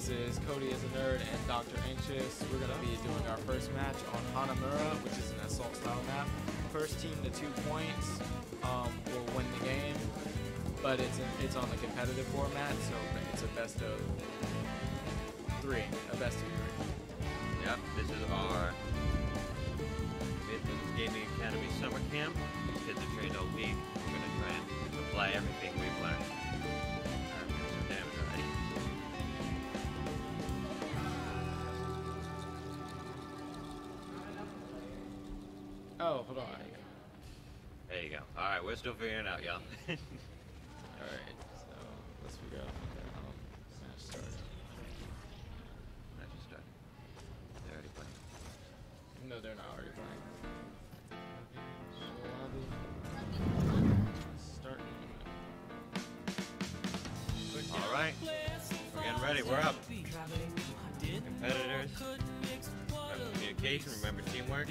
This is Cody as a Nerd and Dr. Anxious. We're going to be doing our first match on Hanamura, which is an assault style map. First team to two points um, will win the game, but it's, in, it's on the competitive format, so it's a best of three, a best of three. Yep, this is our Midlands Gaming Academy Summer Camp. These kids are trained all week. We're going to try and apply everything still figuring it out, y'all. Alright, so let's figure out how um, match started. Match is started. They're already playing. No, they're not already playing. Alright, we're getting ready, we're up. Competitors, remember communication, remember teamwork.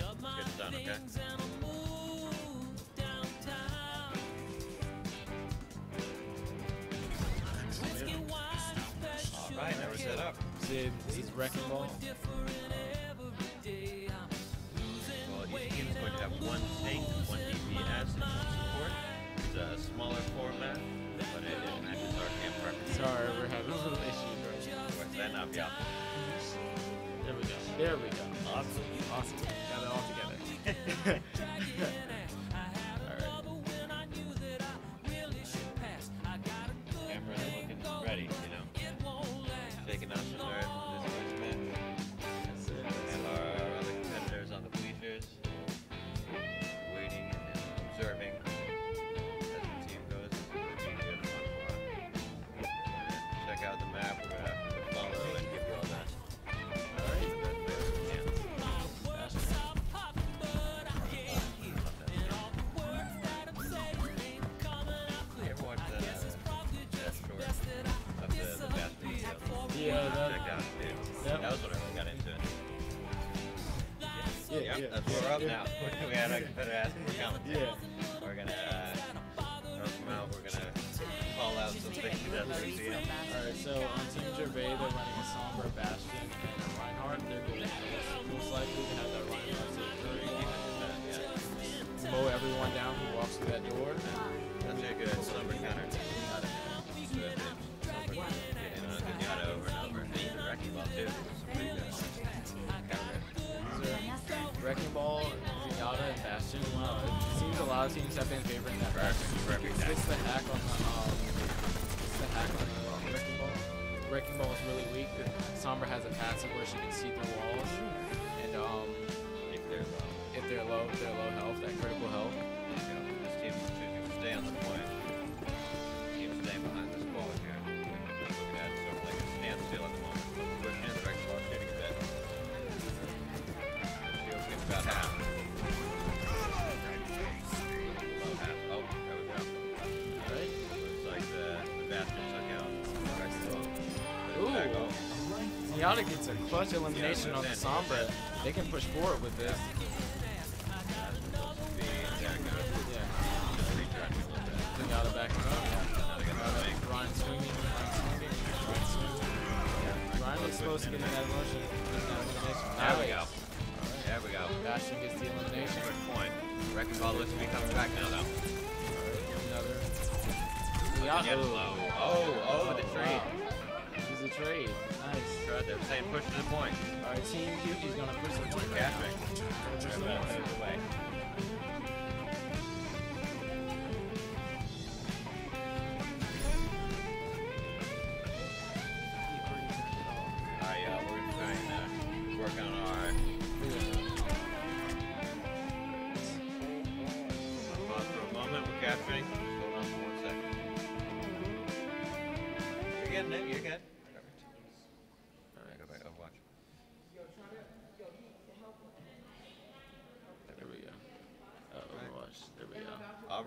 close elimination on the Sombra. They can push forward with this.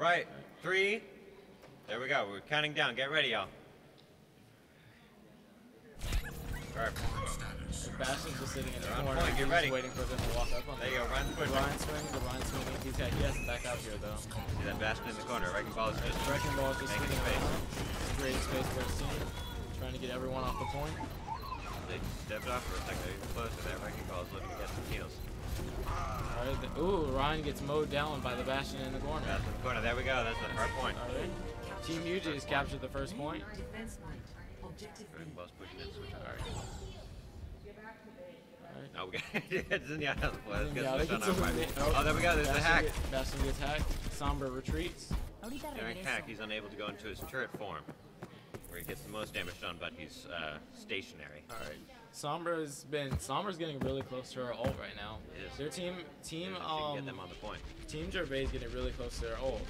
right, three. There we go. We're counting down. Get ready, y'all. All right. Bastion's just sitting in the corner. Point. Get ready. waiting for them to walk up on There you go. Rein the Rein swing. The Rein swing. He's got, he hasn't back out here, though. See that Bastion in the corner. Wrecking Ball is just, Wrecking Ball is just sitting space. Great space for his team. Trying to get everyone off the point. They stepped off for a second. They were close to that. Wrecking Ball is looking to get the team Ooh, Rein gets mowed down by the Bastion in the corner. That's the corner. There we go. That's the hard point. Alright. Team UJ has captured the first point. Defense line. Objective B. Wrecking ball's pushing in. Switch Alright. Oh, we got Zenyatta on the play. Let's get Yeah, they switched get on our part. Oh, there we go. There's the Bastion hack. get- Bastion gets hacked. Sombra retreats. During hack, he's unable to go into his turret form, where he gets the most damage done, but he's uh, stationary. Alright. Sombra's been Sombra's getting really close to her ult right now. Their team team um get them on the point. Team Gervais getting really close to their ults.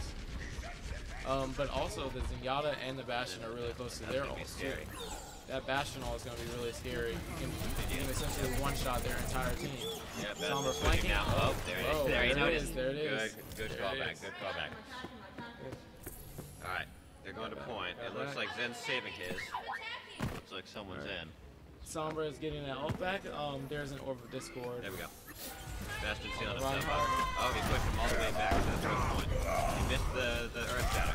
Um, but also the Zenyatta and the Bastion are really close to That's their gonna ults too. That Bastion ult is going to be really scary. You can, you can essentially one-shot their entire team. Yeah, Sombra flanking. now. Oh, there it is. Oh, there he there it is, there it is. Good, good callback. Good callback. All right, they're going to point. It looks like Zen's saving his. Looks like someone's in. Sombra is getting that ult back. Um, there's an Orb of Discord. There we go. Bastion's sealing Reinhardt. himself up. Oh, he pushed him all the way back to the choke point. He missed the, the Earth Shatter.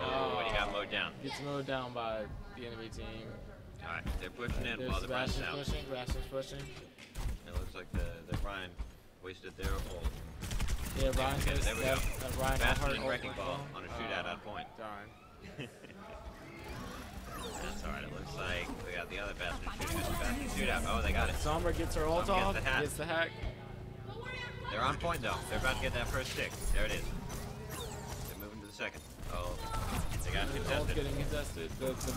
Oh, and he got mowed down. Gets mowed down by the enemy team. All right, they're pushing in There's while the run's Bastion out. pushing. Bastion's pushing. It looks like the, the Rein wasted their ult. Yeah, Rein Okay, gets there we go. that Rein Bastion and Wrecking Ball on a shootout Uh, on point. Darn. That's alright, it looks like we got the other Bastion shooting us. Bastion shootout. Oh, they got it. Sombra gets her ult Some gets off. the. Gets the hack. They're on point though. They're about to get that first stick. There it is. They're moving to the second. Oh, they got The contested. getting contested. The, the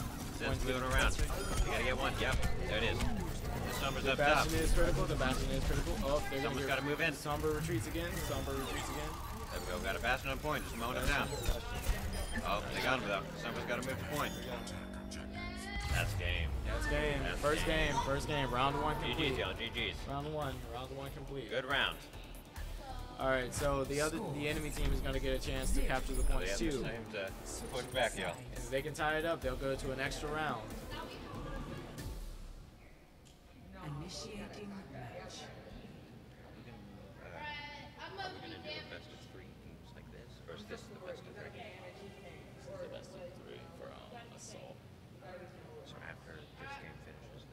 points moving around. You gotta get one. Yep, there it is. This number's The up top. Bastion is critical. The Bastion is critical. Oh, they're Someone's gotta move in. Sombra retreats again. Sombra retreats again. There we go. Got a Bastion on point. Just mowing him down. Oh, they got him though. Somebody's gotta move the point. That's game. That's game. That's First game. game. First game. Round one complete. GG's, y'all. GG's. Round one. Round one complete. Good round. All right. So the other, the enemy team is gonna get a chance to capture the points have too. same to push back, y'all. And if they can tie it up, they'll go to an extra round. Initiating match. Uh, are we gonna do a best of three games like this? Or is this the best of three? This is the best of three for um, assault. So after this game finishes.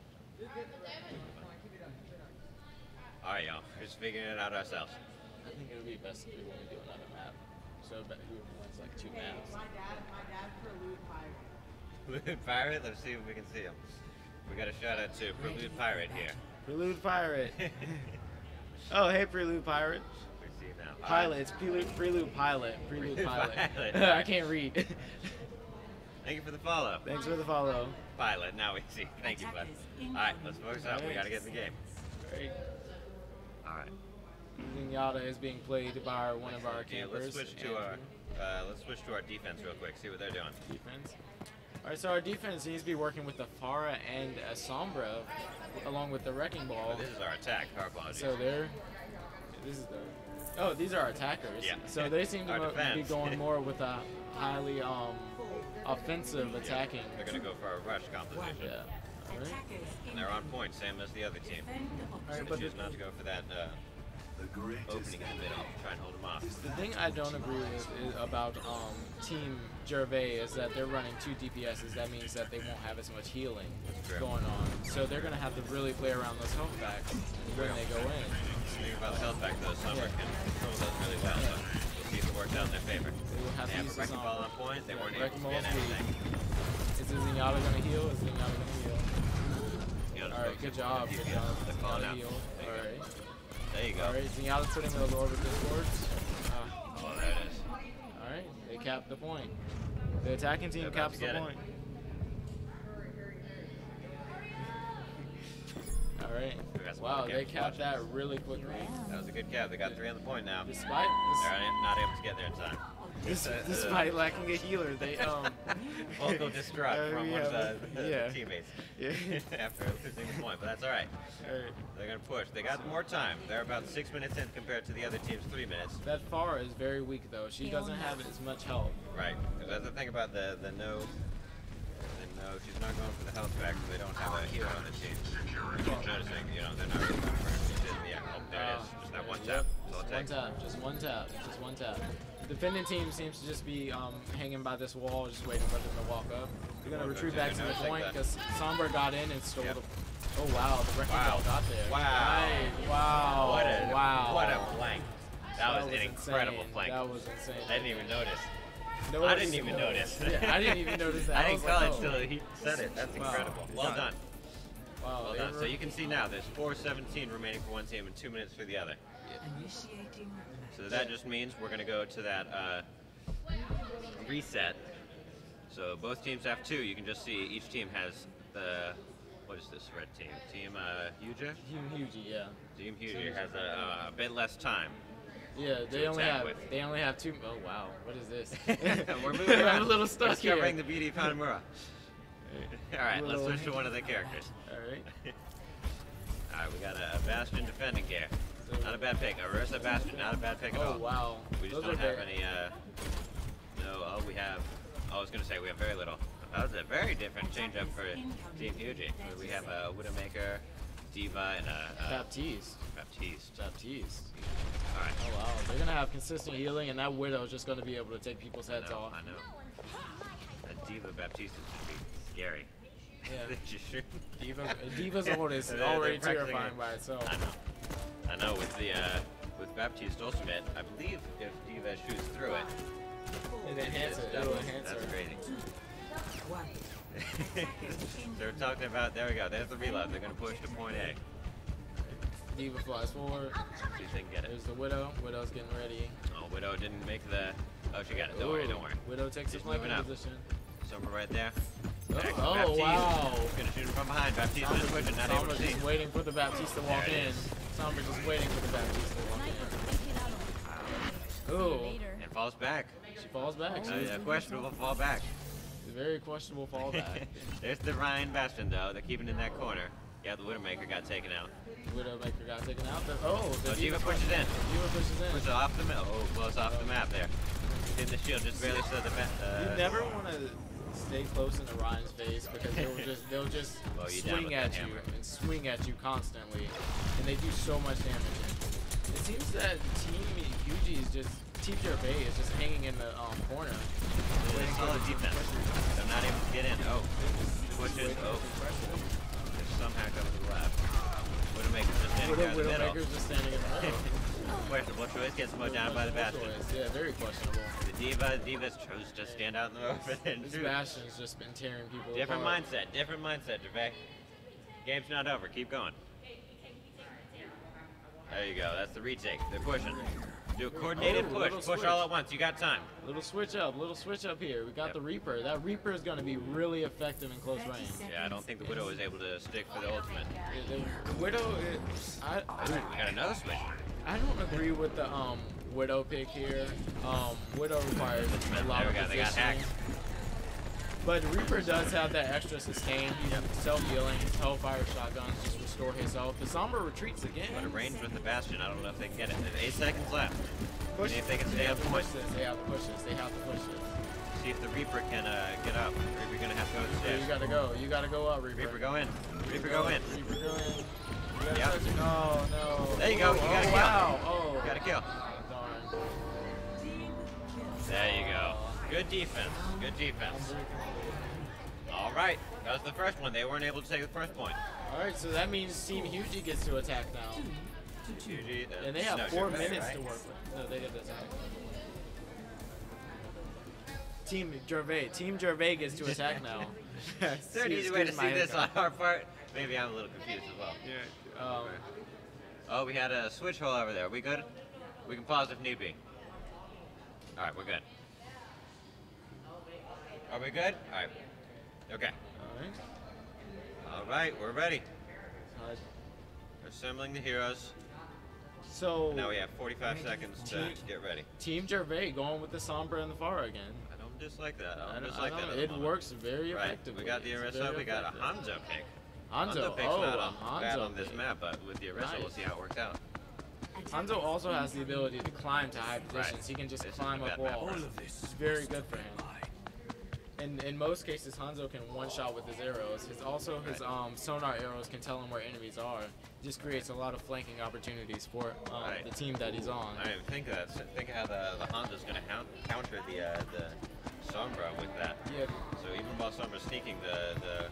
Alright, y'all. We're just figuring it out ourselves. I think it'll be best if we when we do another map. So bet who wins like two maps. My dad, my dad Prelude Pirate? Let's see if we can see him. We got a shout out to Prelude Pirate here. Prelude Pirate. oh, hey Prelude Pirate. we see him now. Pilot. It's Prelude, Prelude Pilot. Prelude Prelude Pilot. Pilot. I can't read. Thank you for the follow. Thanks for the follow. Pilot, now we see. Thank you, bud. Alright, let's focus up. We gotta get in the game. Great. Alright. Zenyatta is being played by our, one of our campers. Yeah, let's switch to Andrew. our uh, let's switch to our defense real quick. See what they're doing. defense. All right, so our defense needs to be working with the Pharah and a Sombra, along with the Wrecking Ball. But this is our attack. Our apologies. So they're. This is the. Oh, these are our attackers. Yeah. So they seem to be going more with a highly um, offensive attacking. They're gonna go for a rush composition. Yeah. All right. Attackers And they're on point, same as the other team. defend Alright, but choose the- not to go for that uh, opening in the middle. Try and hold them off. The thing I don't agree with is about um, Team Gervais is that they're running two DPSs. That means that they won't have as much healing going on. So they're going to have to really play around those health packs when they go in. Speaking about the health back though, Summer Yeah. can control those really well. So we'll see if it works out in their favor. They will have They to have a use this wrecking on. ball on point. They Yeah, weren't able to get anything. Is Zenyatta going to heal? Is Zenyatta going to heal? You know, All right, good job. Good job. They're falling out. Zenyatta heal. There you right. go. There you go. All right. Zenyatta's putting those orb of discords. Ah, Oh, there it is. all right. They capped the point. The attacking team caps the it. point. All right. We Wow, they capped that really quickly. That was a good cap. They got three on the point now. Despite They're not able to get there in time. This, despite lacking a healer, they um. Vocal distraught Uh, from we one of the, the yeah. teammates Yeah. after losing the point, but that's all right. All right. They're gonna push. They got more time. They're about six minutes in compared to the other team's three minutes. That Pharah is very weak though. She doesn't have as much health. Right. Because that's the thing about the the no. The no, she's not going for the health back because they don't have a healer on the team. She's noticing, you know, they're not really going for it. She's yeah, oh, There it Uh. Just that one yep, tap. That's all Just one tap. Just one tap. Just one tap. Defending team seems to just be um, hanging by this wall, just waiting for them to walk up. They're gonna Walk retreat back to the the nose like point because Sombra got in and stole Yep. the. Oh wow, the wrecking Wow. ball got there. Wow. Right. Wow. What a wow. what a flank. That, was, an incredible insane. flank. That was insane. I didn't even notice. No, I didn't even notice. Yeah, I didn't even notice that. I was didn't call like, it oh, until he said it. That's Wow. incredible. Well Yeah. done. Wow, Well done. So you can see now there's 4:17 remaining for one team and two minutes for the other. Initiating So that just means we're gonna go to that uh, reset. So both teams have two. You can just see each team has the what is this red team? Team uh, Huger. Huge, huge, yeah. Team Huger has a, a bit less time. Yeah, they only have with. they only have two oh wow, what is is this? we're moving around. I'm a little stuck we're here. discovering the beauty of Hanamura. All right, let's switch to one of the characters. All right. All right, we got a, a Bastion defending gear. Not a bad pick. A Ursa Bastion, not a bad pick at Oh all. wow. We just Those don't have very- any. Uh, no, oh, we have. I was gonna say we have very little. That was a very different changeup for Team Fuji. We have a Widowmaker, D.Va, and a, a Baptiste. Baptiste. Baptiste. All right. Oh wow, they're gonna have consistent healing, and that Widow is just gonna be able to take people's I heads know. off. I know. That D.Va Baptiste is gonna be scary. Yeah. D.Va, D.Va's ult is already terrifying it. by itself. I know. I know. With the uh, with Baptiste ultimate, I believe if D.Va shoots through it, It enhances it. it's It'll double. enhance That's her. crazy. one. They're talking about. There we go. There's the reload. They're gonna push to point A. D.Va flies forward. See if they can get it. There's the widow. Widow's getting ready. Oh, Widow didn't make the. Oh, she got it. Don't worry. Don't worry. Widow takes the She's flanking moving up. position. Somewhere right there. Oh, Back. oh, Baptiste. wow. Gonna shoot him from behind. Baptiste is pushing. Not able to see. just waiting for the Baptiste to walk in. is. Sombra's just waiting for the Baptiste to walk in. Ooh, And falls back. she falls back. Uh, yeah, questionable fall back. a very questionable fallback. There's the Rein Bastion though. They're keeping in that corner. Yeah, the Widowmaker got taken out. Widowmaker got taken out. The, oh, the Oh, D.Va pushes in. D.Va pushes in. Pushes off the map. Oh, blows off the map there. Hit the shield just barely so the uh, You never want to stay close into Rein's face because they'll just they'll just Blow swing at you and swing at you constantly, and they do so much damage. It seems that Team Huger is just Team Gervais is just hanging in the um, corner. Really solid defense. They're not able to get in. Oh, pushes. Oh, there's some hack over to the left. Widowmaker's just standing there in the middle. Widowmaker's just standing in the middle. Questionable choice gets mowed down by the Bastion. Yeah, very questionable. The D.Va, D.Va's chose to stand out in the open and This shoot. Bastion's just been tearing people Different apart. mindset, different mindset, Gervais. Game's not over, keep going. There you go, that's the retake. They're pushing. Do a coordinated Oh, push. Push switch. all at once, you got time. Little switch up, little switch up here. We got Yep. the Reaper. That Reaper is going to be really effective in close range. Yeah, I don't think the Widow was able to stick for the ultimate. The, the Widow, it, I, Ooh, we got another switch. I don't agree with the um Widow pick here. Um, Widow requires a lot There of we go, they got positioning. hacked. But Reaper does have that extra sustain. He's self-healing. His Hellfire shotguns just restore his health. The Sombra retreats again. But a range with the Bastion, I don't know if they can get it. There's eight seconds left. Push. See if they can They stay have up push this. They have to push this. They have to push this. See if the Reaper can uh, get up. Reaper gonna have to go Yeah, upstairs. you gotta go. You gotta go up, Reaper. Reaper go in. Reaper go in. Reaper go in. You gotta Yep. touch. No, no. There you go, you Oh, got a kill. wow. Oh. Got a kill. Darn. There you go. Good defense. Good defense. All right, that was the first one. They weren't able to take the first point. All right, so that means Team Hugie gets to attack now, GG, uh, and they have no, four minutes right? to work with. No, they get to attack. Team Gervais. Team Gervais gets to attack now. Is there an easy way to see this on our part? Maybe I'm a little confused as well. Yeah. Um, Oh, we had a switch hole over there. We good? We can pause if need be. All right, we're good. Are we good? All right. Okay. all right. All right, we're ready. Uh, Assembling the heroes. so Now we have 45 seconds to Team- get ready. Team Gervais going with the Sombra and the Pharah again. I don't dislike that. I don't dislike I that. don't- at it moment. works very Right. effectively. We got the Orisa. We got a. Hanzo pick. Hanzo. pick's oh, not a on, bad on this pick. map, but with the Orisa, we'll see how it works out. Hanzo also has the ability to climb to high positions. Right. He can just This climb up walls. All It's very good for him. In, in most cases, Hanzo can one shot with his arrows. His also his um, sonar arrows can tell him where enemies are. Just creates a lot of flanking opportunities for um, Right. the team that he's on. I think of that. Think how the the Honda's gonna hou- counter the uh, the Sombra with that. Yeah, So even while Sombra's sneaking the the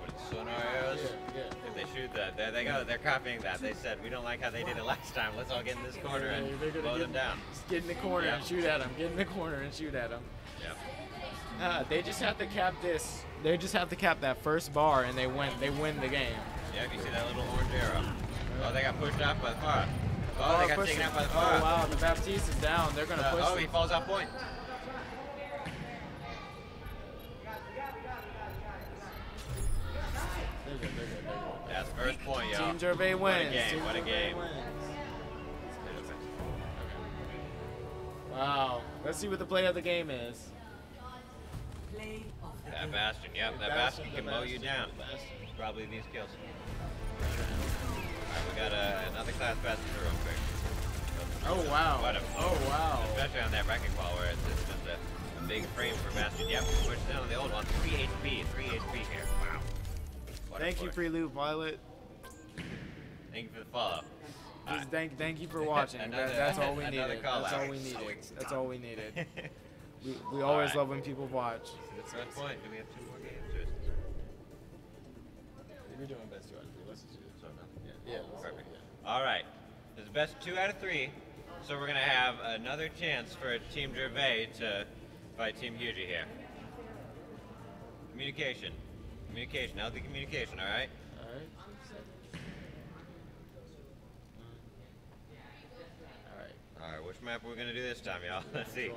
what is it, sonar arrows, yeah, yeah. if they shoot that, there they go. They're copying that. They said we don't like how they did it last time. Let's all get in this corner Yeah, and blow get- them down. Just get in the corner Yeah. and shoot at them. Get in the corner and shoot at them. Yep. Uh, they just have to cap this. They just have to cap that first bar, and they win. They win the game. Yep. You see that little orange arrow? Oh, they got pushed out by the far. Oh, Bar they got taken out by the Oh wow, the Baptiste is down. They're gonna Uh, push. oh, he falls off point. They're good, they're good, they're good. That's first point, yo. Team Gervais What a game, Team what a Gervais game. wins. Wow. Let's see what the play of the game is. Play of the That. Bastion, yep, that Bastion, can mow you down. Probably these kills. Alright, we got uh, another class Bastion real quick. Oh wow. What a Oh wow. Especially on that wrecking ball where it's, it's just a, a big frame for Bastion. Yep, push down the old one. 3 HP, 3 HP here. Wow. What Thank you. Prelude Violet. Thank you for the follow. Just thank, thank you for watching. That- that's all we needed. That's all we needed. That's all we needed. We, we All always right. love when people watch. That's that point. Do we have two more games? Or is it- We're doing best two out of three. Let's do so? Yeah. Yeah. Perfect. All right. This is best two out of three. So we're gonna have another chance for Team Gervais to fight Team Hugie here. Communication. Communication. Healthy communication. All right. All right. All right. All right. Which map are we gonna do this time, y'all? Let's see.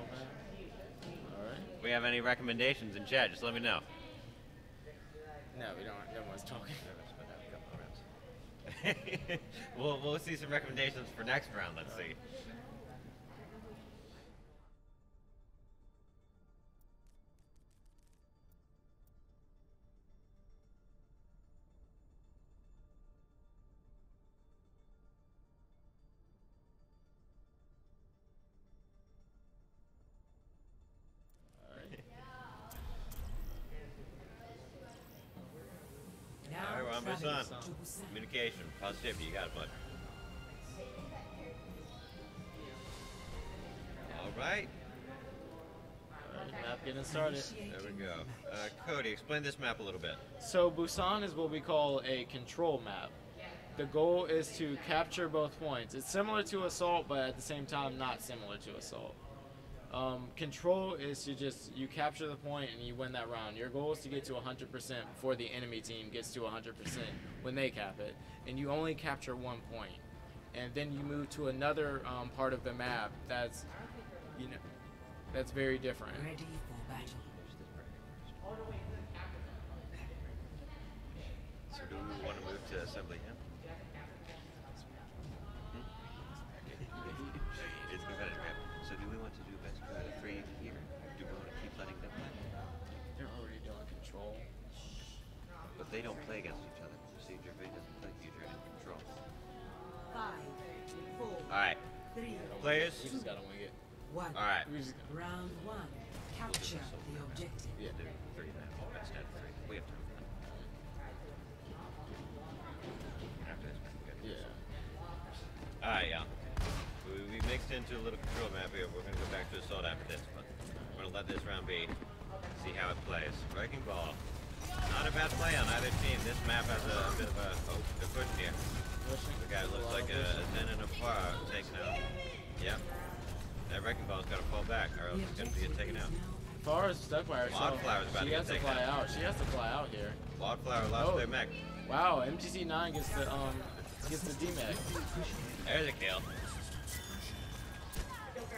All right. If we have any recommendations in chat, just let me know. No, we don't. No one's talking. we'll we'll see some recommendations for next round. Let's see. Positivity. You got it, bud. All right. All right. Map getting started. There we go. Uh, Cody, explain this map a little bit. So Busan is what we call a control map. The goal is to capture both points. It's similar to Assault, but at the same time not similar to Assault. Um, control is to just you capture the point and you win that round. Your goal is to get to 100% before the enemy team gets to 100% when they cap it, and you only capture one point. And then you move to another um, part of the map that's, you know, that's very different. Ready for battle. So do we want to move to assembly players. We just gotta wing it. one. All right. Round one. Capture the objective. Yeah, do three then. Best out of three. We have time. After this, we got yeah. Alright, yeah. We, we mixed into a little control map here. We're gonna go back to assault after this, but we're gonna let this round be. See how it plays. Wrecking ball. Not a bad play on either team. This map has a, bit of a oh, they're pushing here. The guy looks like a, a Zen and a Par taken out. Yep. That wrecking ball's gotta fall back, or else it's gonna get taken out. Far as stuck by herself, Wildflower's about she get has to fly out. out. She has to fly out here. Wildflower lost Oh. their mech. Wow, MTC9 gets the um gets the D-Mech. There's a kill.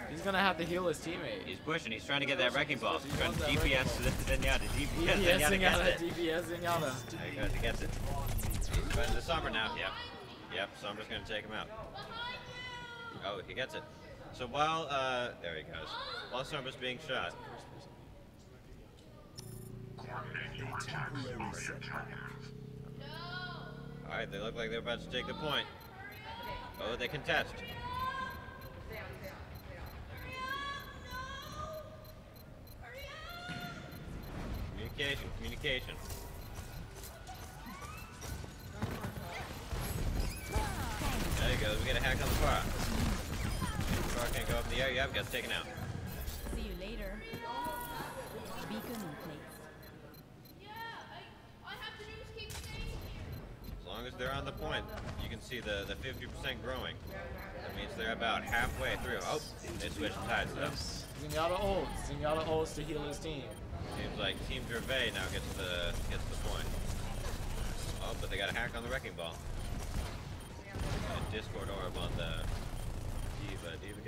He's gonna have to heal his teammate. He's pushing. He's trying to get that wrecking ball. He He's trying to wants that wrecking DPS ball. Zenyatta. DPS Zenyatta gets it. DPS Zenyatta. There he goes, he gets it. He's fighting the Sombra now. Yep. Yep, Sombra's gonna take him out. Oh, he gets it. So while, uh, there he goes. While Sombra's being shot, alright, they look like they're about to take the point. Oh, they contest. communication, communication. There you go. We get a hack on the car. The car can't go up in the air. Yep, gets taken out. See you later. Beacon in place. As long as they're on the point, you can see the the 50% growing. That means they're about halfway through. Oh, they switched sides though. Zenyatta ults. Zenyatta ults to heal his team. Seems like Team Gervais now gets the gets the point. Oh, but they got a hack on the wrecking ball. And Discord orb on the D.Va. D.Va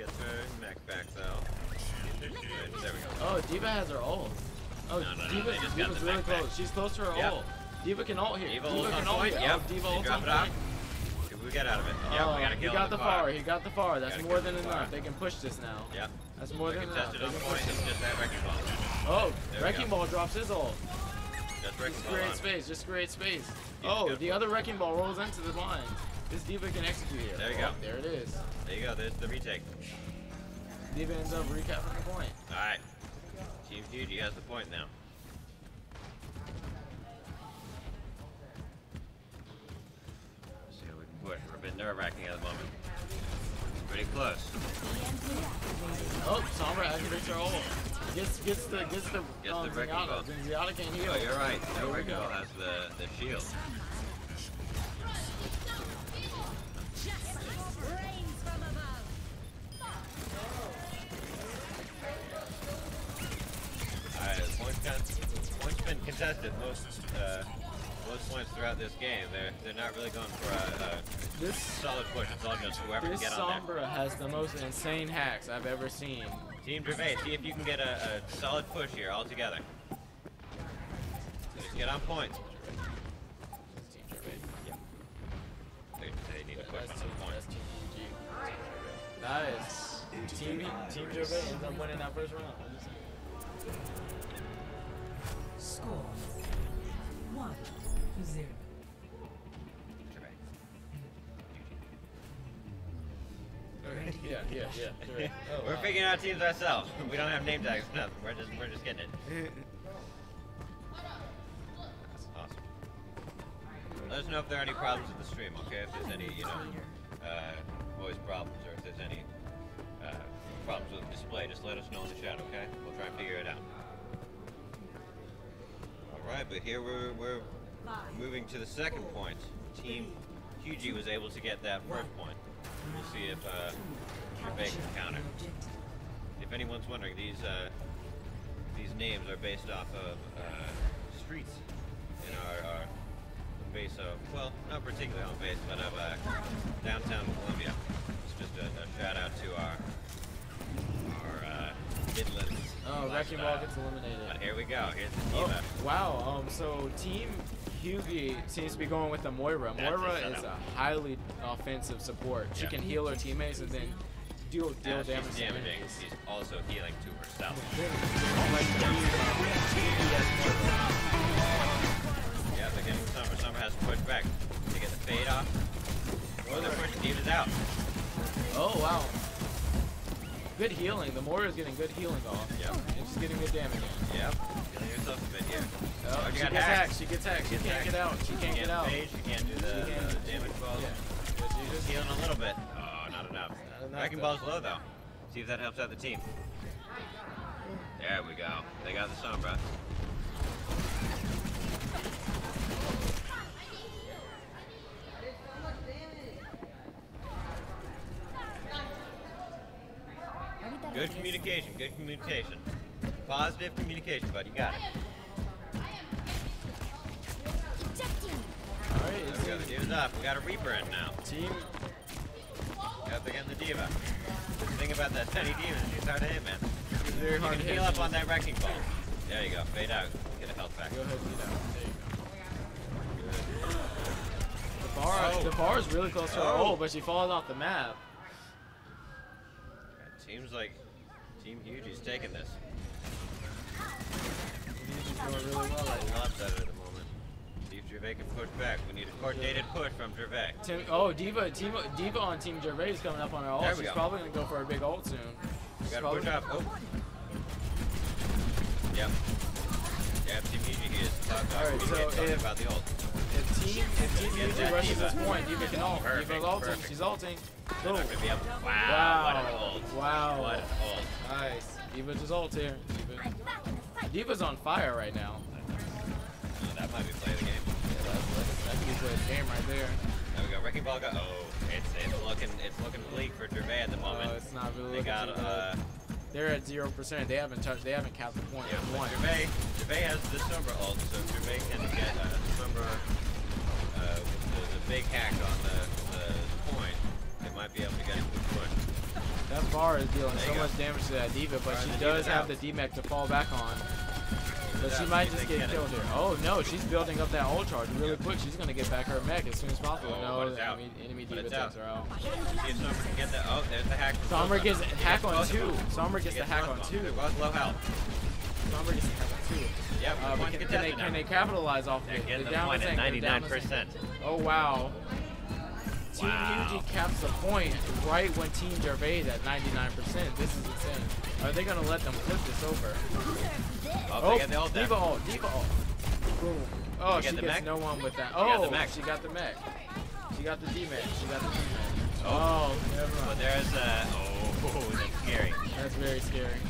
gets her mech back though. There we go. Oh, D.Va has her ult. Oh, No, no, no, D.Va, they just got D.Va's really close. She's close to her Yep. ult. D.Va can ult here. D.Va D.Va can ult here. Yep. Oh, Diva They drop on point. What we get out of it? Yep, Oh, we got a he got the far. He got the far. That's more than the enough. They can push this now. Yep. That's more They're than enough. contested They can point. push It's this. just that wrecking ball. Oh, There Wrecking. Ball drops his ult. Just wrecking Just ball create space. Just create space. Oh, the other Wrecking Ball rolls into the line. This D.Va can execute here. There you Oh, go. There it is. There you go. There's the retake. D.Va ends up recapping the point. All right. Team Fuji has the point now. See how we can push. We're a bit nerve-wracking at the moment. Pretty close. Oh, Sombra activates her ult. Gets gets the gets the Gets um, the Zenyatta. Zenyatta can't heal. Oh, you're right. There we go. Ball has the, the shield. Been contested most uh, most points throughout this game. They're they're not really going for a, a This solid push. It's all just whoever can get on there. Sombra has the most insane hacks I've ever seen. Team Gervais, see if you can get a, a solid push here all together. Just get on point. They, they need to push That's on team, the point. that's team PG. Nice. Team Team Gervais ends up winning that first round. Score one to zero. Gervais. yeah, yeah, yeah. Sure. Oh, We're wow. figuring out teams ourselves. We don't have name tags, nothing. We're just we're just getting it. That's awesome. Let us know if there are any problems with the stream, okay? If there's any, you know, uh, voice problems or if there's any uh, problems with the display, just let us know in the chat, okay? We'll try and figure it out. Right, but here we're we're moving to the second point. Team QG was able to get that first point. We'll see if uh, can counter. If anyone's wondering, these uh, these names are based off of uh, streets in our, our base of well, not particularly on base, but of uh, downtown Columbia. It's just a, a shout out to our Midlands. Oh, Wrecking Ball gets eliminated. But here we go. Here's the Oh, wow. Um, so Team Hugie seems to be going with the Moira. That's Moira a is a highly offensive support. She Yeah. can heal her teammates and then deal deal As damage she's to damaging. enemies. She's also healing to herself. Like Team, uh, Team DS Moira. Yeah, they're getting Summer. Summer has to push back. They get the fade off. Oh, they're pushing. D.Va's out. Oh wow. Good healing. The Moira is getting good healing off. Yep. And she's getting good damage. Yep. Healing yourself a bit here. Oh, oh you she got gets hacked. hacked. She gets hacked. She Gets can't hacked. get out. She can't get out. Fade, she can't do the, She can't- the damage balls. Yeah. Yeah, she just Healing a little bit. Oh, not enough. Not enough, Wrecking ball's low though. See if that helps out the team. There we go. They got the Sombra. Good communication, good communication. Positive communication, bud. You got it. Ejecting. All right. There It's we go. The D.Va's up. We got a Reaper in now. team. Yep, they're getting the D.Va. The thing about that tiny Diva is she's hard to hit, man. It's very You hard can to heal hit. up on that wrecking ball. There you go. Fade out. Get a health back. Go ahead, do that. There you go. Good. The bar, Oh. the bar is really close to her Oh. ult, but she falls off the map. Seems like Team Huge is taking this. Doing really well right now. at the moment. See if Gervais can push back. We need a coordinated push from Gervais. Tim, oh, D.Va, team, D.Va on Team Gervais is coming up on her ult. She's go. probably gonna go for a big ult soon. We She's gotta probably- push up. Oh. Yep. Yeah, Team Yuji is talk, All right, so talking if- about the ult. If team, if team Yuji rushes this point, D.Va can ult. Perfect, D.Va's ulting. perfect. She's ulting. Boom. be. Wow, Wow. what an ult. Wow. What an ult. Nice. D.Va just ult here. Diva. D.Va's on fire right now. Oh, that might be play the game. Yeah, that's, that's, that's a good play the game right there. There we go. Wrecking Ball got. Oh, it's it's looking it's looking bleak for Gervais at the moment. Uh, it's not really they got uh. good. They're at zero percent. They haven't touched. They haven't capped the point Yeah, at but one. Gervais, Gervais has the Sombra ult, so Gervais can get uh, Sombra uh, with the, the big hack on the, the point. They might be able to get a quick push. That bar is dealing so go. much damage to that D.Va, but she does have out. the D-Mech to fall back on. But she might just get get it. killed here. Oh no, she's building up that ult charge really quick. She's gonna get back her mech as soon as possible. Oh, no, but it's the out. enemy, enemy D.Va it's takes out. her out. See if Sombra can get that. Oh, there's the hack. Sombra. gets a hack on two. Sombra gets the hack on two. They're both low health. Sombra gets the hack on two. Yep, Uh, can, can they can they capitalize off They're getting The the down point at tank, they're down the 99%. tank. Oh wow. Team Wow. Caps the point right when Team Gervais at 99%. This is insane. Are they gonna let them flip this over? Oh, they get the. D.Va ult, D.Va ult. Boom. Oh, she the gets mech? no one with that. Got Oh, the she got the mech. She got the D-mech. She got the D-mech. Oh, never But mind. there's uh oh, that's scary. That's very scary.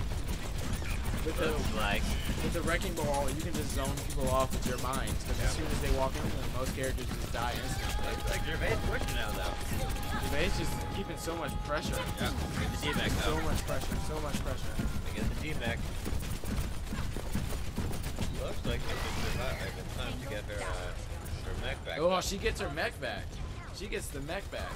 With the, Looks like with the wrecking ball, you can just zone people off with your mind. Because as soon as they walk in, most characters just die instantly. looks like Gervais pushing now though. Gervais is just keeping so much pressure. Yeah, the So though. much pressure. So much pressure. They get the D-Mech. Looks like they can survive in time to get her uh, her mech back. Oh, she gets her mech back. She gets the mech back.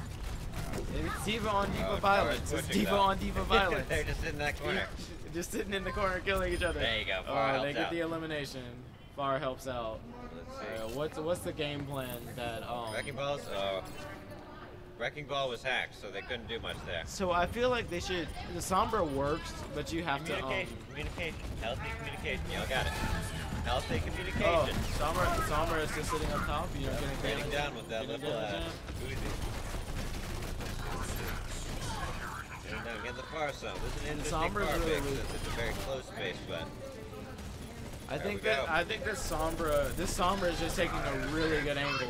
It's D.Va on D.Va Oh, violence. It's D.Va though. on D.Va violence. They're just in that corner. Just sitting in the corner killing each other. There you go, Oh, Far they get out. the elimination. Far helps out. Let's Uh, see. what's what's the game plan that um? Wrecking balls. Uh, Wrecking ball was hacked, so they couldn't do much there. So I feel like they should. The Sombra works, but you have to um. Communication, communication, healthy communication. Y'all got it. Healthy Oh, communication. Sombra, Sombra is just sitting up top. You know, getting down with that little uh, damage Uzi. Raining getting the far zone. This is an interesting Sombra's far really it's a very close space, but I think that go. I think that Sombra, this Sombra is just taking a really good angle.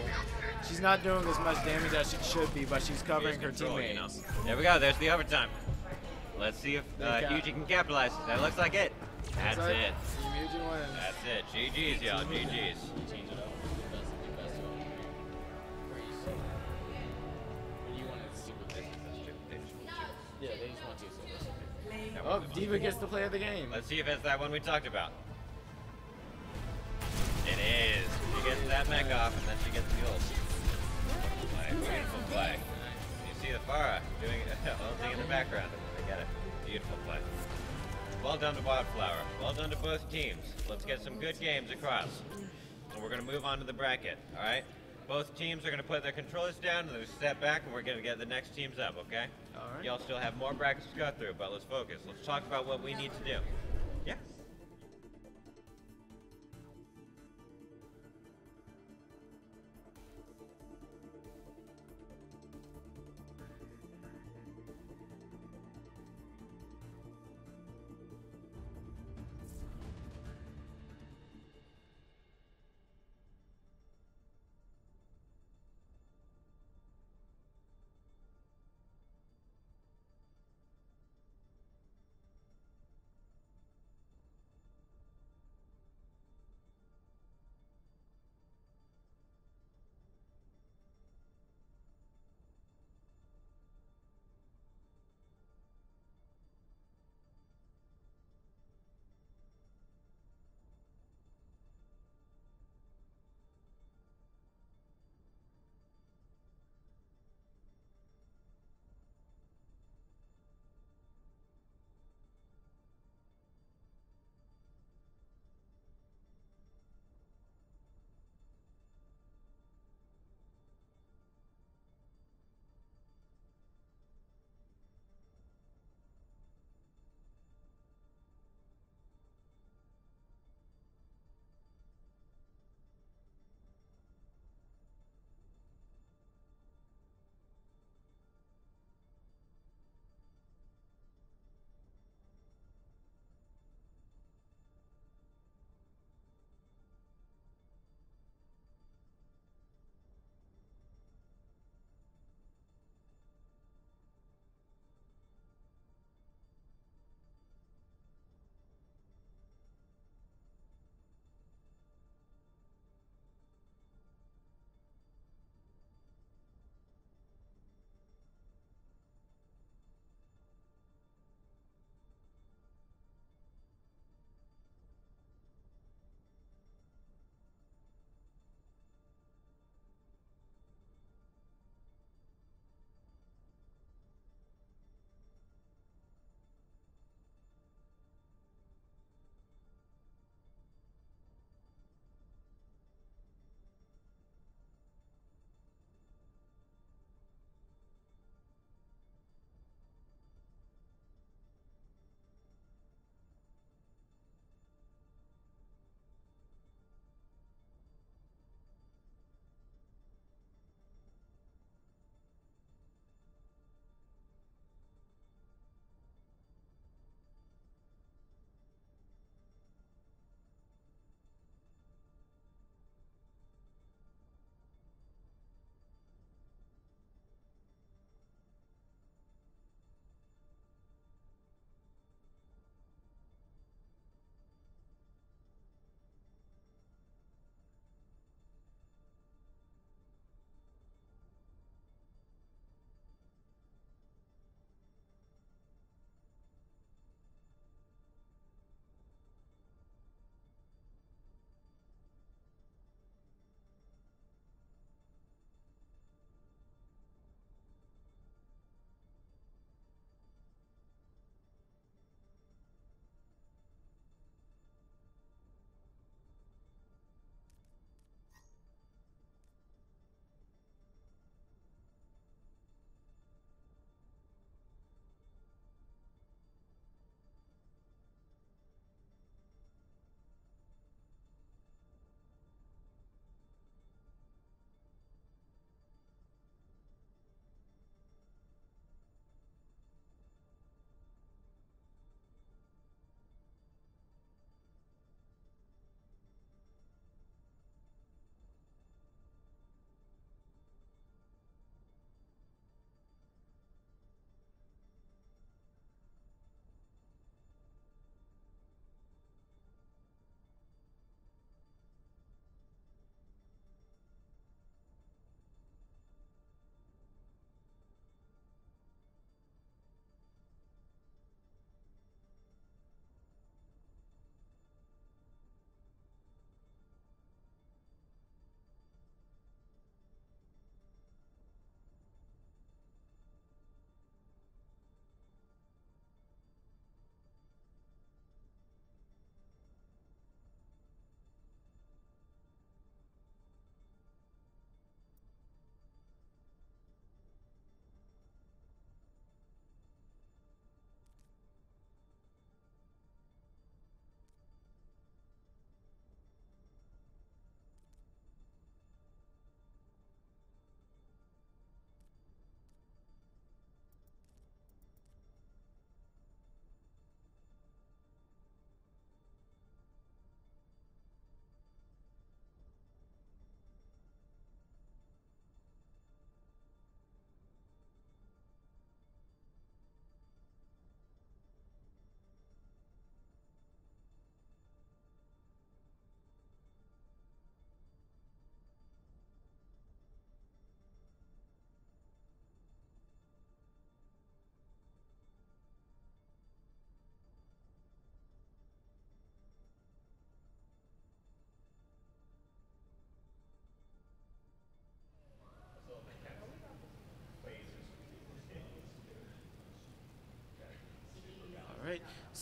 She's not doing as much damage as she should be, but she's covering her control, you know. teammates. There we go. There's the overtime. Let's see if uh, Yuji can capitalize. That looks like it. That's It's like it. Yuji wins. That's it. GG's, y'all. GG's. Oh, D.Va gets to play the game. Let's see if it's that one we talked about. It is. She gets that mech off, and then she gets the ult. Beautiful play. You see the Pharah doing ulting in the background, they get it. Beautiful play. Well done to Wildflower. Well done to both teams. Let's get some good games across. And we're going to move on to the bracket, all right? Both teams are going to put their controllers down, and they're step back, and we're going to get the next teams up, okay? All right. Y'all still have more brackets to go through, but let's focus. Let's talk about what we need to do. Yeah.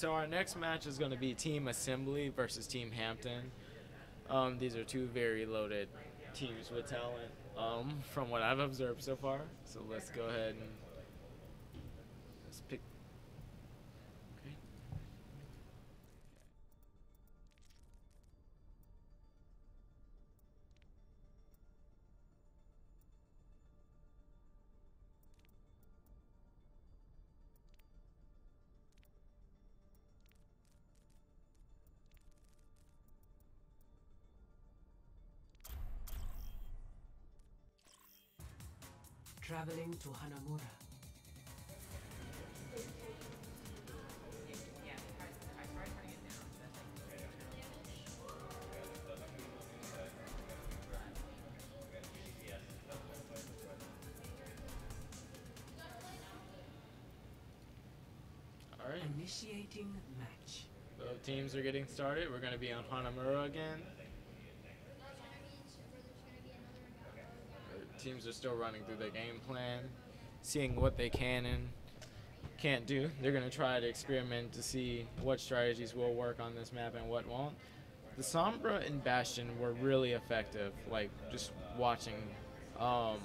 So our next match is going to be Team Assembly versus Team Hampton. Um, these are two very loaded teams with talent, um, from what I've observed so far. So let's go ahead and to Hanamura. All right. Initiating match. So teams are getting started. We're going to be on Hanamura again. Uh, Teams are still running through their game plan, seeing what they can and can't do. They're going to try to experiment to see what strategies will work on this map and what won't. The Sombra and Bastion were really effective. Like just watching um,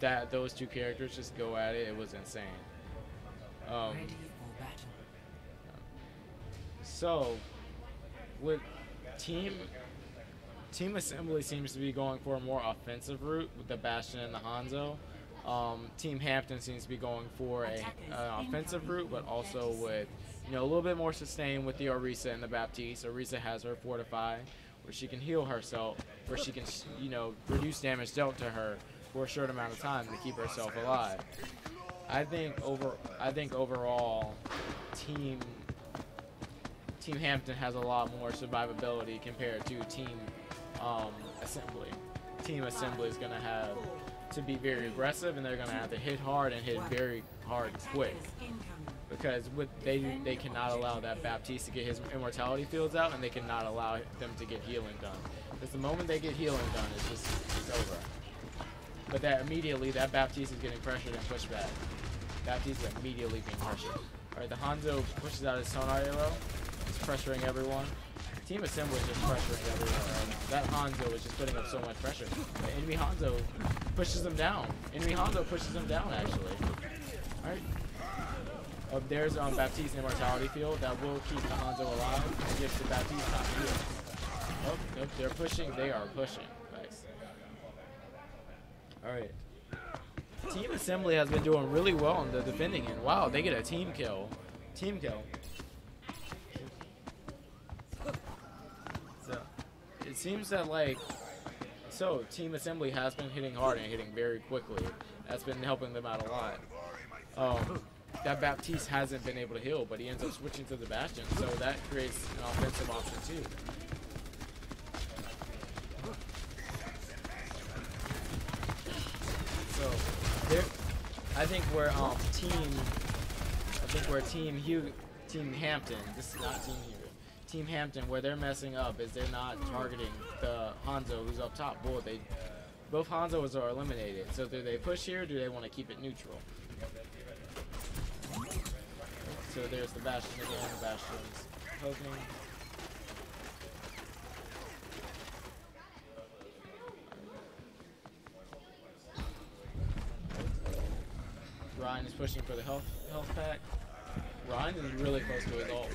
that those two characters just go at it, it was insane. Um, Ready for battle. so, with team team assembly seems to be going for a more offensive route with the Bastion and the Hanzo. Um, team Hampton seems to be going for a uh, offensive route, but also with you know a little bit more sustain with the Orisa and the Baptiste. Orisa has her fortify, where she can heal herself, where she can you know reduce damage dealt to her for a short amount of time to keep herself alive. I think over I think overall, team Team Hampton has a lot more survivability compared to Team um, Assembly. Team Assembly is going to have to be very aggressive, and they're going to have to hit hard and hit very hard quick because with they they cannot allow that Baptiste to get his immortality fields out, and they cannot allow them to get healing done. Because the moment they get healing done, it's just it's over. But that immediately that Baptiste is getting pressured and pushed back. Baptiste is immediately being pressured. All right, the Hanzo pushes out his sonar arrow. He's pressuring everyone. Team Assembly is just pressuring everyone. And that Hanzo is just putting up so much pressure. The enemy Hanzo pushes them down. Enemy Hanzo pushes them down actually. All right. Oh, there's um, immortality field that will keep the Hanzo alive and gives the Baptiste top. Oh, nope, they're pushing. They are pushing. Nice. All right. Team Assembly has been doing really well in the defending end. Wow, they get a team kill. Team kill. So, it seems that like, so Team Assembly has been hitting hard and hitting very quickly. That's been helping them out a lot. Um, that Baptiste hasn't been able to heal, but he ends up switching to the Bastion, so that creates an offensive option too. So, I think we're um team. I think we're team Hugh, team Hampton. This is not team. Team Hampton, where they're messing up is they're not targeting the Hanzo who's up top. They both Hanzos are eliminated. So do they push here? Do they want to keep it neutral? So there's the Bastion again. The Bastion's poking. Rein is pushing for the health health pack. Rein is really close to his ult.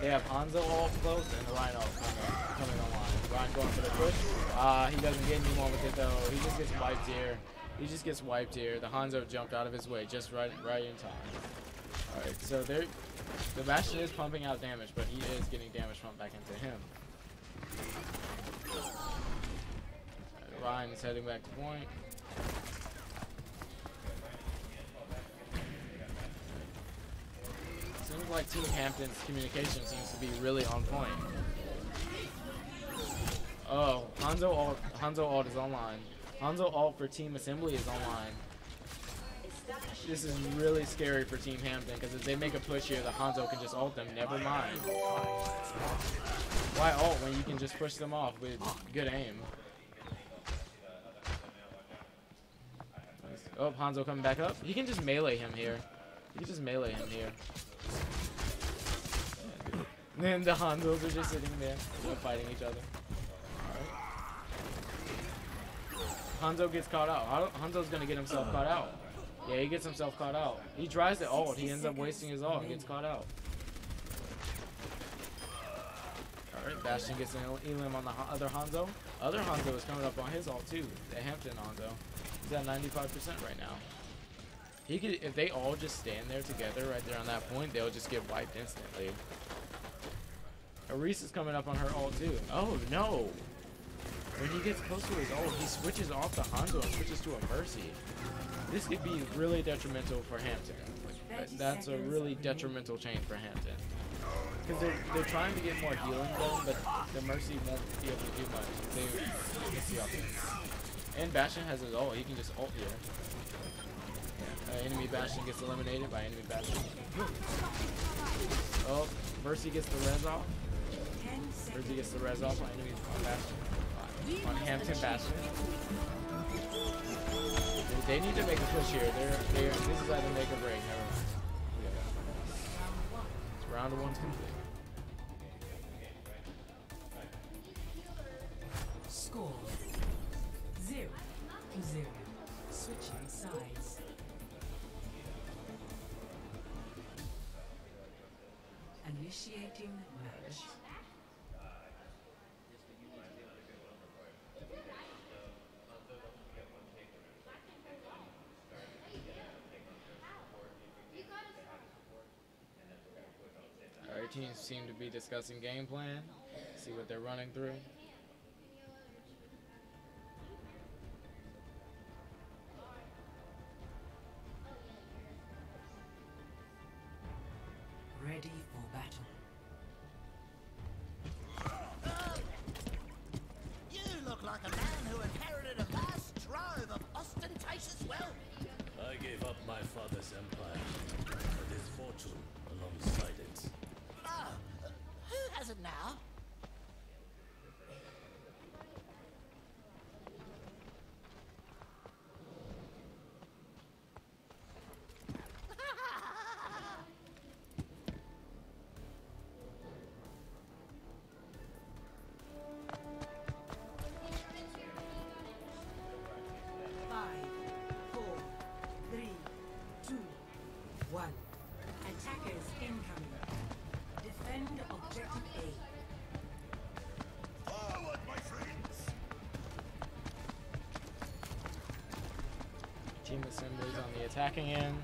They have Hanzo all close and Rein ult coming, online. Rein going for the push. Uh, he doesn't get any more with it though. He just gets wiped here. He just gets wiped here. The Hanzo jumped out of his way just right right in time. Alright, so there the Bastion is pumping out damage, but he is getting damage pumped back into him. Rein is heading back to point. Seems like Team Hampton's communication seems to be really on point. Oh, Hanzo ult, Hanzo ult is online. Hanzo ult for Team Assembly is online. This is really scary for Team Hampton because if they make a push here, the Hanzo can just ult them. Never mind. Why ult when you can just push them off with good aim? Oh, Hanzo coming back up. He can just melee him here. He can just melee him here. Then the Hanzos are just sitting there, fighting each other. Hanzo gets caught out. Han- Hanzo's gonna get himself caught out. Yeah, he gets himself caught out. He tries to ult. Oh, he ends up wasting his ult and gets caught out. Alright, Bastion gets an elim on the other Hanzo. Other Hanzo is coming up on his ult too. The Hampton Hanzo. He's at 95% right now. He could, if they all just stand there together right there on that point, they'll just get wiped instantly. Aris is coming up on her ult too. Oh no! When he gets close to his ult, he switches off the Hanzo and switches to a Mercy. This could be really detrimental for Hampton. That's a really detrimental change for Hampton. Because they're, they're trying to get more healing done, but the Mercy won't be able to do much. They miss the offense. And Bastion has his ult. He can just ult here. Uh, enemy Bastion gets eliminated by enemy Bastion. Oh, Mercy gets the res off. Mercy gets the res off on enemy on Bastion. On Hampton Bastion. They, need to make a push here. They're, they're, this is either make or break. Never mind. It's round one's complete. Score. Zero zero. Initiating match. Our teams seem to be discussing game plan. See what they're running through. Ready my father's empire, but his fortune alongside it. Ah, who has it now? Team assemblies on the attacking end.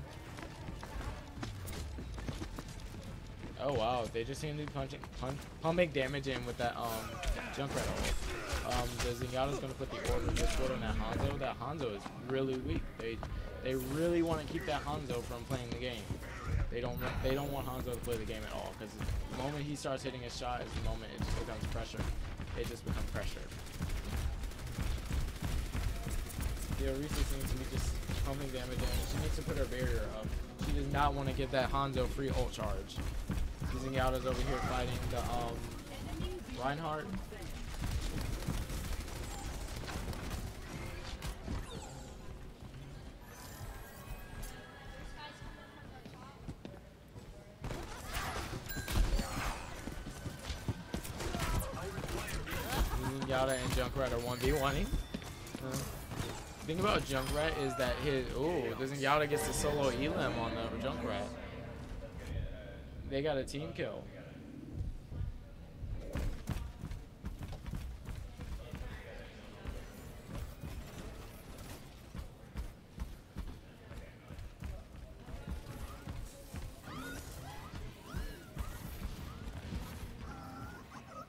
Oh wow, they just seem to be punching, punch, pumping damage in with that um Junkrat ult. Um, the Zenyatta's gonna put the Orb of Discord on that Hanzo. That Hanzo is really weak. They they really want to keep that Hanzo from playing the game. They don't they don't want Hanzo to play the game at all because the moment he starts hitting his shot is the moment it just becomes pressure. It just becomes pressure. Yeah, Risa seems to be just pumping damage in. She needs to put her barrier up. She does not want to give that Hanzo free ult charge. Zenyatta's over here fighting the um Reinhardt. And Junkrat are 1v1ing. Thing about Junkrat is that his ooh, doesn't Yada gets the solo elim on the Junkrat. They got a team kill.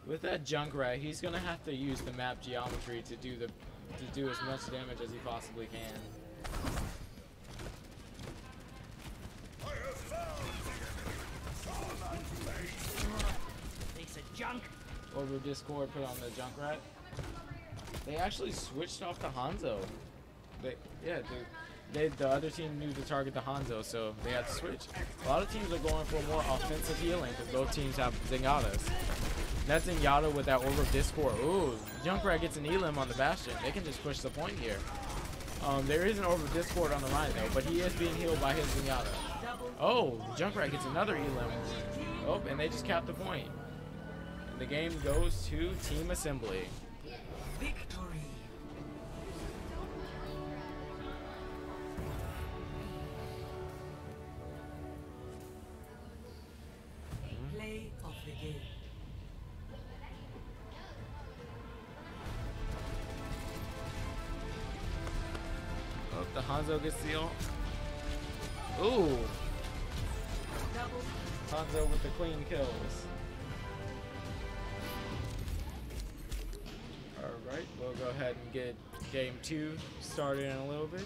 With that Junkrat, he's gonna have to use the map geometry to do the do as much damage as he possibly can. Piece of junk. Orb of Discord put on the Junkrat. They actually switched off to Hanzo. They yeah, they, they the other team knew to target the Hanzo, so they had to switch. A lot of teams are going for more offensive healing because both teams have Zenyatta's. That's Zenyatta with that Orb of Discord. Ooh, Junkrat gets an Elim on the Bastion. They can just push the point here. Um, there is an Orb of Discord on the line though, but he is being healed by his Zenyatta. Oh, Junkrat gets another Elim. Oh, and they just capped the point. the game goes to Team Assembly. Hanzo gets uh. the ult. Ooh, Hanzo with the clean kills. Alright, we'll go ahead and get game two started in a little bit.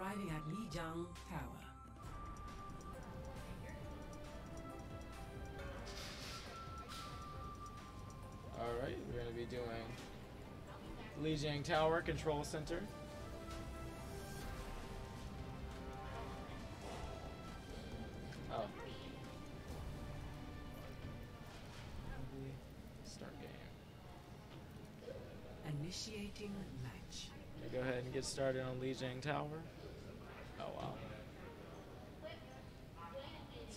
Arriving at Lijiang Tower. Alright, we're gonna be doing Lijiang Tower Control Center. Oh. Start game. Initiating match. Go ahead and get started on Lijiang Tower. Oh wow.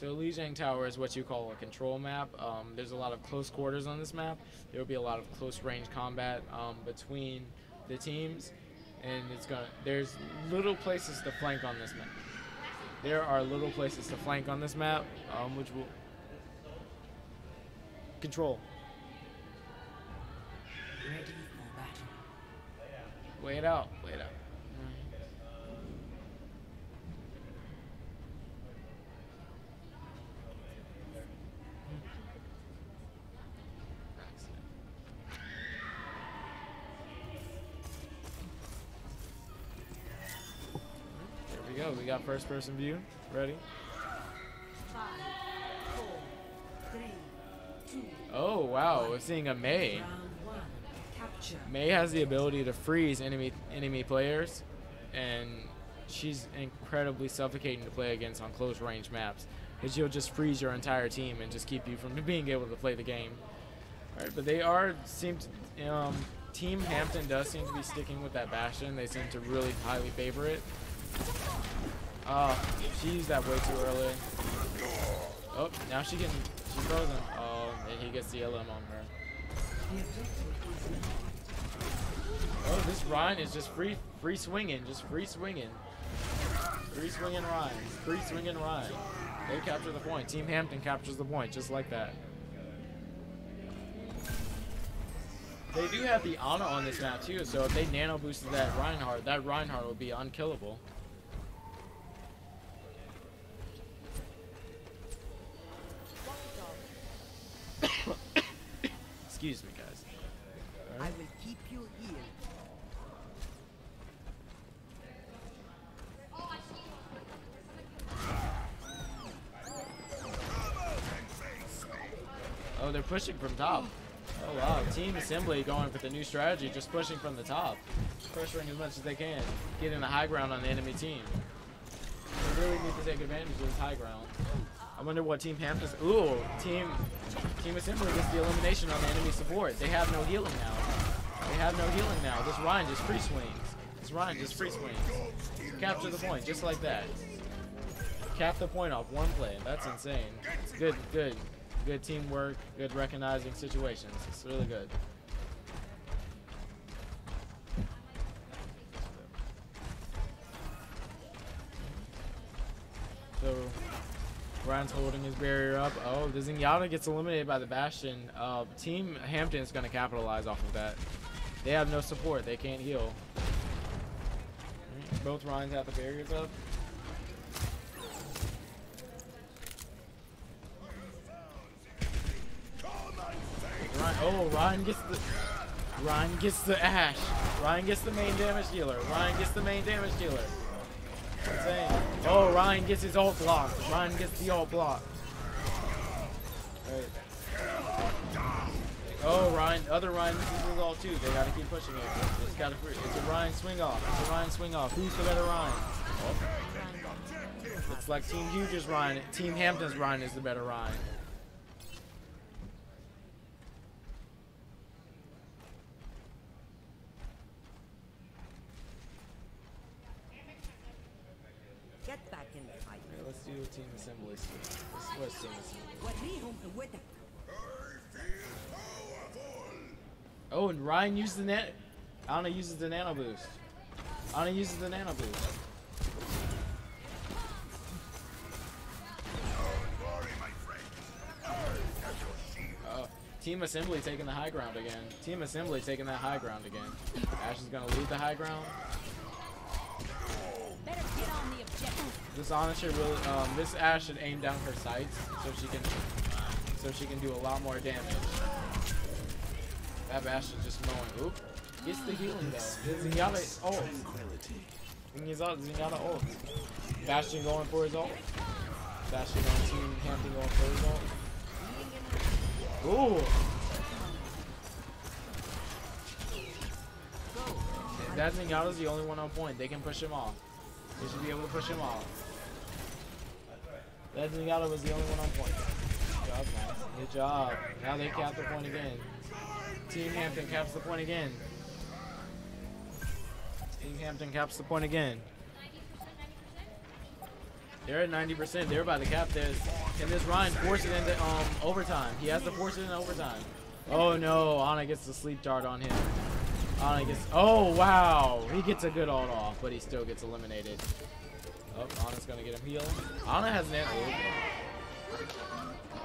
So Lijiang Tower is what you call a control map. Um, there's a lot of close quarters on this map. There will be a lot of close range combat um, between the teams, and it's gonna. There's little places to flank on this map. There are little places to flank on this map, um, which will control. Ready for battle. Wait out. Wait out. First person view. Ready? Five, four, three, two, Oh, wow. We're seeing a Mei. Mei has the ability to freeze enemy enemy players, and she's incredibly suffocating to play against on close range maps. Because you'll just freeze your entire team and just keep you from being able to play the game. All right, but they are seem to, um, Team Hampton does seem to be sticking with that Bastion. They seem to really highly favor it. Oh, she used that way too early. Oh, now she can. She's frozen. Oh, and he gets the elim on her. Oh, this Rein is just free, free swinging, just free swinging, free swinging Rein, free swinging Rein. They capture the point. Team Hampton captures the point, just like that. They do have the Ana on this map too, so if they nano boosted that Reinhardt, that Reinhardt would be unkillable. Excuse me, guys. I will keep you here. Oh, they're pushing from top. Oh wow, Team Assembly going for the new strategy, just pushing from the top. Pressuring as much as they can, getting the high ground on the enemy team. They really need to take advantage of this high ground. I wonder what Team Hampton's. Ooh, Team Team Assembly gets the elimination on the enemy support. They have no healing now. They have no healing now. This Rein just free swings. This Rein just free swings. Capture the point, just like that. Cap the point off one play. That's insane. Good, good, good teamwork. Good recognizing situations. It's really good. So Rein's holding his barrier up. Oh, the Zenyatta gets eliminated by the Bastion. Uh, Team Hampton is going to capitalize off of that. They have no support. They can't heal. Both Reins have the barriers up. Rein, oh, Rein gets the Rein gets the Ashe. Rein gets the main damage dealer. Rein gets the main damage dealer. Oh, Rein gets his ult blocked. Rein gets the ult blocked. Right. Oh, Rein. Other Rein misses his ult too. They gotta keep pushing it. It's gotta. It's a Rein swing off. It's a Rein swing off. Who's the better Rein? Looks like Team Huge's Rein. Team Hampton's Rein is the better Rein. Get back in the fight. Okay, let's do Team Assembly. Let's, what's Team Assembly? What me home and with it. Oh, and Ryan uses the net. Ana uses the nano boost. Ana uses the nano boost. Uh, Team Assembly taking the high ground again. Team Assembly taking that high ground again. Ashe is gonna lead the high ground. Get on the objective. This Ana should really, um, this Ashe should aim down her sights so she can, so she can do a lot more damage. That is just mowing. Oop, gets the healing though. Zenyatta ult. Zenyatta, Zenyatta ult. Bastion going for his ult. Bastion on Team Hampton going for his ult. Ooh. That Zenyatta's the only one on point. They can push him off. They should be able to push him off. That Zenyatta was the only one on point. Good job, man. Good job. Now they cap the point again. Team Hampton caps the point again. Team Hampton caps the point again. They're at 90%. They're about to cap this. Can this Rein force it into um, overtime? He has to force it in overtime. Oh no, Ana gets the sleep dart on him. Ana gets. Oh wow, he gets a good ult off, but he still gets eliminated. Oh, Ana's gonna get him healed. Ana has an ult.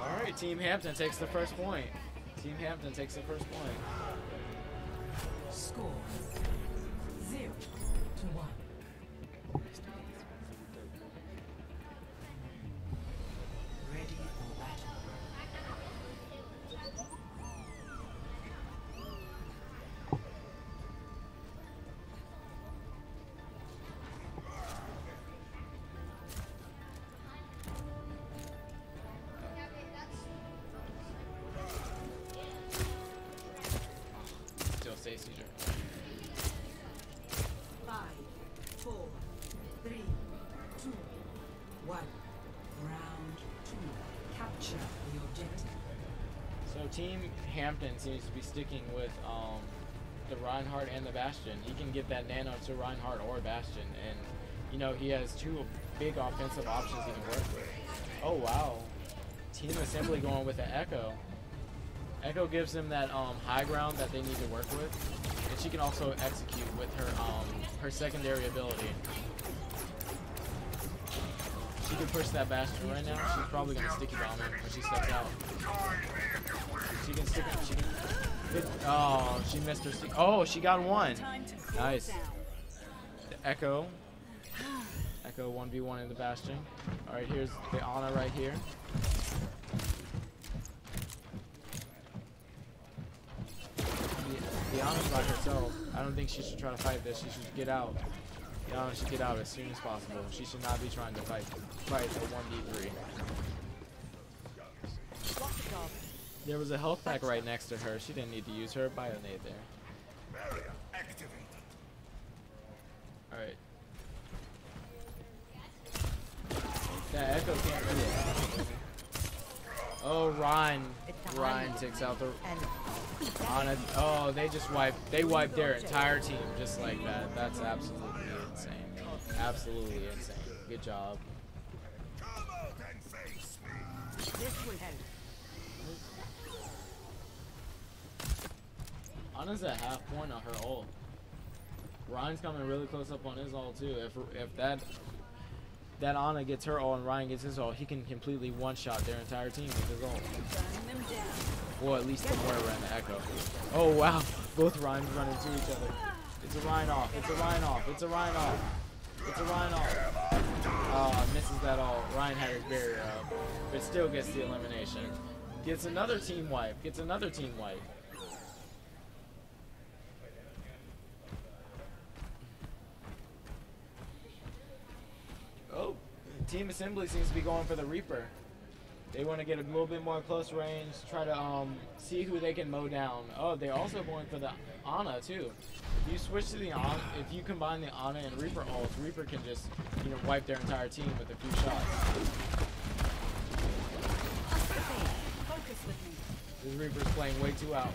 All right, Team Hampton takes the first point. Team Hampton takes the first point. Score. Hampton seems to be sticking with um, the Reinhardt and the Bastion. He can get that nano to Reinhardt or Bastion, and you know he has two big offensive options he can work with. Oh wow, Team Assembly going with the Echo. Echo gives them that um, high ground that they need to work with, and she can also execute with her um, her secondary ability. She can push that Bastion right now. She's probably gonna sticky bomb him when she steps out. She can stick. She can. Oh, she missed her. Oh, she got one. Nice. The Echo. Echo 1v1 in the Bastion. Alright, here's the Ana right here. The, the Ana's by herself. I don't think she should try to fight this. She should get out. The Ana should get out as soon as possible. She should not be trying to fight fight a 1v3. Walk the dog. There was a health pack right next to her. She didn't need to use her bionade there. Alright. That echo can't do it. Oh, Rein. Rein takes out the Ana, oh, they just wiped. They wiped their entire team just like that. That's absolutely insane. Absolutely insane. Good job. this will help. Ana's at half point on her ult. Rein's coming really close up on his ult too. If if that that Ana gets her ult and Rein gets his ult, he can completely one shot their entire team with his ult. Well, at least the Moira and the Echo. Oh wow, both Reins run into each other. It's a Rein off. It's a Rein off. It's a Rein off. It's a Rein off. Oh, misses that all. Rein had his barrier up, but still gets the elimination. Gets another team wipe. Gets another team wipe. Oh, Team Assembly seems to be going for the Reaper. They want to get a little bit more close range, try to um, see who they can mow down. Oh, they're also going for the Ana too. If you switch to the Ana, if you combine the Ana and Reaper ults, Reaper can just you know wipe their entire team with a few shots. Focus with me. This Reaper's playing way too out.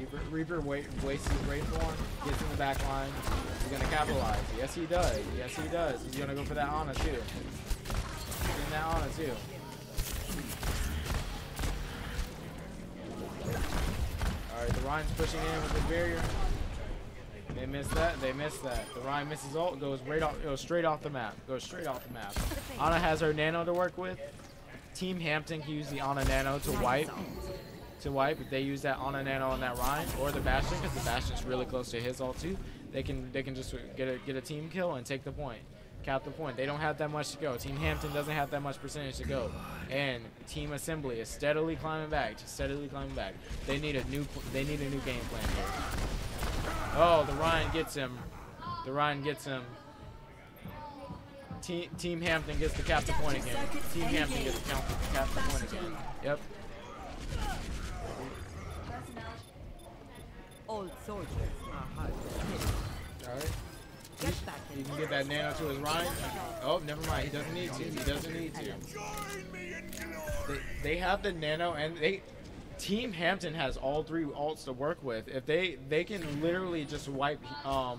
Reaper, Reaper wait, wastes his Wraith Form, gets in the back line. He's gonna capitalize. Yes, he does. Yes, he does. He's gonna go for that Ana too. He's that Ana too. Alright, the Rein's pushing in with the barrier. They missed that. They missed that. The Rein misses ult, goes right off, goes straight off the map. Goes straight off the map. Ana has her nano to work with. Team Hampton can use the Ana nano to wipe. To wipe if they use that Ana nano on that Rein or the Bastion because the Bastion's really close to his ult too. They can they can just get a get a team kill and take the point. Cap the point. They don't have that much to go. Team Hampton doesn't have that much percentage to go. And Team Assembly is steadily climbing back, just steadily climbing back. They need a new they need a new game plan here. Oh, the Rein gets him. The Rein gets him. Team, Team Hampton gets the cap the point again. Team Hampton gets the cap the point again. Yep. Old soldiers are hard to kill. All right. Get back You in. can get that nano to his Rein. Oh, never mind. He doesn't need to. He doesn't need to. They, they have the nano and they. Team Hampton has all three ults to work with. If they they can literally just wipe um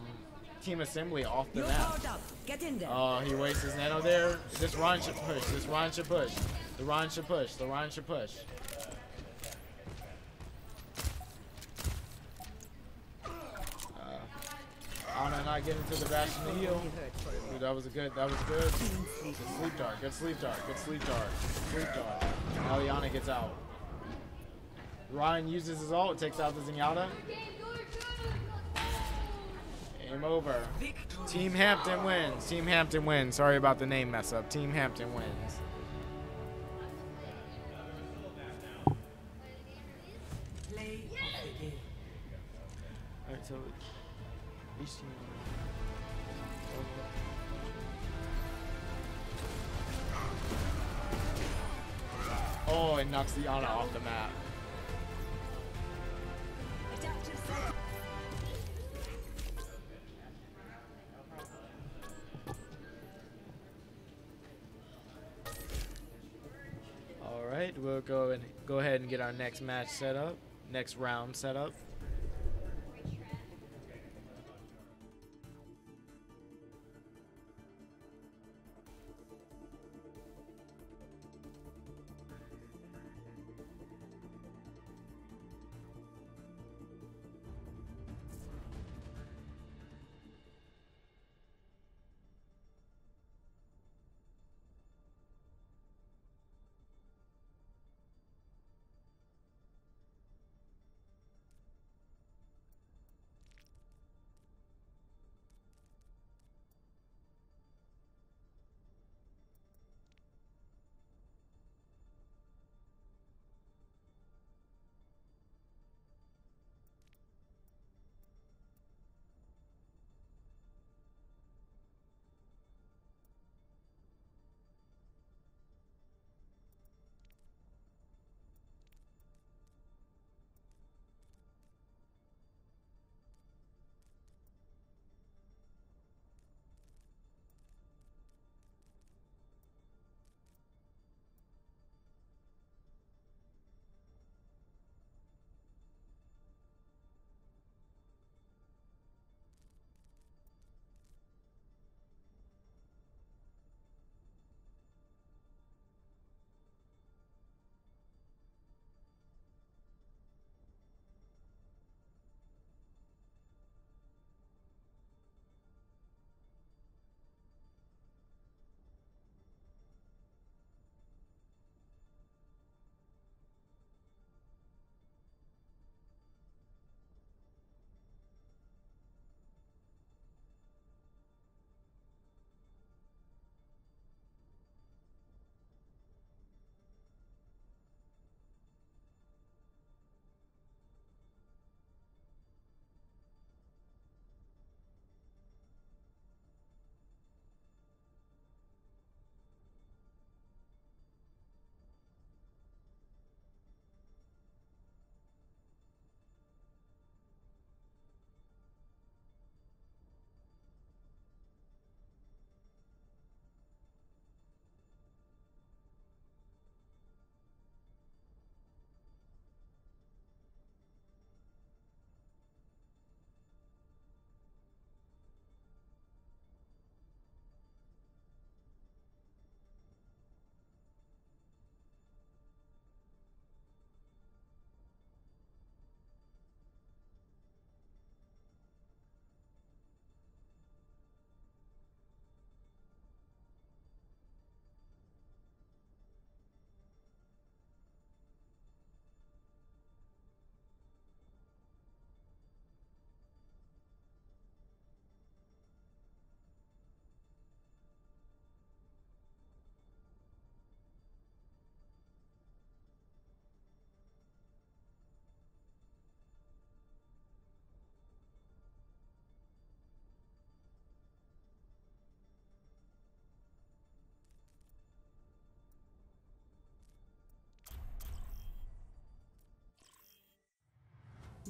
Team Assembly off the map. powered up. Get in there. Oh, he wastes his nano there. This Rein should push. This Rein should push. The Rein should push. The Rein should push. Uh, Ana not getting to the Bastion to heal. Only hurt for a Ooh, bit. that was a good. That was good. Good sleep dart. Good sleep dart. Good sleep dart. Sleep dart. Now Liana gets out. Rein uses his ult, takes out the Zenyatta. Game over. Team Hampton wins. Team Hampton wins. Sorry about the name mess up. Team Hampton wins. Off the map. All right, we'll go and go ahead and get our next match set up, next round set up.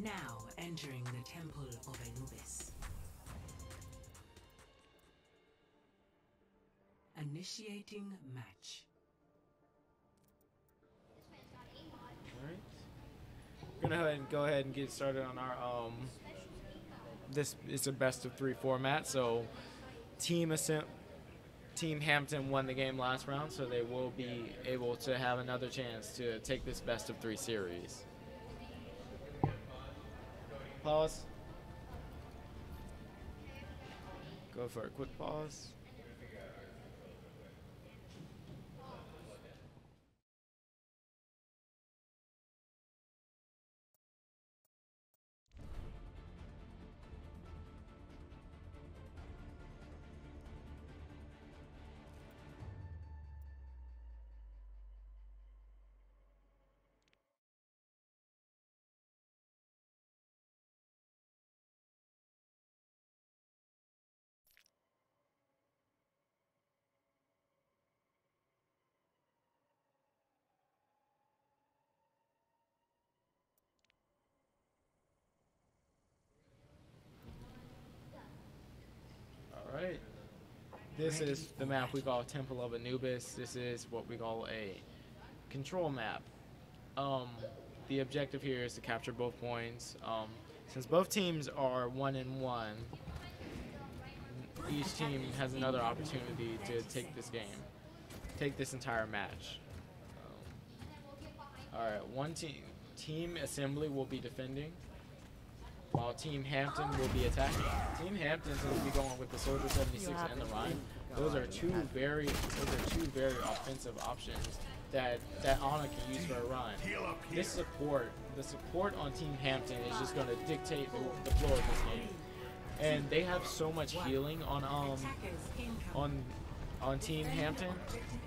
Now entering the Temple of Anubis. Initiating match. Alright. We're gonna go ahead and go ahead and get started on our um this is a best of three format, so team ascent Team Hampton won the game last round, so they will be able to have another chance to take this best of three series. Pause. Go for a quick pause. This is the map we call Temple of Anubis. This is what we call a control map. Um, the objective here is to capture both points. Um, since both teams are one and one, each team has another opportunity to take this game, take this entire match. Um, all right, one team, Team Assembly will be defending while Team Hampton will be attacking. Team Hampton's going to be going with the Soldier 76 and the Rein. Those are two very, those are two very offensive options that that Ana can use for a run. This support, the support on Team Hampton is just going to dictate the, the floor of this game. And they have so much healing on um on on Team Hampton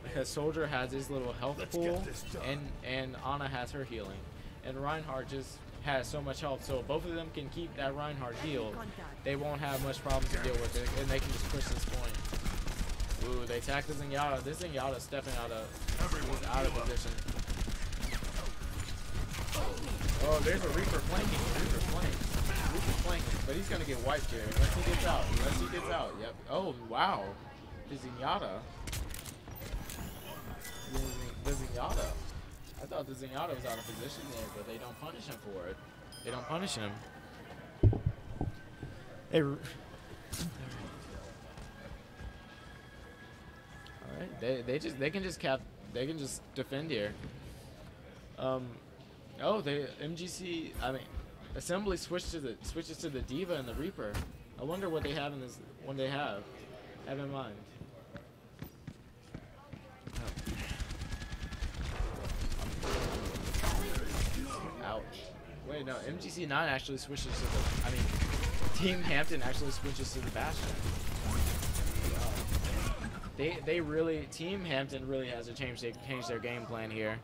because Soldier has his little health pool and and Ana has her healing, and Reinhardt just has so much health. So both of them can keep that Reinhardt healed. They won't have much problem to deal with it, and they can just push this point. Ooh, they attack the Zenyatta. This Zenyatta stepping out of he's out of position. Oh, there's a Reaper flanking. Reaper flank. Reaper flanking, but he's gonna get wiped here unless he gets out. Unless he gets out. Yep. Oh wow, the Zenyatta. The, the Zenyatta. I thought the Zenyatta was out of position there, but they don't punish him for it. They don't punish him. Hey. All right. They they just they can just cap they can just defend here. Um. Oh, they MGC. I mean, Assembly switched to the switches to the D.Va and the Reaper. I wonder what they have in this. What they have. Have in mind. Ouch. Wait, no. MGC9 actually switches to the. I mean, Team Hampton actually switches to the Bastion. They they really Team Hampton really has to change they change their game plan here.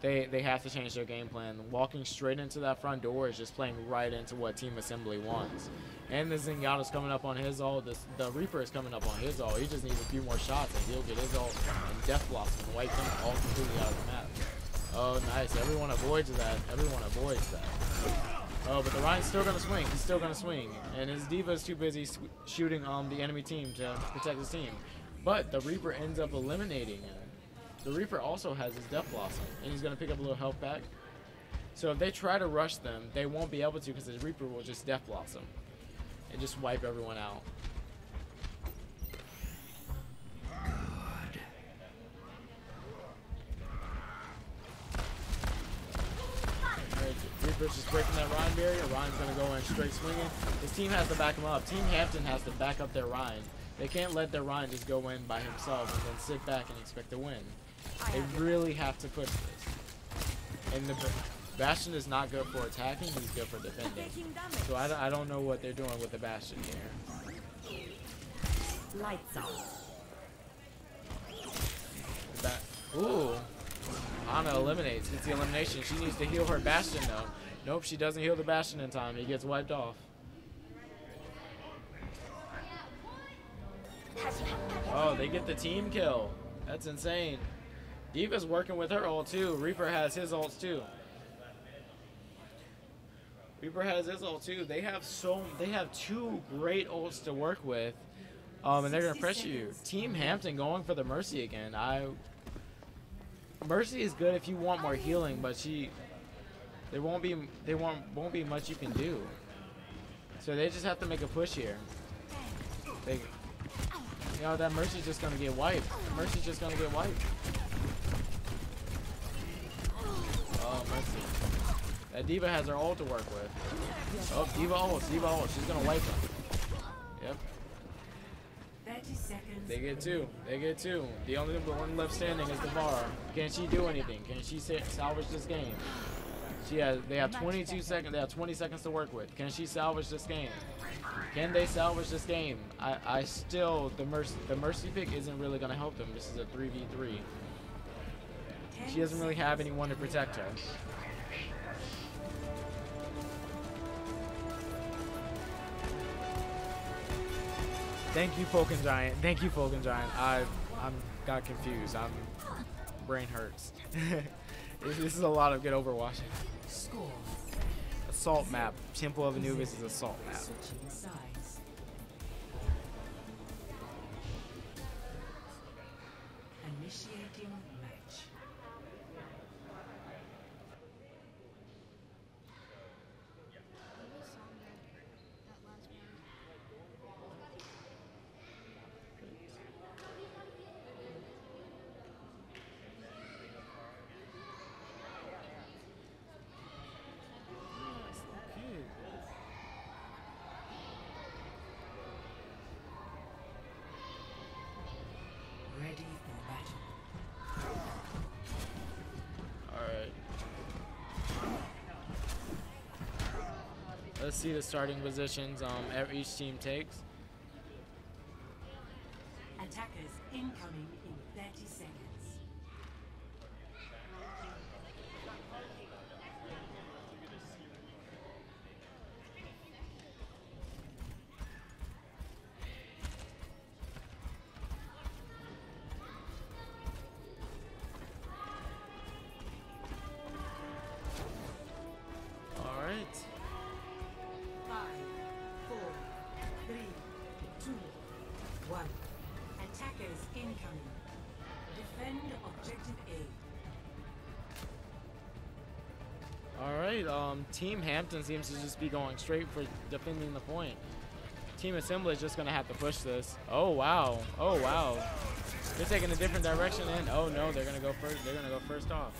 They they have to change their game plan. Walking straight into that front door is just playing right into what Team Assembly wants. And the Zenyatta's coming up on his ult. The, Reaper is coming up on his ult. He just needs a few more shots and he'll get his ult and Death and wipe them all completely out of the map. Oh, nice. Everyone avoids that. Everyone avoids that. Oh, but the Rein's still gonna swing. He's still gonna swing, and his D.Va's too busy shooting um the enemy team to protect his team. But the Reaper ends up eliminating him. The Reaper also has his Death Blossom, and he's gonna pick up a little health back. So if they try to rush them, they won't be able to because the Reaper will just Death Blossom and just wipe everyone out. Alright, Reaper's just breaking that Rein barrier. Rein's gonna go in straight swinging. His team has to back him up. Team Hampton has to back up their Rein. They can't let their Rein just go in by himself and then sit back and expect to win. They really have to push this. And the Bastion is not good for attacking, he's good for defending. So I don't, I don't know what they're doing with the Bastion here. Lights. The Ooh. Ana eliminates. It's the elimination. She needs to heal her Bastion though. Nope, she doesn't heal the Bastion in time. He gets wiped off. Oh, they get the team kill. That's insane. D.Va's working with her ult too. Reaper has his ults too. Reaper has his ult too. They have so they have two great ults to work with, um, and they're gonna 60 pressure you. Team Hampton going for the Mercy again. I Mercy is good if you want more healing, but she there won't be there won't won't be much you can do. So they just have to make a push here. They, you know that Mercy's just gonna get wiped. Mercy's just gonna get wiped. Oh Mercy. That D.Va has her ult to work with. Oh, D.Va ult, D.Va ult. She's gonna wipe them. Yep, 30 seconds. They get two. They get two. The only one left standing is the bar. Can she do anything? Can she sa- salvage this game? She has. They have 22 seconds. They have 20 seconds to work with. Can she salvage this game? Can they salvage this game? I, I still the mercy the mercy pick isn't really gonna help them. This is a 3v3. She doesn't really have anyone to protect her. Thank you, Falcon Giant. Thank you, Falcon Giant. I I'm got confused. I'm brain hurts. this, is a lot of good overwatching. Assault map. Temple of Anubis is assault map. See the starting positions um, each team takes. Team Hampton seems to just be going straight for defending the point. Team Assembly is just gonna have to push this. Oh wow. Oh wow. They're taking a different direction and oh no, they're gonna go first they're gonna go first off.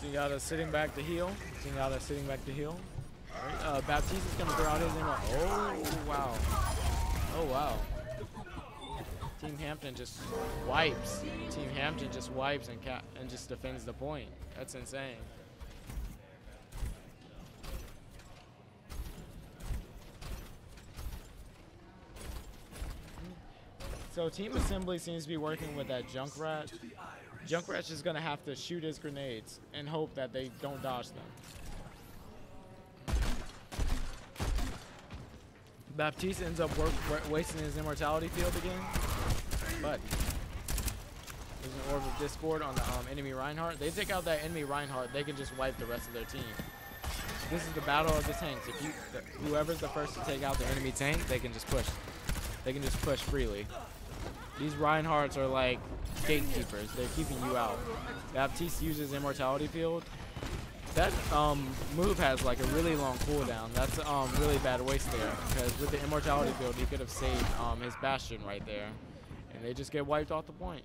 Zenyatta sitting back to heal. Zenyatta sitting back to heal. Uh Baptiste is gonna throw out his ammo. Oh wow. Oh wow. Team Hampton just wipes. Team Hampton just wipes and and just defends the point. That's insane. So Team Assembly seems to be working with that Junkrat. Junkrat's just gonna have to shoot his grenades and hope that they don't dodge them. Baptiste ends up work, wasting his immortality field again, but there's an orb of discord on the um, enemy Reinhardt. They take out that enemy Reinhardt, they can just wipe the rest of their team. This is the battle of the tanks. If you, the, whoever's the first to take out the enemy tank, they can just push. They can just push freely. These Reinhardts are like gatekeepers. They're keeping you out. Baptiste uses immortality field. That um, move has like a really long cooldown. That's um, really bad waste there because with the immortality field, he could have saved um, his bastion right there, and they just get wiped off the point.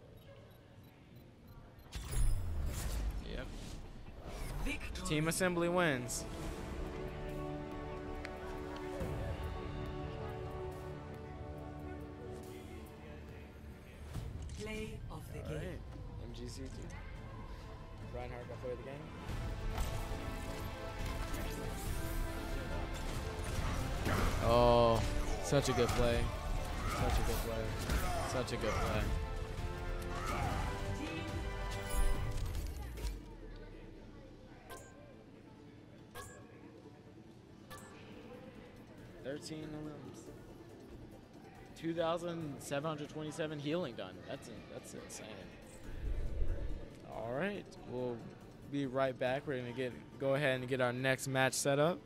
Yep. Victory. Team Assembly wins. Right. MGC team. Reinhardt got play the game. Oh, such a good play. Such a good play. Such a good play. Thirteen elims. 2,727 healing done. That's that's insane. All right, we'll be right back. We're gonna get go ahead and get our next match set up.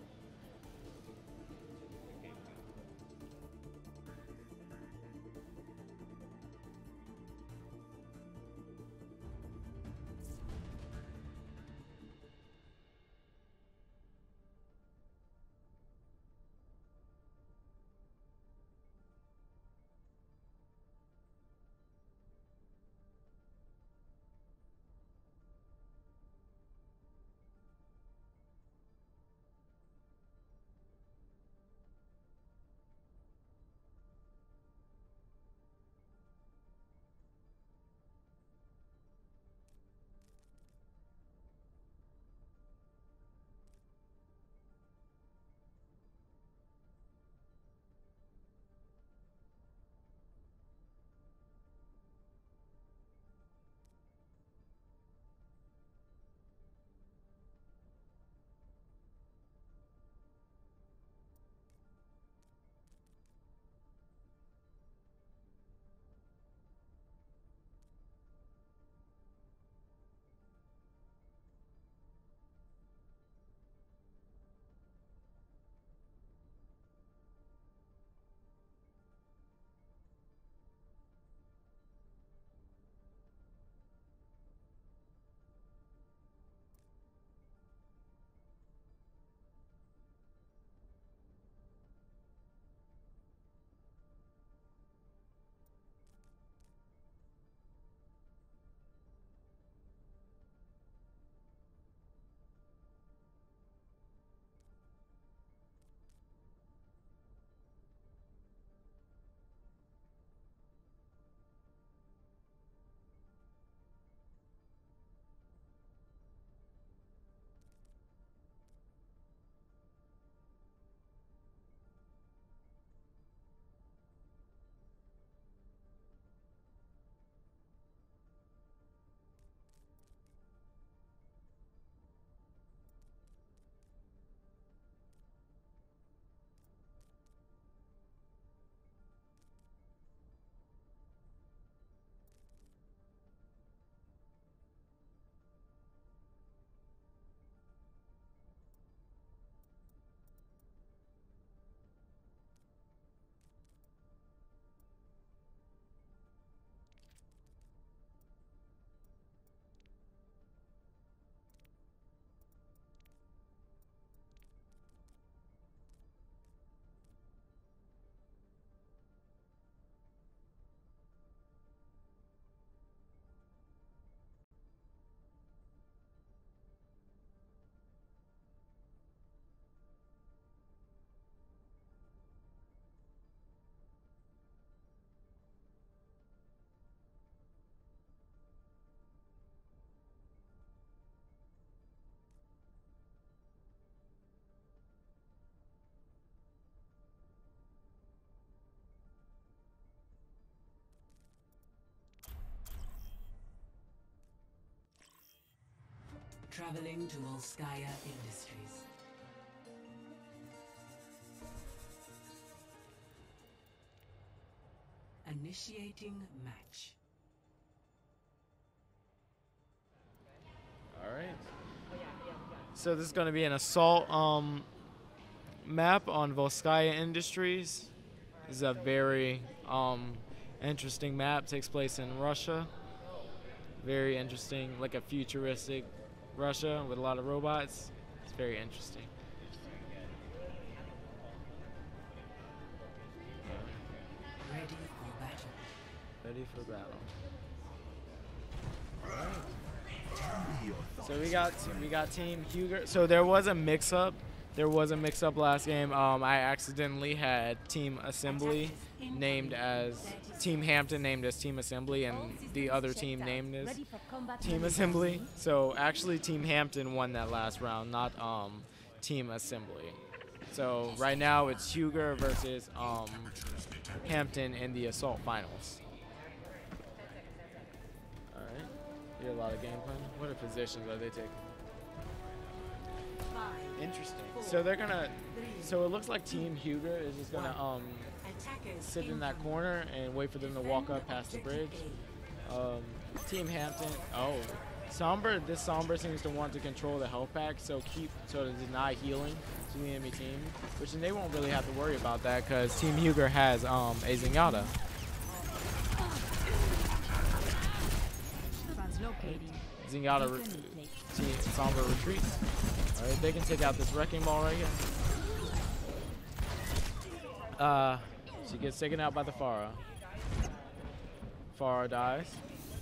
Traveling to Volskaya Industries. Initiating match. All right. So this is going to be an assault um, map on Volskaya Industries. This is a very um, interesting map. Takes place in Russia. Very interesting, like a futuristic Russia with a lot of robots. It's very interesting. Ready for battle. Ready for battle. So we got we got Team Huger. So there was a mix-up. There was a mix-up last game. Um, I accidentally had Team Assembly named as Team Hampton named as Team Assembly, and the other team named as Team Assembly. So actually, Team Hampton won that last round, not um, Team Assembly. So right now it's Huger versus um, Hampton in the Assault Finals. All right. You have a lot of game plan. What are positions are they taking? Interesting. So they're gonna. So it looks like Team Huger is just gonna um sit in that corner and wait for them to walk up past the bridge. Um, Team Hampton. Oh, Sombra, this Sombra seems to want to control the health pack, so keep so to deny healing to the enemy team, which they won't really have to worry about that because Team Huger has um, a Zenyatta. Zenyatta. Team Sombra retreats. All right, they can take out this wrecking ball right here. Uh, she gets taken out by the Pharah. Pharah dies.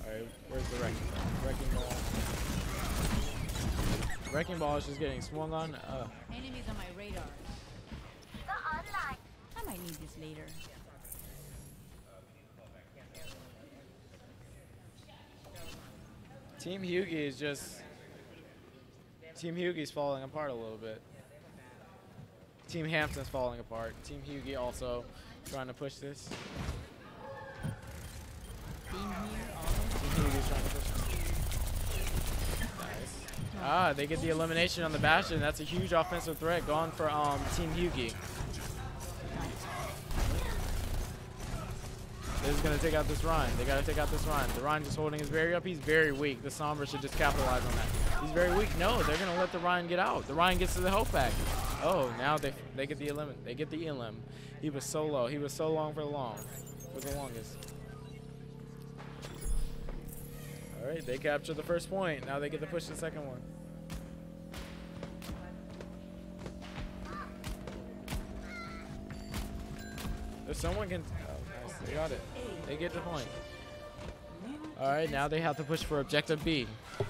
All right, where's the wrecking ball? Wrecking ball. Wrecking ball is just getting swung on. Uh, Enemies on my radar. I might need this later. Team Huger is just. Team Huger's falling apart a little bit. Team Hampton's falling apart. Team Hugie also trying to push this. To. Ah, they get the elimination on the Bastion. That's a huge offensive threat gone for um Team Huger. They're just gonna take out this Rein. They gotta take out this Rein. The Rein just holding his barrier up. He's very weak. The Sombra should just capitalize on that. He's very weak. No, they're gonna let the Rein get out. The Rein gets to the health pack. Oh, now they they get the elim. They get the elim. He was so low. He was so long for the long, for the longest. All right, they capture the first point. Now they get to push the second one. If someone can, oh, nice, they got it. They get the point. All right, now they have to push for objective B. All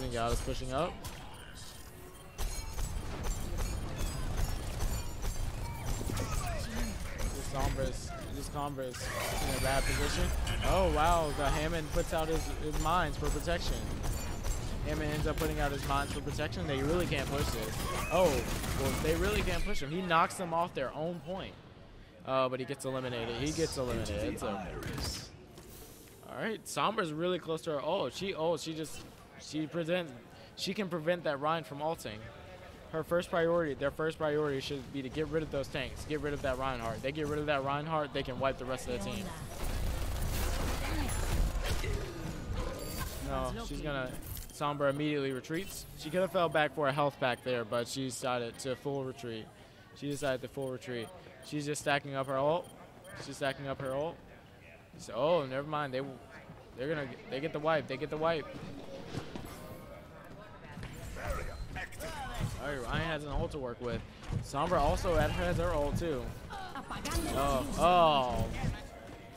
right. Zenyatta's pushing up. This Sombra's, this Sombra's in a bad position. Oh wow, the Hammond puts out his, his mines for protection. Hammond ends up putting out his mines for protection. They really can't push this. Oh, well, they really can't push him. He knocks them off their own point. Uh, but he gets eliminated. He gets eliminated. All right, Sombra's really close to her. Oh, she oh she just she present she can prevent that Rein from ulting. Her first priority, their first priority should be to get rid of those tanks, get rid of that Reinhardt. They get rid of that Reinhardt, they can wipe the rest of the team. No, she's gonna. Sombra immediately retreats. She could have fell back for a health pack there, but she decided to full retreat. She decided to full retreat. She's just stacking up her ult. She's stacking up her ult. So, oh, never mind. They, they're gonna. They get the wipe. They get the wipe. All right, Rein has an ult to work with. Sombra also has her ult too. Oh, oh.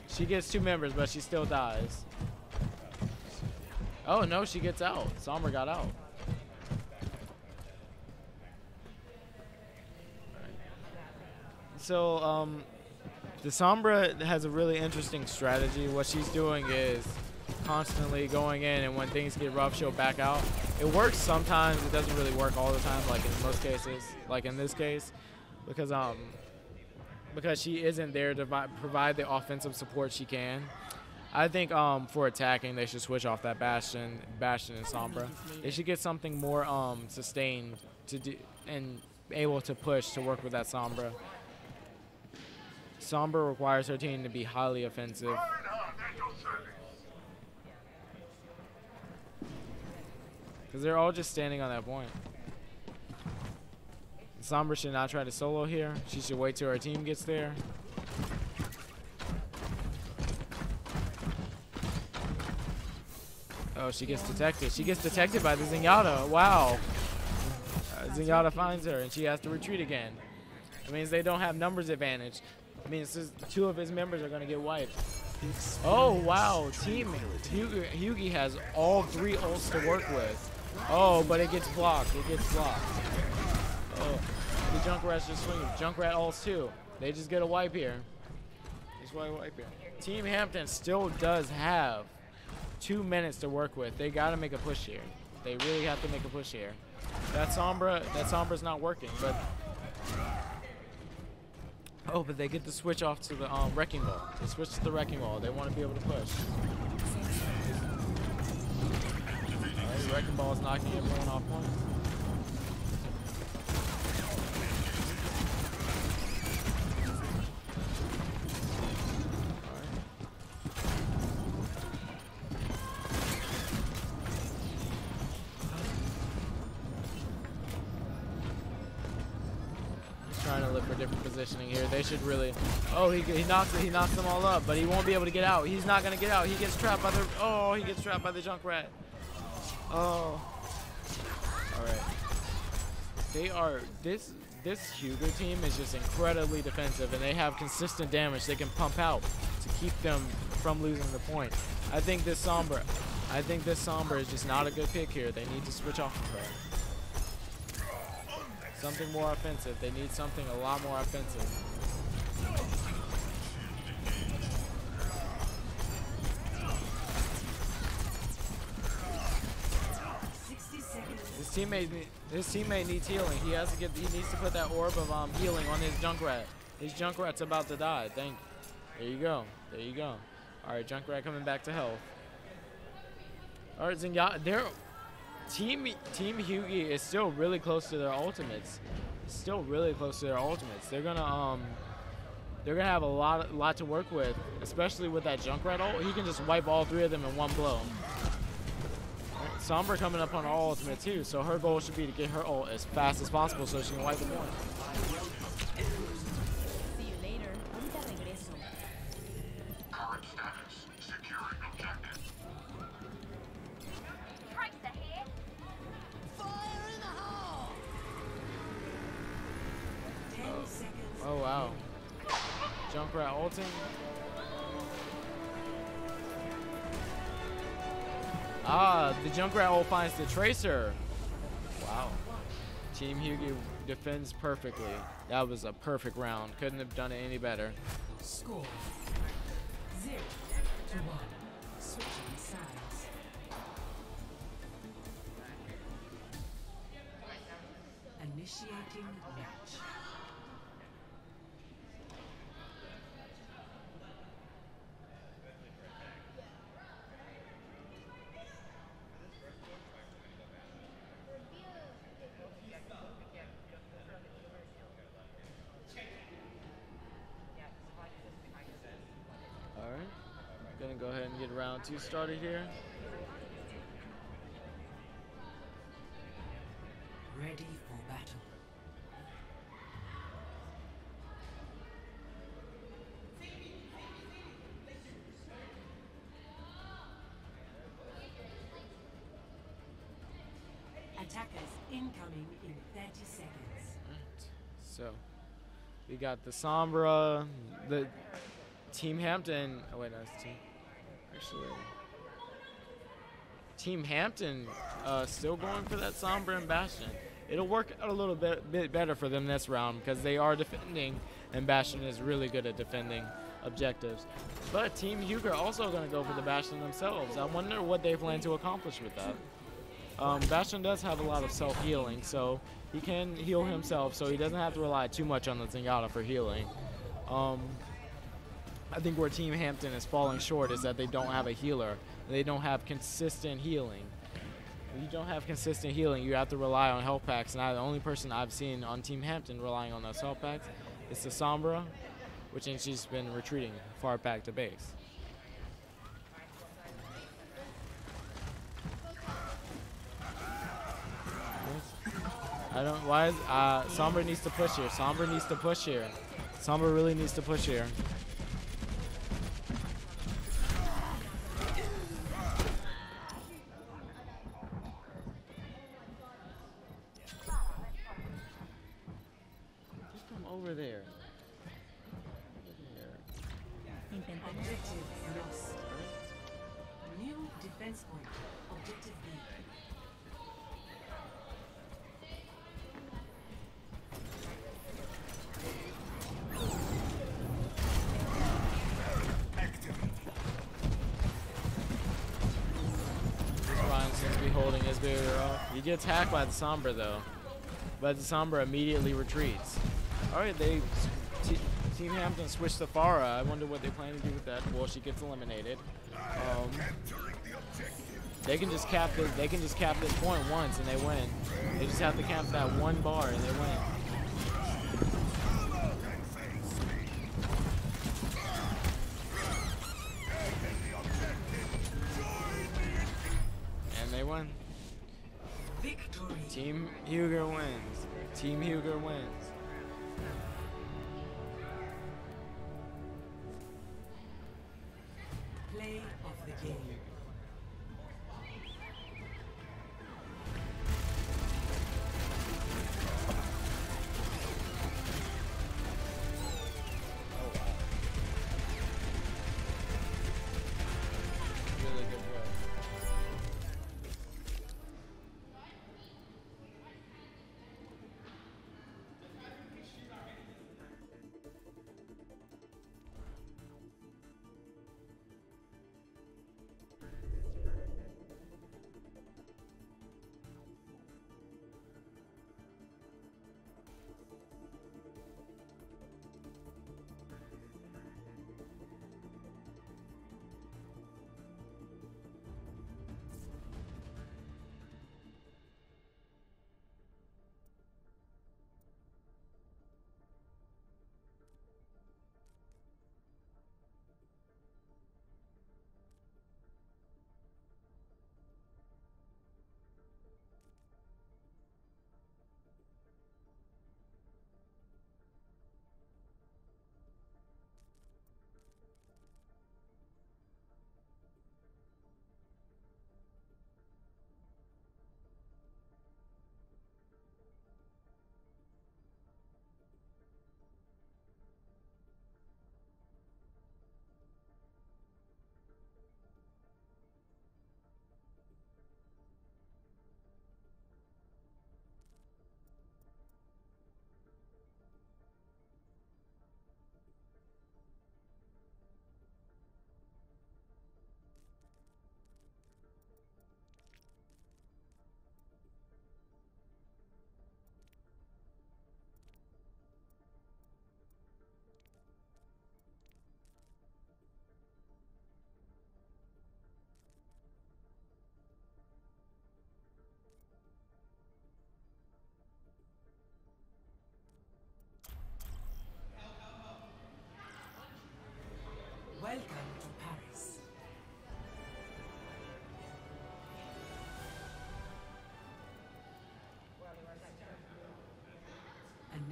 She gets two members, but she still dies. Oh no, she gets out. Sombra got out. So, um, the Sombra has a really interesting strategy. What she's doing is constantly going in, and when things get rough, she'll back out. It works sometimes. It doesn't really work all the time, like in most cases, like in this case, because um, because she isn't there to provide the offensive support she can. I think um, for attacking, they should switch off that Bastion, Bastion and Sombra. They should get something more um, sustained to do and able to push to work with that Sombra. Sombra requires her team to be highly offensive. Because they're all just standing on that point. Sombra should not try to solo here. She should wait till her team gets there. Oh, she gets detected. She gets detected by the Zenyatta. Wow. Uh, Zenyatta finds her, and she has to retreat again. It means they don't have numbers advantage. It means two of his members are going to get wiped. Oh, wow. Team Huger has all three ults to work with. Oh, but it gets blocked. It gets blocked. Oh, the Junkrat's just swinging. Junkrat ults too. They just get a wipe here. Just a wipe here. Team Hampton still does have two minutes to work with. They got to make a push here. They really have to make a push here. That Sombra, that Sombra's not working, but oh, but they get to switch off to the um, wrecking ball. They switch to the wrecking ball. They want to be able to push. Dragon Ball is not going to get blown off points. trying to look for different positioning here. They should really. Oh, he, he knocks he knocks them all up, but he won't be able to get out. He's not gonna get out. He gets trapped by the. Oh, he gets trapped by the Junkrat. Oh. All right. They are this this Huger team is just incredibly defensive, and they have consistent damage they can pump out to keep them from losing the point. I think this Sombra, I think this Sombra is just not a good pick here. They need to switch off of her. Something more offensive. They need something a lot more offensive. Teammate, his teammate needs healing. He has to get. He needs to put that orb of um healing on his Junkrat. His Junkrat's about to die. Thank. you. There you go. There you go. All right, Junkrat coming back to health. All right, Zenyatta. Their team Team Huger is still really close to their ultimates. Still really close to their ultimates. They're gonna um. They're gonna have a lot, lot to work with, especially with that Junkrat ult. He can just wipe all three of them in one blow. Sombra coming up on her ultimate too, so her goal should be to get her ult as fast as possible so she can wipe the point. See you later. Ahorita Ah, the Junkrat ult finds the Tracer. Wow. Team Huger defends perfectly. That was a perfect round. Couldn't have done it any better. Score. 0 to 1. Switching sides. Initiating match. All right. Gonna go ahead and get two started here. Ready for battle. Attackers incoming in 30 seconds. So we got the Sombra, the Team Hampton. Oh wait, no, it's Team. Actually, Team Hampton uh, still going for that Sombra and Bastion. It'll work out a little bit, bit better for them this round because they are defending, and Bastion is really good at defending objectives. But Team Huger also going to go for the Bastion themselves. I wonder what they plan to accomplish with that. Um, Bastion does have a lot of self-healing, so he can heal himself, so he doesn't have to rely too much on the Zenyatta for healing. Um, I think where Team Hampton is falling short is that they don't have a healer. They don't have consistent healing. If you don't have consistent healing, you have to rely on health packs, and I, the only person I've seen on Team Hampton relying on those health packs is the Sombra, which means she's been retreating far back to base. I don't. Why is uh, Sombra needs to push here? Sombra needs to push here. Sombra really needs to push here. Gets hacked by the Sombra though, but the Sombra immediately retreats. All right, they Team Hampton switched to Pharah. I wonder what they plan to do with that. Well, she gets eliminated. Um, they can just cap this. They can just cap this point once and they win. They just have to cap that one bar and they win.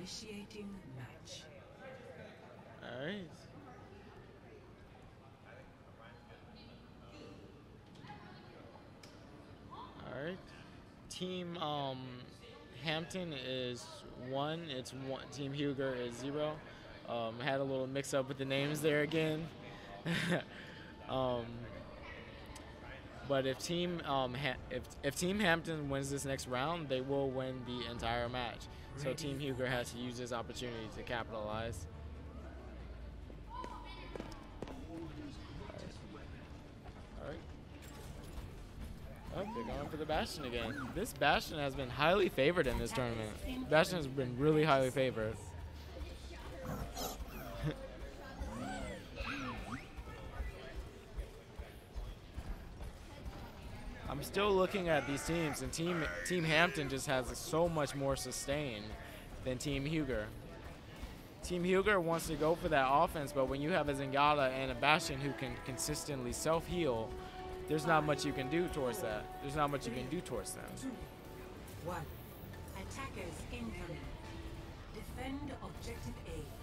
Initiating match. All right. All right. Team um, Hampton is one. It's one. Team Huger is zero. Um, had a little mix up with the names there again. um, but if team um, if if Team Hampton wins this next round, they will win the entire match. So Team Huger has to use this opportunity to capitalize. Alright. Oh, they're going for the Bastion again. This Bastion has been highly favored in this tournament. Bastion has been really highly favored. I'm still looking at these teams, and Team Team Hampton just has so much more sustain than Team Huger. Team Huger wants to go for that offense, but when you have a Zenyatta and a Bastion who can consistently self-heal, there's not much you can do towards that. There's not much you can do towards them. One. Attackers incoming. Defend objective A.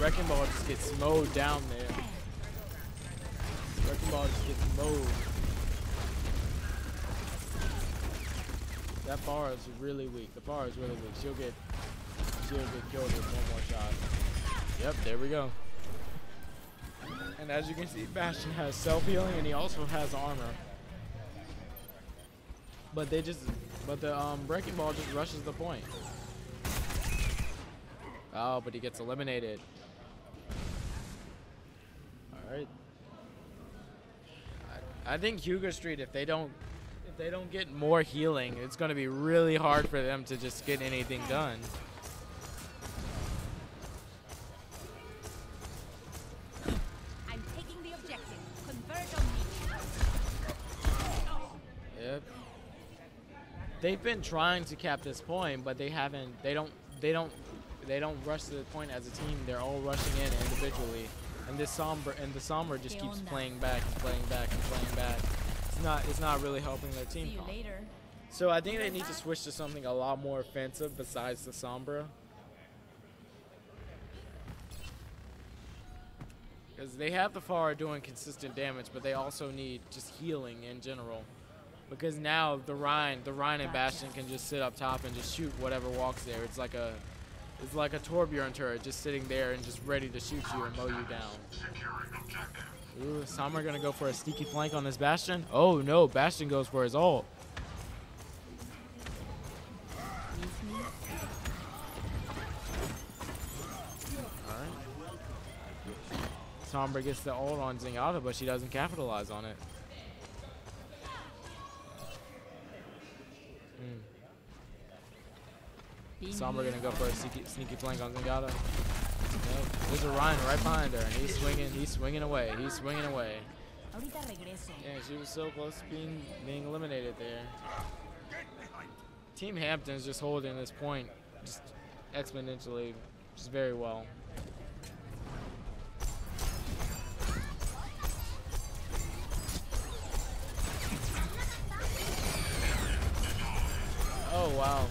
Wrecking Ball just gets mowed down there. Wrecking Ball just gets mowed. That bar is really weak. The bar is really weak. She'll get she'll get killed with one more shot. Yep, there we go. And as you can see, Bastion has self-healing and he also has armor. But they just but the um Wrecking Ball just rushes the point. Oh, but he gets eliminated. Alright. I, I think Hugo Street, if they don't if they don't get more healing, it's gonna be really hard for them to just get anything done. I'm taking the objective. Converge on me. Yep. They've been trying to cap this point, but they haven't they don't they don't they don't rush to the point as a team. They're all rushing in individually. And this Sombra and the Sombra just keeps playing back and playing back and playing back. It's not it's not really helping their team. See you later. So I think they need to switch to something a lot more offensive besides the Sombra. Because they have the Far doing consistent damage, but they also need just healing in general. Because now the Rein, the Rein and Bastion can just sit up top and just shoot whatever walks there. It's like a, it's like a Torbjorn turret just sitting there and just ready to shoot you and mow you down. Ooh, Sombra gonna go for a sneaky flank on this Bastion. Oh no, Bastion goes for his ult. Sombra gets the ult on Zenyatta, but she doesn't capitalize on it. Sombra gonna go for a sneaky, sneaky flank on. Yep. There's a Rein right behind her, and he's swinging, he's swinging away, he's swinging away. Yeah, she was so close to being being eliminated there. Team Hampton's just holding this point just exponentially, just very well. Oh wow,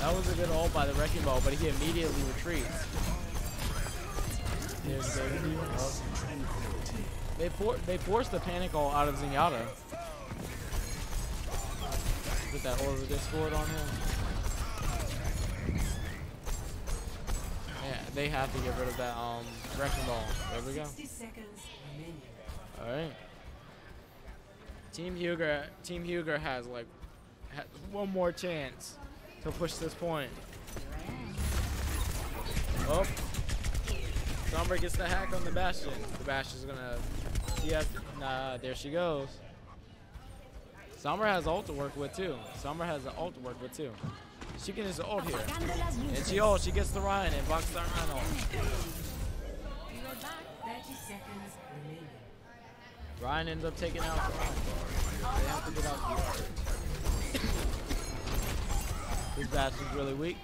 that was a good ult by the wrecking ball, but he immediately retreats. They for they forced the panic all out of Zenyatta. Put that orb of discord on him. Yeah, they have to get rid of that um wrecking ball. There we go. 60 seconds remaining. All right. Team Huger, Team Huger has like has one more chance to push this point. Oh, Sombra gets the hack on the Bastion. The Bastion's gonna. Has. Nah, there she goes. Sombra has ult to work with too. Sombra has an ult to work with too. She can just ult here. And she ult. She gets the Rein and blocks the Rein ult. Be right back. 30 seconds remaining. Rein ends up taking out the Rein. They have to get out. This Bastion's really weak.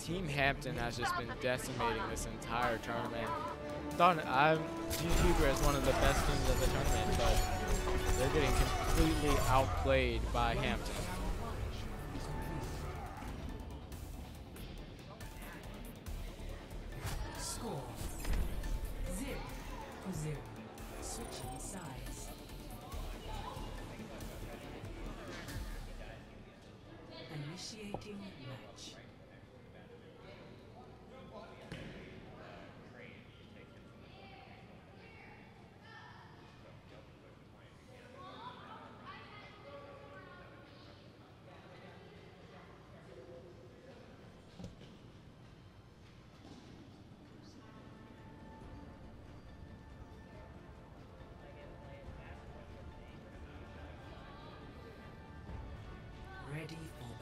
Team Hampton has just been decimating this entire tournament. Thought I'm Huger as one of the best teams of the tournament, but they're getting completely outplayed by Hampton. To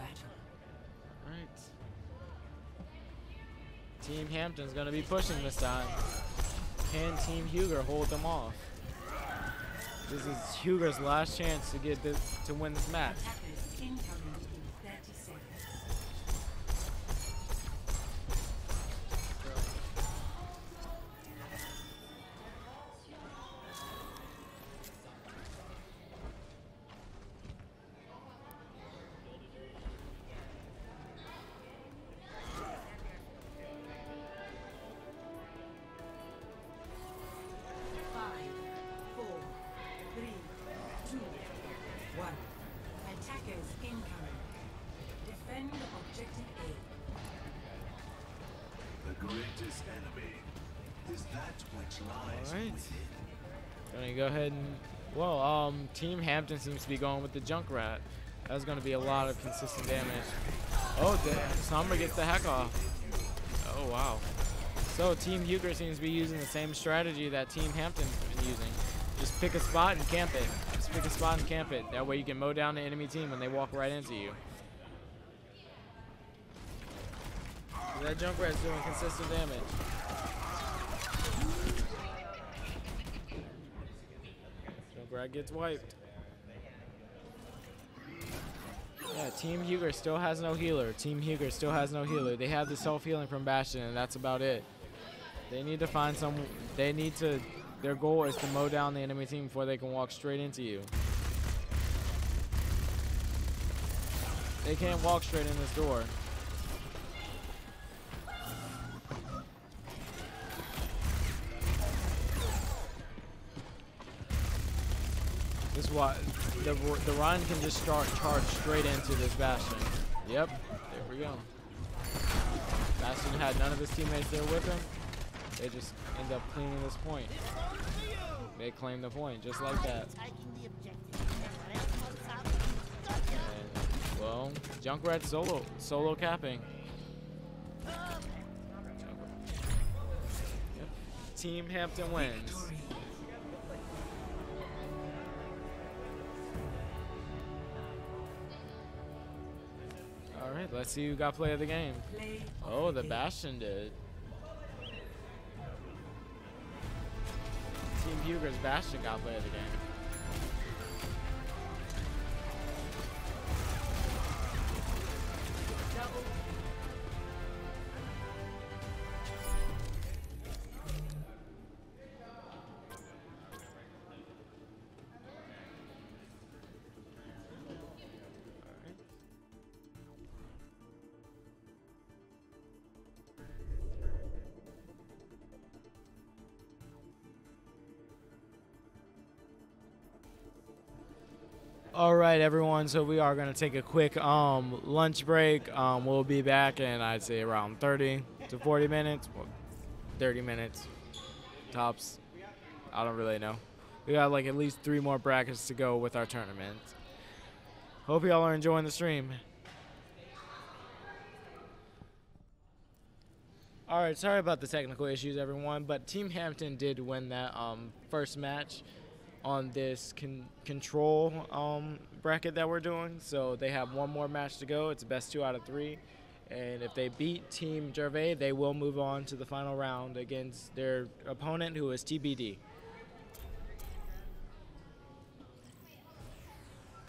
battle. Right. Team Hampton's gonna be pushing this time. Can Team Huger hold them off? This is Huger's last chance to get this to win this match. Hampton seems to be going with the Junkrat. That's gonna be a lot of consistent damage. Oh, damn! Sombra gets the heck off. Oh wow. So Team Huger seems to be using the same strategy that Team Hampton's been using. Just pick a spot and camp it. Just pick a spot and camp it. That way you can mow down the enemy team when they walk right into you. That Junkrat's doing consistent damage. Junkrat gets wiped. Team Huger still has no healer. Team Huger still has no healer. They have the self-healing from Bastion, and that's about it. They need to find some. They need to. Their goal is to mow down the enemy team before they can walk straight into you. They can't walk straight in this door. Why the the Rein can just start charge straight into this Bastion. Yep, there we go. Bastion had none of his teammates there with him. They just end up cleaning this point. They claim the point just like that. And, well, Junkrat solo solo capping. Yep. Team Hampton wins. Let's see who got play of the game. Oh, the. Bastion did. Team Huger's Bastion got play of the game. All right, everyone. So we are going to take a quick um, lunch break. Um, we'll be back in, I'd say, around 30 to 40 minutes. Well, 30 minutes tops. I don't really know. We got like at least three more brackets to go with our tournament. Hope y'all are enjoying the stream. All right, sorry about the technical issues, everyone. But Team Hampton did win that um, first match on this con- control um, bracket that we're doing. So they have one more match to go. It's a best two out of three, And if they beat Team Gervais, they will move on to the final round against their opponent, who is TBD.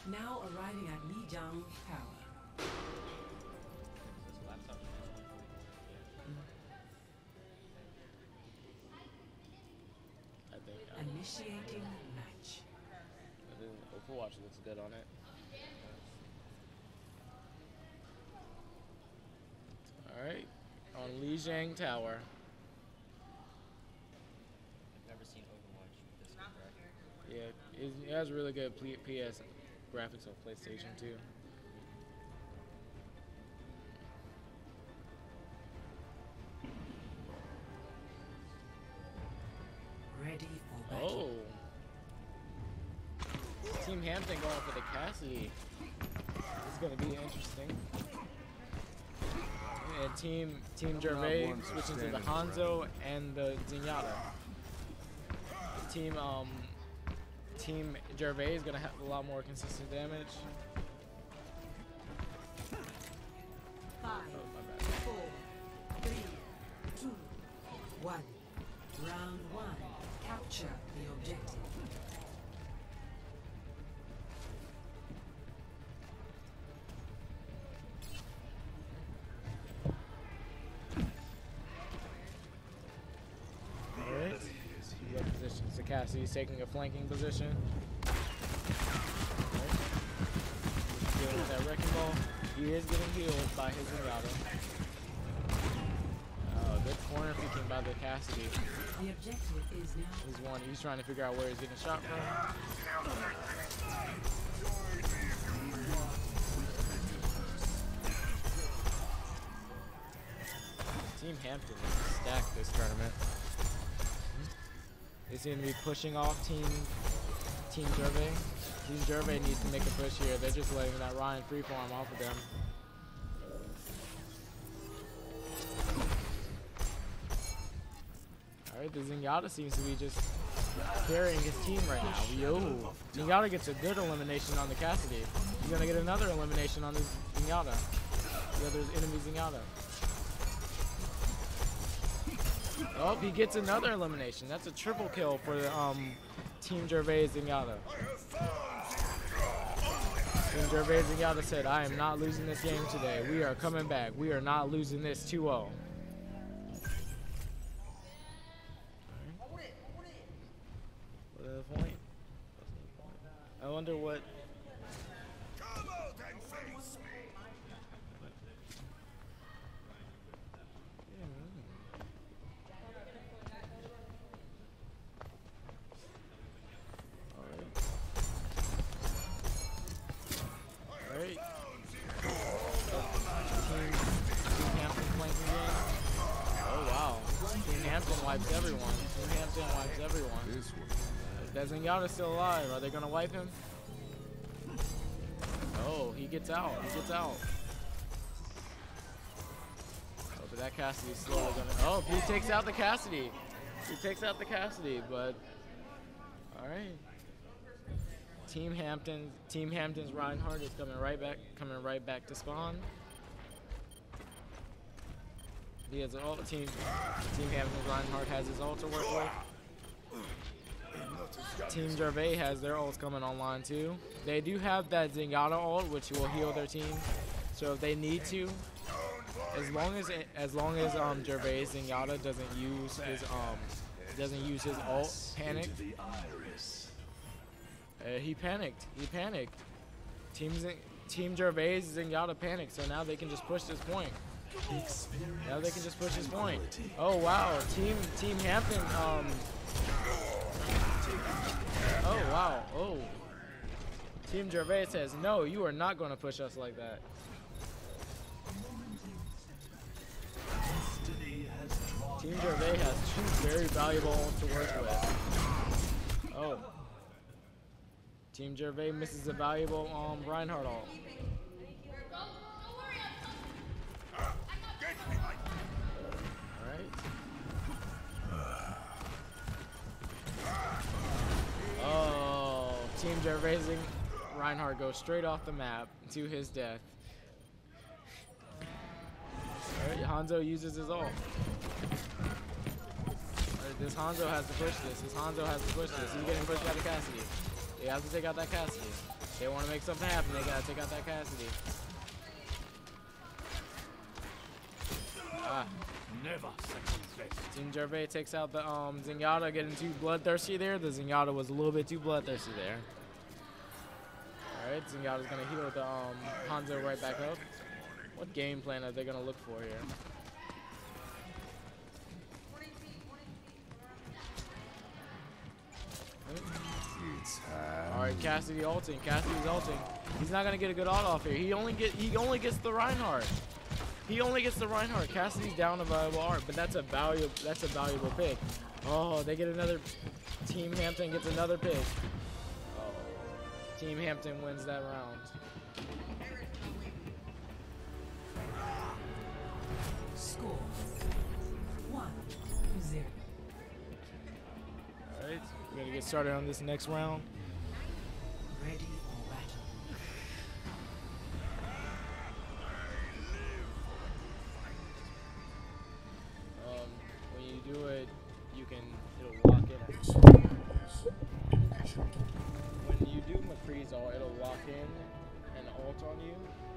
Now arriving at Lijiang Tower. I think. Initiating match. I Overwatch looks good on it. All right, on Lijiang Tower. I've never seen Overwatch this good. Yeah, it, has really good PS graphics on PlayStation too. Ready for battle. Oh. Team Hampton going for the Cassidy. This is gonna be interesting. And Team Team Gervais switching to the standing Hanzo and the Zenyatta. Team um Team Gervais is gonna have a lot more consistent damage. Five, Oh my bad. four, three, two, one. Round one. Capture taking a flanking position. Alright. He's Dealing with that wrecking ball. He is getting healed by his Zenyatta. Oh, uh, good corner peeking by the Cassidy. The objective is now He's one. He's trying to figure out where he's getting shot from. Team Hampton is stacked this tournament. They going to be pushing off Team Team Gervais. Team Gervais needs to make a push here. They're just letting that Rein freeform off of them. Alright, the Zenyatta seems to be just carrying his team right now. Yo, Zenyatta gets a good elimination on the Cassidy. He's gonna get another elimination on this Zenyatta. The other enemy Zenyatta. Oh, he gets another elimination. That's a triple kill for the um, Team Gervais Zenyatta. Team Gervais Zenyatta said, I am not losing this game today. We are coming back. We are not losing this 2-0. What is the point? I wonder what. Team wipes everyone. This one. Still alive? Are they gonna wipe him? Oh, he gets out. He gets out. Oh, but that Cassidy's slowly gonna. Oh, he takes out the Cassidy. He takes out the Cassidy, but. Alright. Team Hampton, Team Hampton's Reinhardt is coming right back, coming right back to spawn. He has an ult. Team, Team Hampton's Reinhardt has his ult to work with. Team Gervais has their ults coming online too. They do have that Zenyatta ult, which will heal their team. So if they need to, as long as as long as um Gervais Zenyatta doesn't use his um doesn't use his ult panic, uh, he panicked. He panicked. Team Team Gervais Zenyatta panicked, so now they can just push this point. Now they can just push this point. Oh wow, Team Team Hampton. Um. Wow. Oh. Team Gervais says no. You are not going to push us like that. Team Gervais has two very valuable ults to work with. Oh. Team Gervais misses a valuable um Reinhardt ult. Alright. Team Gervais and Reinhardt goes straight off the map to his death. Hanzo uses his ult. Alright, This Hanzo has to push this. This Hanzo has to push this. He's getting pushed out of Cassidy. They have to take out that Cassidy. They want to make something happen. They gotta take out that Cassidy. Ah. Never second best. Takes out the um, getting too bloodthirsty there. The Zenyatta was a little bit too bloodthirsty there. Alright, Zenyatta's gonna heal the um, Hanzo right back up. What game plan are they gonna look for here? Alright, Cassidy ulting. Cassidy's ulting. He's not gonna get a good ult off here. He only get he only gets the Reinhardt. He only gets the Reinhardt. Cassidy's down a valuable art, but that's a valuable that's a valuable pick. Oh, they get another. Team Hampton gets another pick. Oh, Team Hampton wins that round. Score one zero. All right, we're gonna get started on this next round. You do it, you can it'll lock in. When you do McCree's ult, it'll lock in an ult on you,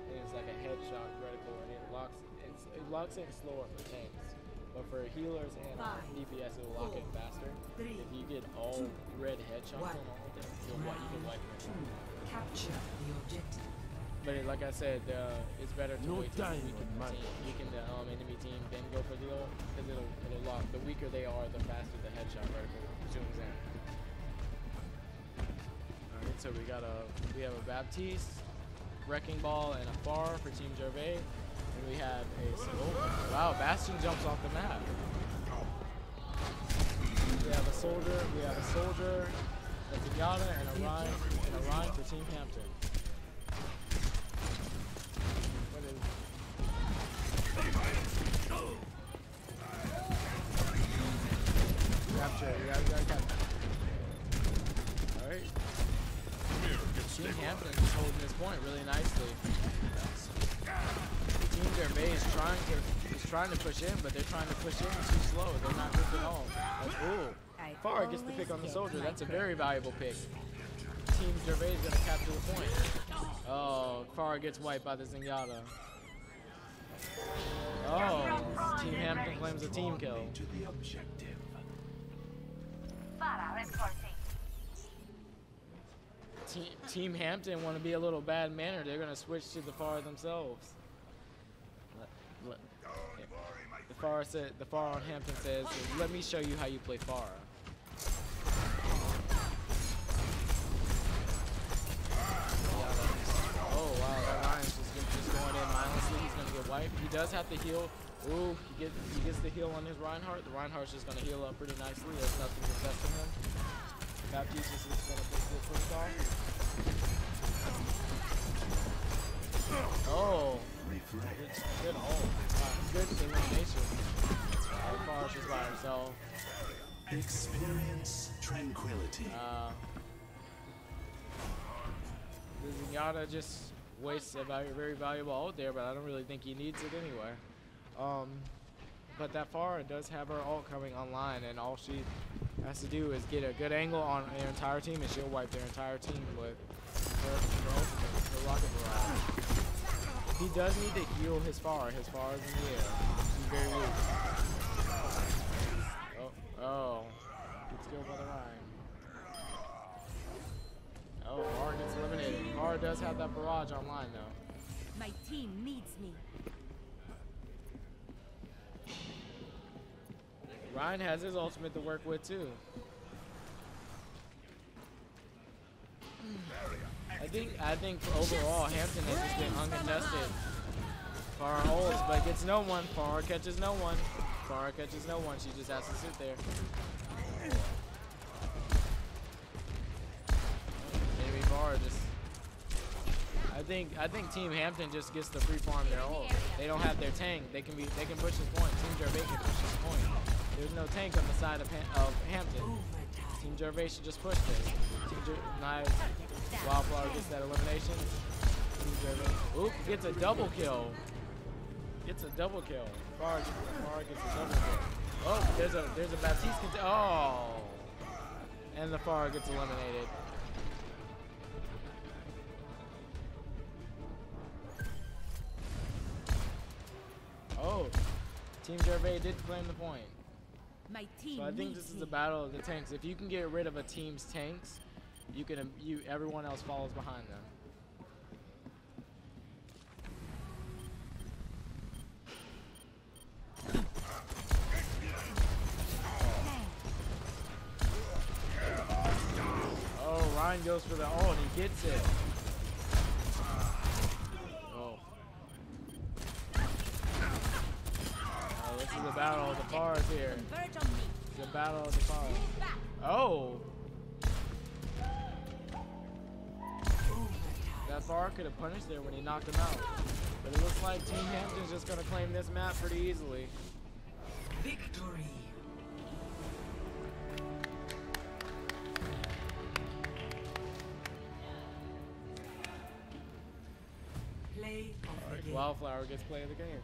and it's like a headshot critical, and it locks it's, it locks in slower for tanks. But for healers and Five, DPS, it'll lock in faster. three, If you get all red headshots one. on all, then you'll you can wipe them. Capture the objective. But like I said, uh, it's better to No wait till you weaken the team, weaken the um, enemy team, then go for the ult, because it'll it'll lock. The weaker they are, the faster the headshot vertical zooms in. Alright, so we got a we have a Baptiste, Wrecking Ball, and a Far for Team Gervais, and we have a oh, wow Bastion jumps off the map. We have a soldier, we have a soldier, a Zenyatta, and a Rein, and a Rein for Team Hampton. What is Capture, you gotta, you gotta capture. Alright. Team Hampton is holding this point really nicely. Team Gervais is trying to is trying to push in, but they're trying to push in too slow. They're not moving home. That's, ooh. I Pharah gets the pick on the soldier. That's a very valuable pick. Team Gervais is gonna capture the point. Oh, Pharah gets wiped by the Zenyatta. Oh, Team Hampton claims a team kill. To objective. Team, Hampton want to be a little bad manner. They're gonna switch to the far themselves. Let- let- The far said, the Pharah on Hampton says, "Let me show you how you play far." Oh wow, that Rein's just, going in mindlessly. He's gonna get wiped. He does have to heal. Ooh, he gets he gets the heal on his Reinhardt. The Reinhardt's just gonna heal up pretty nicely. There's nothing infesting him. Baptiste is just gonna get get pushed off. Oh, good, good ult. Wow, good elimination. Uh, Pharah's just by himself. Experience tranquility. Uh, the Zenyatta just wastes a very, very valuable ult there, but I don't really think he needs it anyway. Um, but that Pharah does have her ult coming online, and all she has to do is get a good angle on their entire team, and she'll wipe their entire team with her, her ultimate, her rocket barrage. He does need to heal his Pharah. His Pharah is in the air. She's very weak. Oh, oh. Good skill by the Rein. Oh, Pharah gets eliminated. Pharah does have that barrage online though. My team needs me. Rein has his ultimate to work with too. I think I think overall Hampton has just been uncontested. Pharah holds, but gets no one. Pharah catches no one. Pharah catches no one. She just has to sit there. Maybe Pharah just. I think I think Team Hampton just gets the free farm their ult. They don't have their tank. They can be they can push this point. Team Gervais can point. There's no tank on the side of, Han- of Hampton. Team Gervais should just push this. Team Ger- nice. Wildflower gets that elimination. Team Gervais. Oop, gets a double kill. Gets a double kill. Pharah gets, Pharah gets a double kill. Oh, there's a there's a Baptiste. Oh, and the Far gets eliminated. Oh, Team Gervais did claim the point. My team So I think this is a battle of the tanks. If you can get rid of a team's tanks, you can you everyone else follows behind them. Oh, Rein goes for the oh, and he gets it. Oh. Oh, this is a battle of the bars here. Converge on me. It's a battle of the bars. Oh! That bar could have punished there when he knocked him out. But it looks like Team Hampton's just gonna claim this map pretty easily. Victory. Play of the game. Wildflower gets play of the game.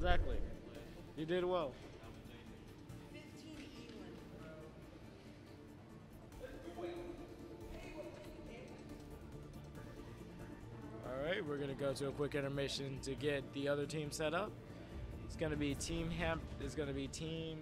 Exactly. You did well. Go to a quick intermission to get the other team set up. It's gonna be Team Hemp. It's gonna be Team.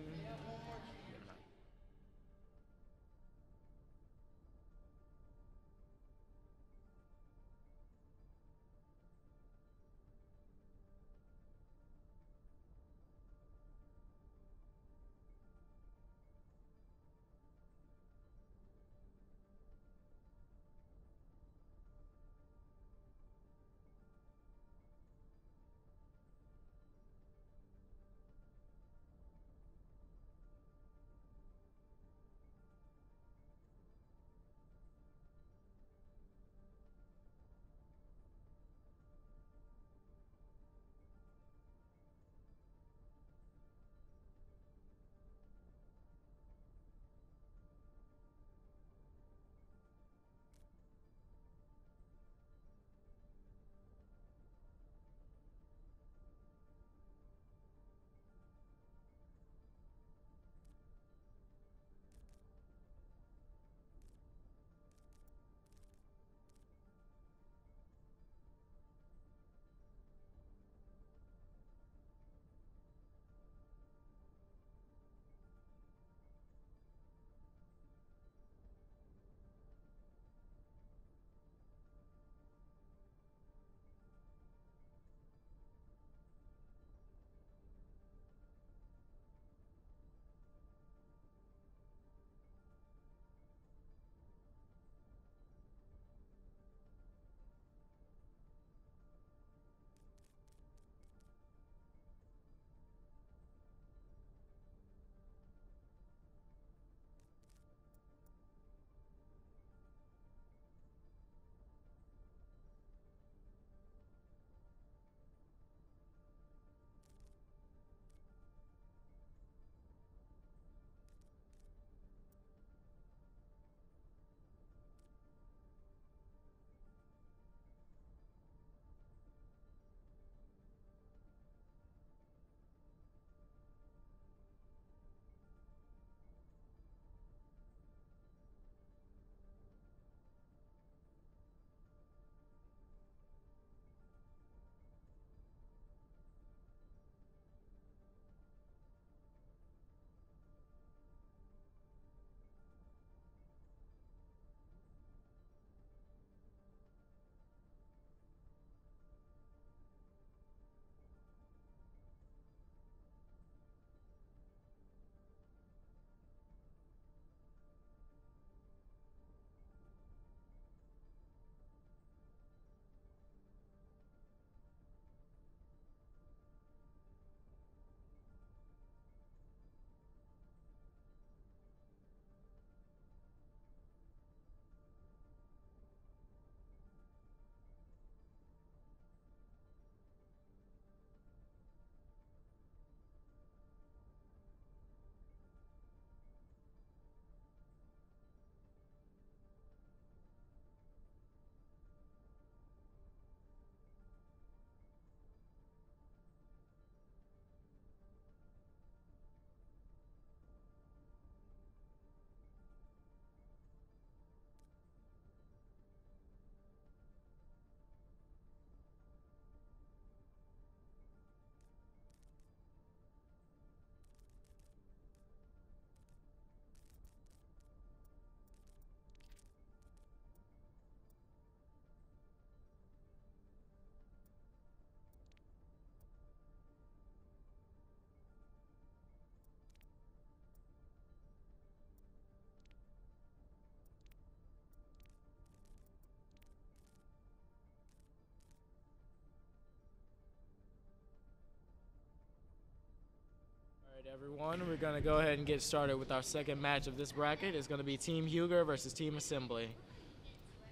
Everyone, we're gonna go ahead and get started with our second match of this bracket. It's gonna be Team Huger versus Team Assembly.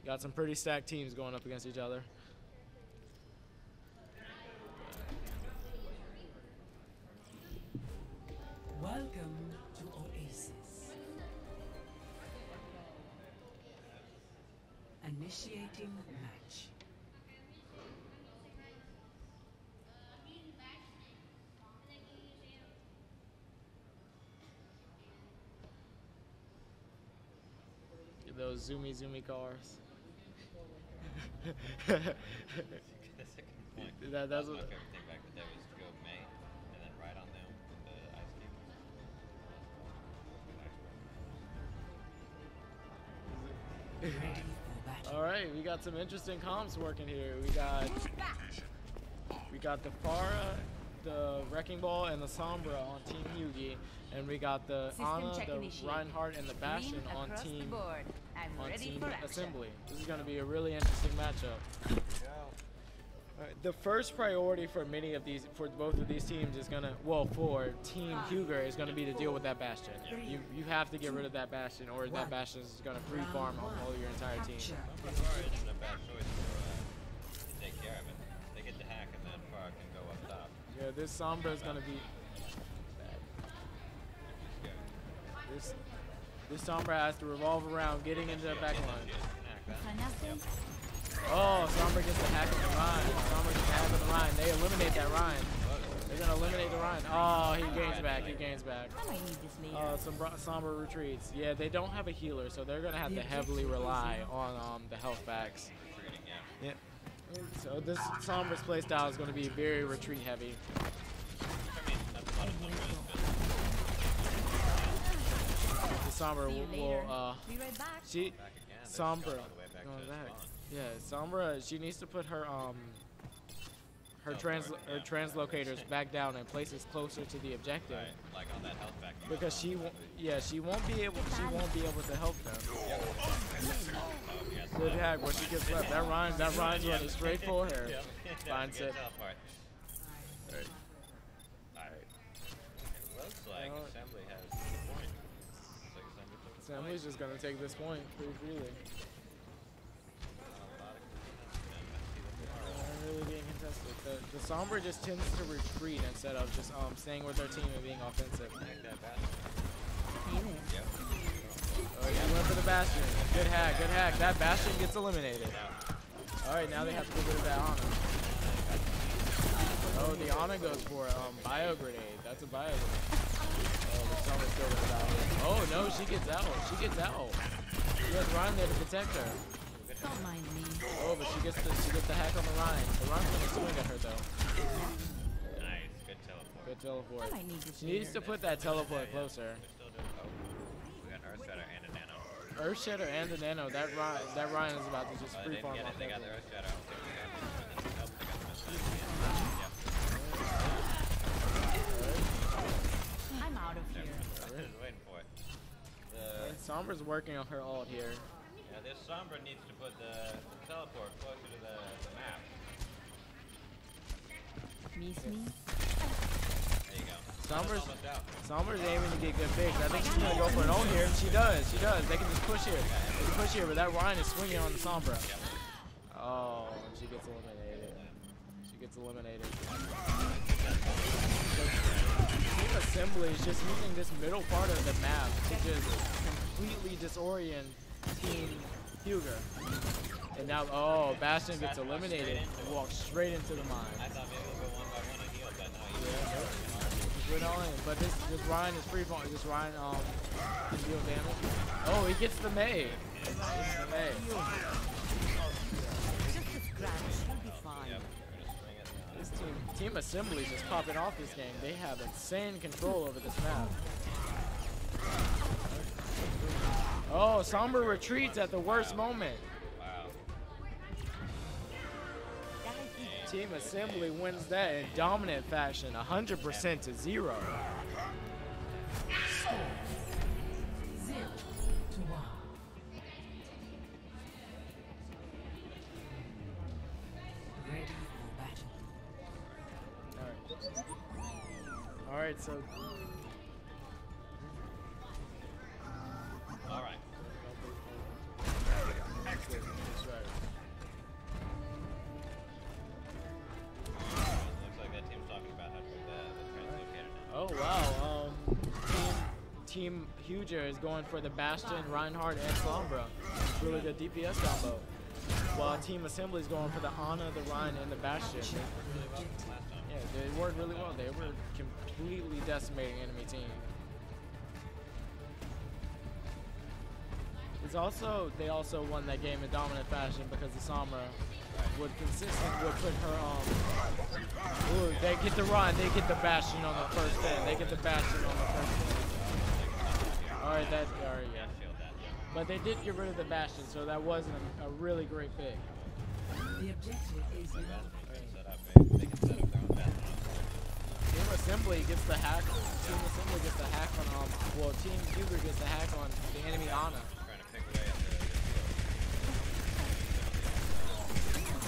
Got some pretty stacked teams going up against each other. Welcome to Oasis. Initiating match. Those zoomy zoomy cars. That's a good point. That- that's was what- my favorite thing back in the day was to go Mei and then ride on them with the ice cube. Ready for battle. All right, we got some interesting comps working here. We got we got the Pharah, the Wrecking Ball, and the Sombra on Team Huger, and we got the System Ana, the initiated. Reinhardt, and the Bastion Green on across the Team board. I'm on ready Team for action. Assembly. This is going to be a really interesting matchup. Alright, the first priority for many of these, for both of these teams, is gonna, well, for Team Huger, is gonna be to deal with that Bastion. You you have to get rid of that Bastion, or that Bastion is gonna free farm all, all your entire team. Capture. Isn't a bad choice for, uh, to take care of it. They get the hack and then Pharah can go up top. Yeah, this Sombra is gonna be this this Sombra has to revolve around getting into the back line. She has to hack that. Fanastic. Oh, Sombra gets the hack of the Rein. Sombra gets the hack of the Rein. They eliminate that Rein. They're gonna eliminate the Rein. Oh, he gains back. He gains back. I might need this later. Uh, some Bra- Sombra retreats. Yeah, they don't have a healer, so they're gonna have to heavily rely on um, the health packs. Yeah. Yeah. So this Sombra's playstyle is gonna be very retreat heavy. I mean, that's a lot of fun, The Sombra will, will uh, Be right back. she Back again. Sombra going all the way back going back. Yeah, Sombra. She needs to put her um her Health trans bar, her translocators back down and places closer to the objective. Right, like on that health pack. you Because she won't, yeah, she won't be able, she won't be able to help them. Oh, Good hack, when she gets left, that Rein's, that Rein's Yeah. running straight for her. Yeah. Fine Assembly took the Assembly's point. just gonna take this point pretty freely. A lot of convenience, man. Really being contested. The, the Sombra just tends to retreat instead of just um staying with their team and being offensive. Hack that bastard. Yep. Oh, he went for the Bastion. Good hack, good hack. That Bastion gets eliminated. Alright, now they have to get rid of that Ana. Oh, the Ana goes for um bio grenade. That's a bio grenade. Oh, still gonna die. Oh no, she gets out. She gets out. She has Rein there to protect her. Don't mind me. Oh, but she gets the she gets the hack on the Rein. The Rein's gonna swing at her though. Nice. Good teleport. Good teleport. I might need She needs to put that teleport closer. We're still doing. Oh. We got Earth Shatter and a Nano. Earthshatter and the Nano. That Rein, that Rein is about to just Oh, they free farm off. They got the that. Earth Shatter. I don't think we got this. Nope, they got the Mist I'm out of here. Yep. I was waiting for it. The, Sombra's working on her ult here. yeah, this Sombra needs to put the, the teleport closer to the, the map. Miss me? There you go. Sombra's- almost out. Sombra's aiming to get good picks. I think she's gonna go for an ult here. She does. She does. They can just push here. They can push here, but that Rein is swinging on the Sombra. Oh, and she gets eliminated. She gets eliminated. Team Assembly is just using this middle part of the map to just completely disorient Team Huger. And now, oh, Bastion gets straight eliminated. into. Walks straight into the mine. I thought maybe we'll go one by one heal, but no, you Yeah. Just went all in. But this this Rein is free fall. This Rein um can deal damage. Oh, he gets the Mei. He gets the Mei. Just a scratch. You'll be fine. Yep, we're gonna swing it. This team Team Assembly is just popping off this game. They have insane control over this map. Oh, Sombra retreats at the worst moment. wow. Team Assembly wins that in dominant fashion, 100% to zero. Zero Is going for the Bastion, Reinhardt, and Sombra. Really good DPS combo. While Team Assembly is going for the Ana, the Rein, and the Bastion. Yeah, they worked really well. They were completely decimating enemy team. It's also they also won that game in dominant fashion because the Sombra would consistent would put her um ooh, they get the run, they get the bastion on the first hit. They get the bastion on the. Alright, that alright yeah. But they did get rid of the bastion, so that wasn't a, a really great pick. The objective is now Set up, right? They can set up their own bastion. Team Assembly gets the hack Team Assembly gets the hack on um well Team Huger gets the hack on the enemy Ana. Trying to pick away at the, the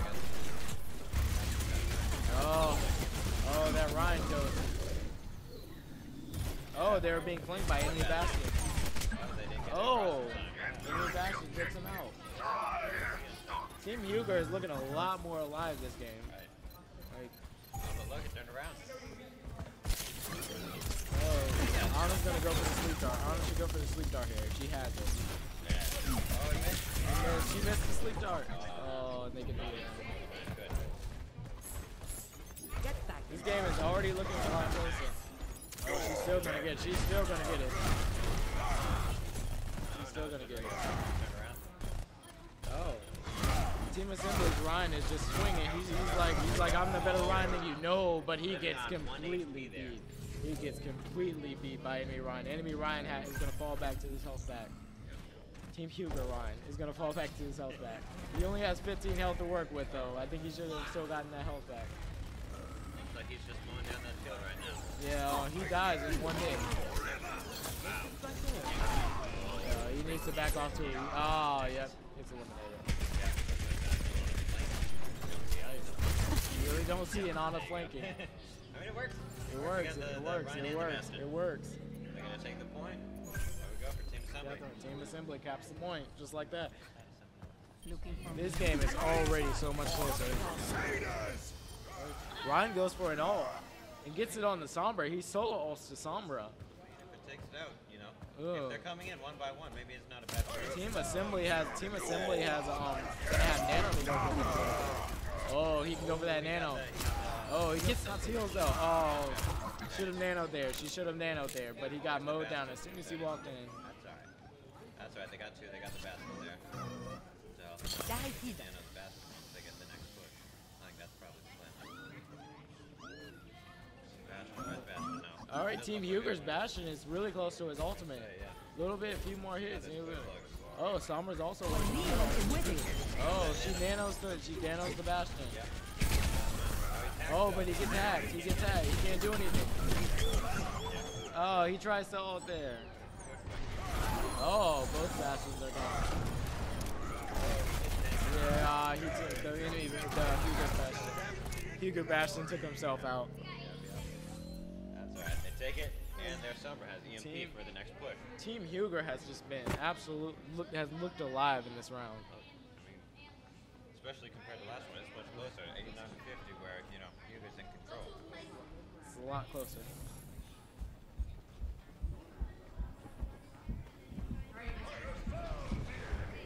shield. Oh. Oh that Rein goes. Oh, they were being flanked by enemy bastion. Oh, Oh, time. enemy bastion gets him out. Team Huger is looking a lot more alive this game. Right. Like, Oh, but look, it turned around. oh, Ana's gonna go for the sleep dart. Ana should go for the sleep dart here. She has it. Yeah. Oh, he missed. And uh, she missed the sleep dart. Oh, and they can beat it. This game is already looking a lot closer. Oh, she's still gonna get. it. She's still gonna get it. Still gonna get. Oh. Team Assembly's Rein is just swinging. He's, he's like he's like I'm the better Rein than you. No, but he gets completely beat. He gets completely beat by enemy Rein. Enemy Rein ha- is gonna fall back to his health pack. Team Huger Rein is gonna fall back to his health pack. He only has 15 health to work with though. I think he should have still gotten that health pack. Looks like he's just down that shield right now. Yeah, oh, he dies in one hit. He needs to back off too. Oh, yep, it's eliminated. You really don't see an Ana flanking. I mean, it works. It works. the- It works. It works. It works. They're gonna take the point. There we go for Team Assembly. Definitely. Team Assembly caps the point, just like that. Looking for This game is already so much closer. Rein goes for an ult and gets it on the Sombra. He solo ults to Sombra. If it takes it out, you know. Ugh. If they're coming in one by one, maybe it's not a bad trade. Team Assembly has Team Assembly has um gonna have Nano to work with. Oh, he can go for that Nano. Oh, he gets not heals though. Oh, should have nanoed there. She should have nanoed there, but he got mowed down as soon as he walked in. That's alright. That's alright. They got two. They got the basket there. So, All right, Team Huger's. Bastion is really close to his ultimate. Yeah. Little bit, a few more hits. This and is he'll- what it looks. Oh, Sombra's also. Oh, she nanos the she nanos the Bastion. Oh, but he gets hacked. He gets hacked. He can't do anything. Oh, he tries to ult there. Oh, both Bastions are gone. Yeah, he took the enemy, the Huger Bastion. Huger Bastion took himself out. That's alright. They take it, and their Sombra has EMP Team- for the next push. Team Huger has just been absolute, look, has looked alive in this round. Oh, I mean, especially compared to last one, it's much closer. 89 to 50, where you know Huger's in control. It's a lot closer.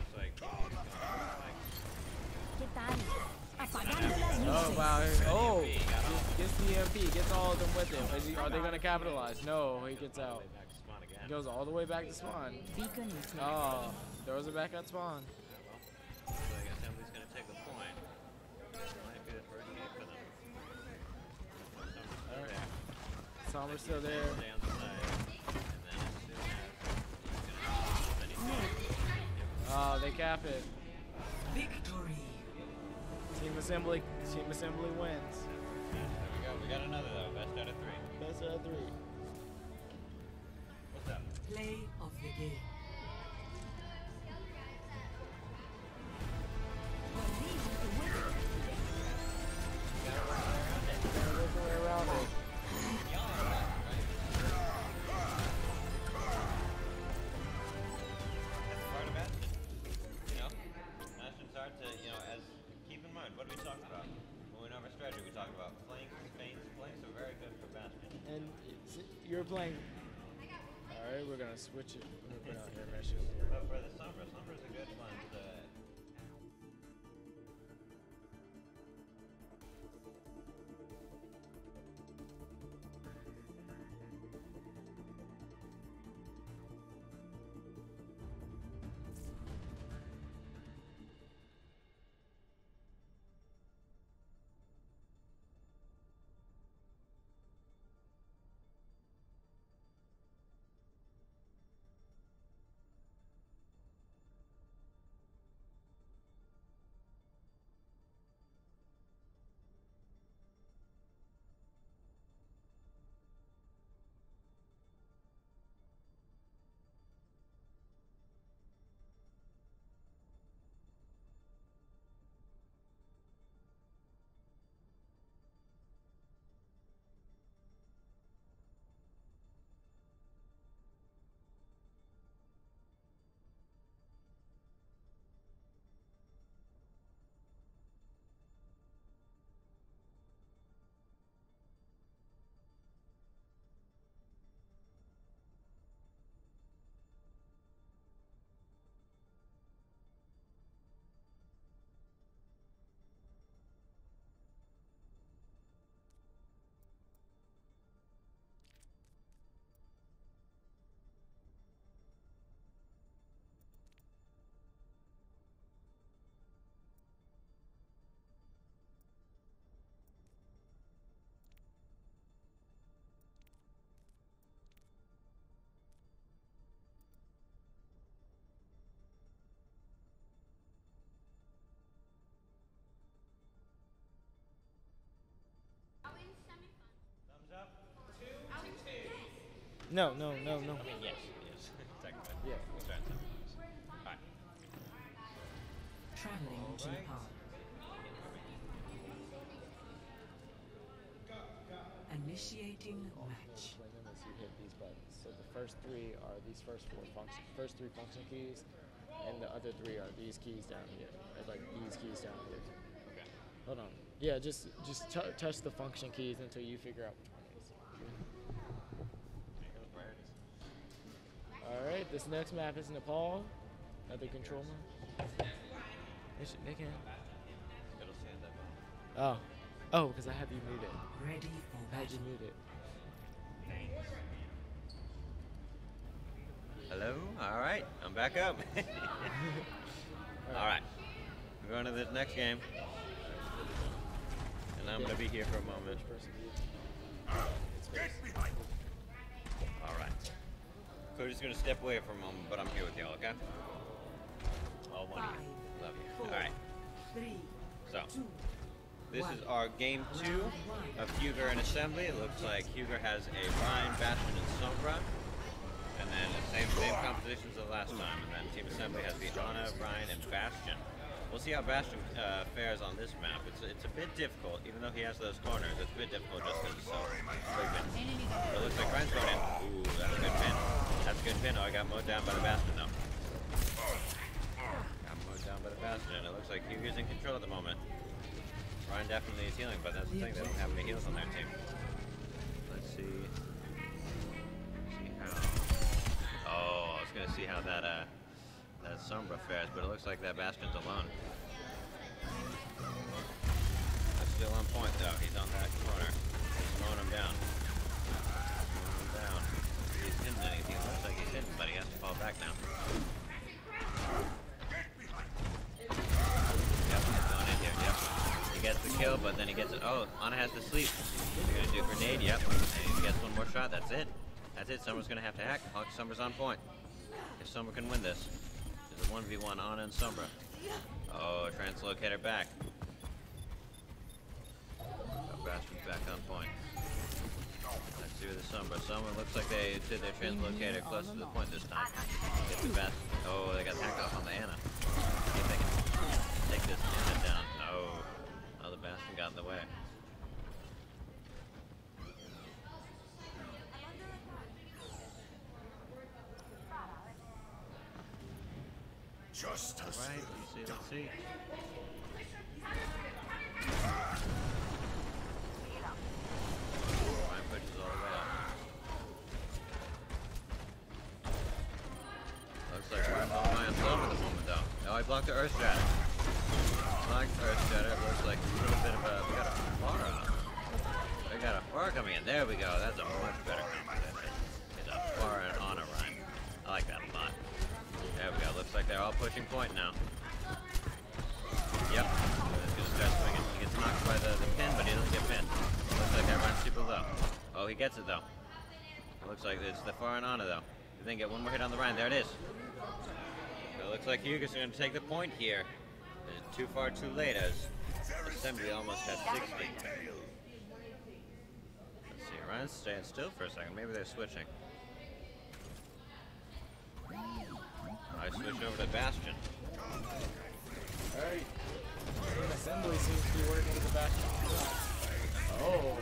It's like, like ¿Qué tal? Apagando las Oh wow! Oh, gets, the EMP, gets all of them with him. Is he, are they gonna capitalize? No, he gets out. back to spawn. He goes all the way back to spawn. Beacon is near. Oh, throws it back at spawn. So I guess Emily's gonna take the point. Might be the first game for them. Still there. Still there. Stay on the side. And then as soon as he's gonna then he's Oh, they cap it. victory. Team Assembly, Team Assembly wins. There we got another though. Best out of three. Best out of three. What's up? Play of the game. Gotta work our way around it. That's part of Bastion. You know? Bastion's hard to, you know, as keep in mind, what do we talk about? When we went over strategy, we talked about And it's, you're playing. Uh, Alright, we're gonna switch it. We're gonna put out air meshes. But for the Sombra, Sombra's a good one No, no, no, no. I mean, yes, yes. Technically. Yeah. We'll try and send it. Alright. Traveling to Alright. park. Initiating match. Them as you hit these buttons. So the first three are these first four function, first three function keys, and the other three are these keys down here, or like these keys down here. Okay. Hold on. Yeah, just just t- touch the function keys until you figure out All right, this next map is Nepal. Another control map. They, should, they can. It'll stand up. Oh, oh, because I have you muted. Ready for I had you battle. muted. Hello? Alright, I'm back up. Alright. We're going to this next game. And I'm going to be here for a moment. Which person do you? Get behind. Alright. Cody's going to step away for a moment, but I'm here with y'all, okay? All one of Five, you. Love you. four, Alright. three, So, two, this one. is our game two of Huger and Assembly. It looks like Huger has a Rein, Bastion, and Sombra. And then the same same compositions as last time. And then Team Assembly has the Ana, Rein, and Bastion. We'll see how Bastion uh, fares on this map. It's, it's a bit difficult, even though he has those corners. It's a bit difficult just because it's so. Enemy it looks like Rein's going in. Ooh, that's a good pin. That's a good pin. Oh, I got mowed down by the Bastion though. Got mowed down by the Bastion. It looks like Huger's in control at the moment. Rein definitely is healing, but that's the thing, they don't have any heals on their team. Let's see. See how. Oh, I was gonna see how that uh that Sombra but it looks like that Bastion's alone. That's still on point though. He's on that corner. He's mowing him down. Mowing him down. He's hitting anything. It looks like he's hitting, but he has to fall back now. Yep, he's going in here. Yep. He gets the kill, but then he gets it. Oh, Ana has to sleep. He's gonna do a grenade. Yep. And he gets one more shot. That's it. That's it. Sombra's gonna have to hack. Sombra's on point. If Summer can win this, it's a 1v1 Ana and Sombra. Oh, translocator back. Bastion's back on point. Let's see with the Sombra. Sombra looks like they did their translocator close to the point this time. Get the best. Oh, they got hacked off on the Ana. See if they can take this Ana down. Oh, oh, the Bastion got in the way. Justice. Let's see, let's see. The. Looks like we're the moment, though. I the Earth Shatter. Blocked the Earth Shatter. It looks like a little bit of a. We got a We got a far coming in. There we go. That's a much better combo. It's a Pharah and I like that like they're all pushing point now. Yep. Let's get start swinging. He gets knocked by the, the pin, but he doesn't get pinned. Looks like that runs super low. Oh, he gets it though. Looks like it's the far and honor though. If they get one more hit on the Rein, there it is. So it looks like Huger's going to take the point here. It's too far, too late as Assembly almost has 60. Let's see, Rein's staying still for a second. Maybe they're switching. I switch over to Bastion. Alright. Team Assembly seems to be working with the back. Oh.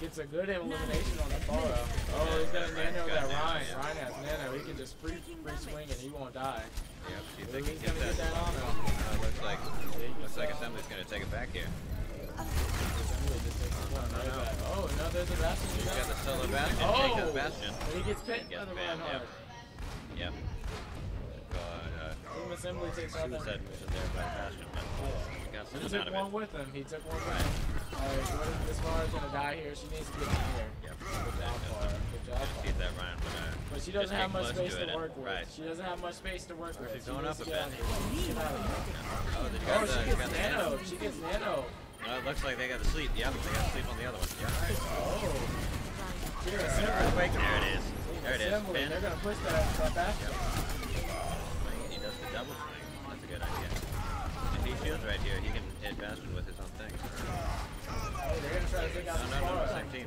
Gets a good elimination on the Pharah. Oh, he's got a nano got that nano, Rein. Rein has nano. He can just free free swing and he won't die. Yep, see if they can he's get gonna that. get that on him. Uh, looks like looks like Assembly's going to take it back here. Assembly just takes the one right no. Oh, no, there's a Bastion. He's got the solo Bastion. Oh! Bastion. And he gets pinned Gets by the banned, Reinhardt. Yep. God, Team Assembly takes out suicide that. mission there by Bastion, but he got He took one with him. He took one with him. Alright, so this Mara's gonna die here. She needs to get in here. Yep. Good job, Mara. Good job, Just keep that Rein, but, uh, But she doesn't have much space to to work with. Right. She doesn't have much space to work with. she's She going needs up a bit. out of here. Get out of here. Oh, they Oh, the, she gets nano. She gets nano. No, it looks like they got the sleep. Yep, they got sleep on the other one. Yep. Oh. Here, Earthquake. There it is. There it is. They're gonna push that, that basket. He does the double swing. That's a good idea. If he shields right here, he can hit Bastion with his own thing. Oh, they're gonna try to take out No, this no, no, far. same team.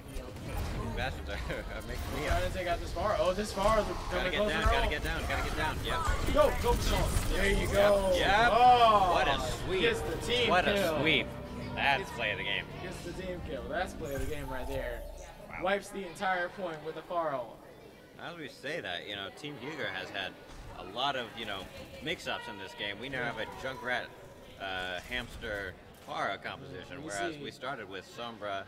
Bastions are, are making me Trying to take out this far. Oh, this far. Gotta get down, gotta get down, gotta get down. Yep. Go, go, Sean. There you go. Yep. Oh, What a sweep. Gets the team What kill. a sweep. That's play of the game. Gets the team kill. That's play of the game right there. Wipes the entire point with a Pharah. As we say that, you know, Team Huger has had a lot of, you know, mix-ups in this game. We now have a Junkrat, uh, Hamster, Pharah composition, whereas we started with Sombra,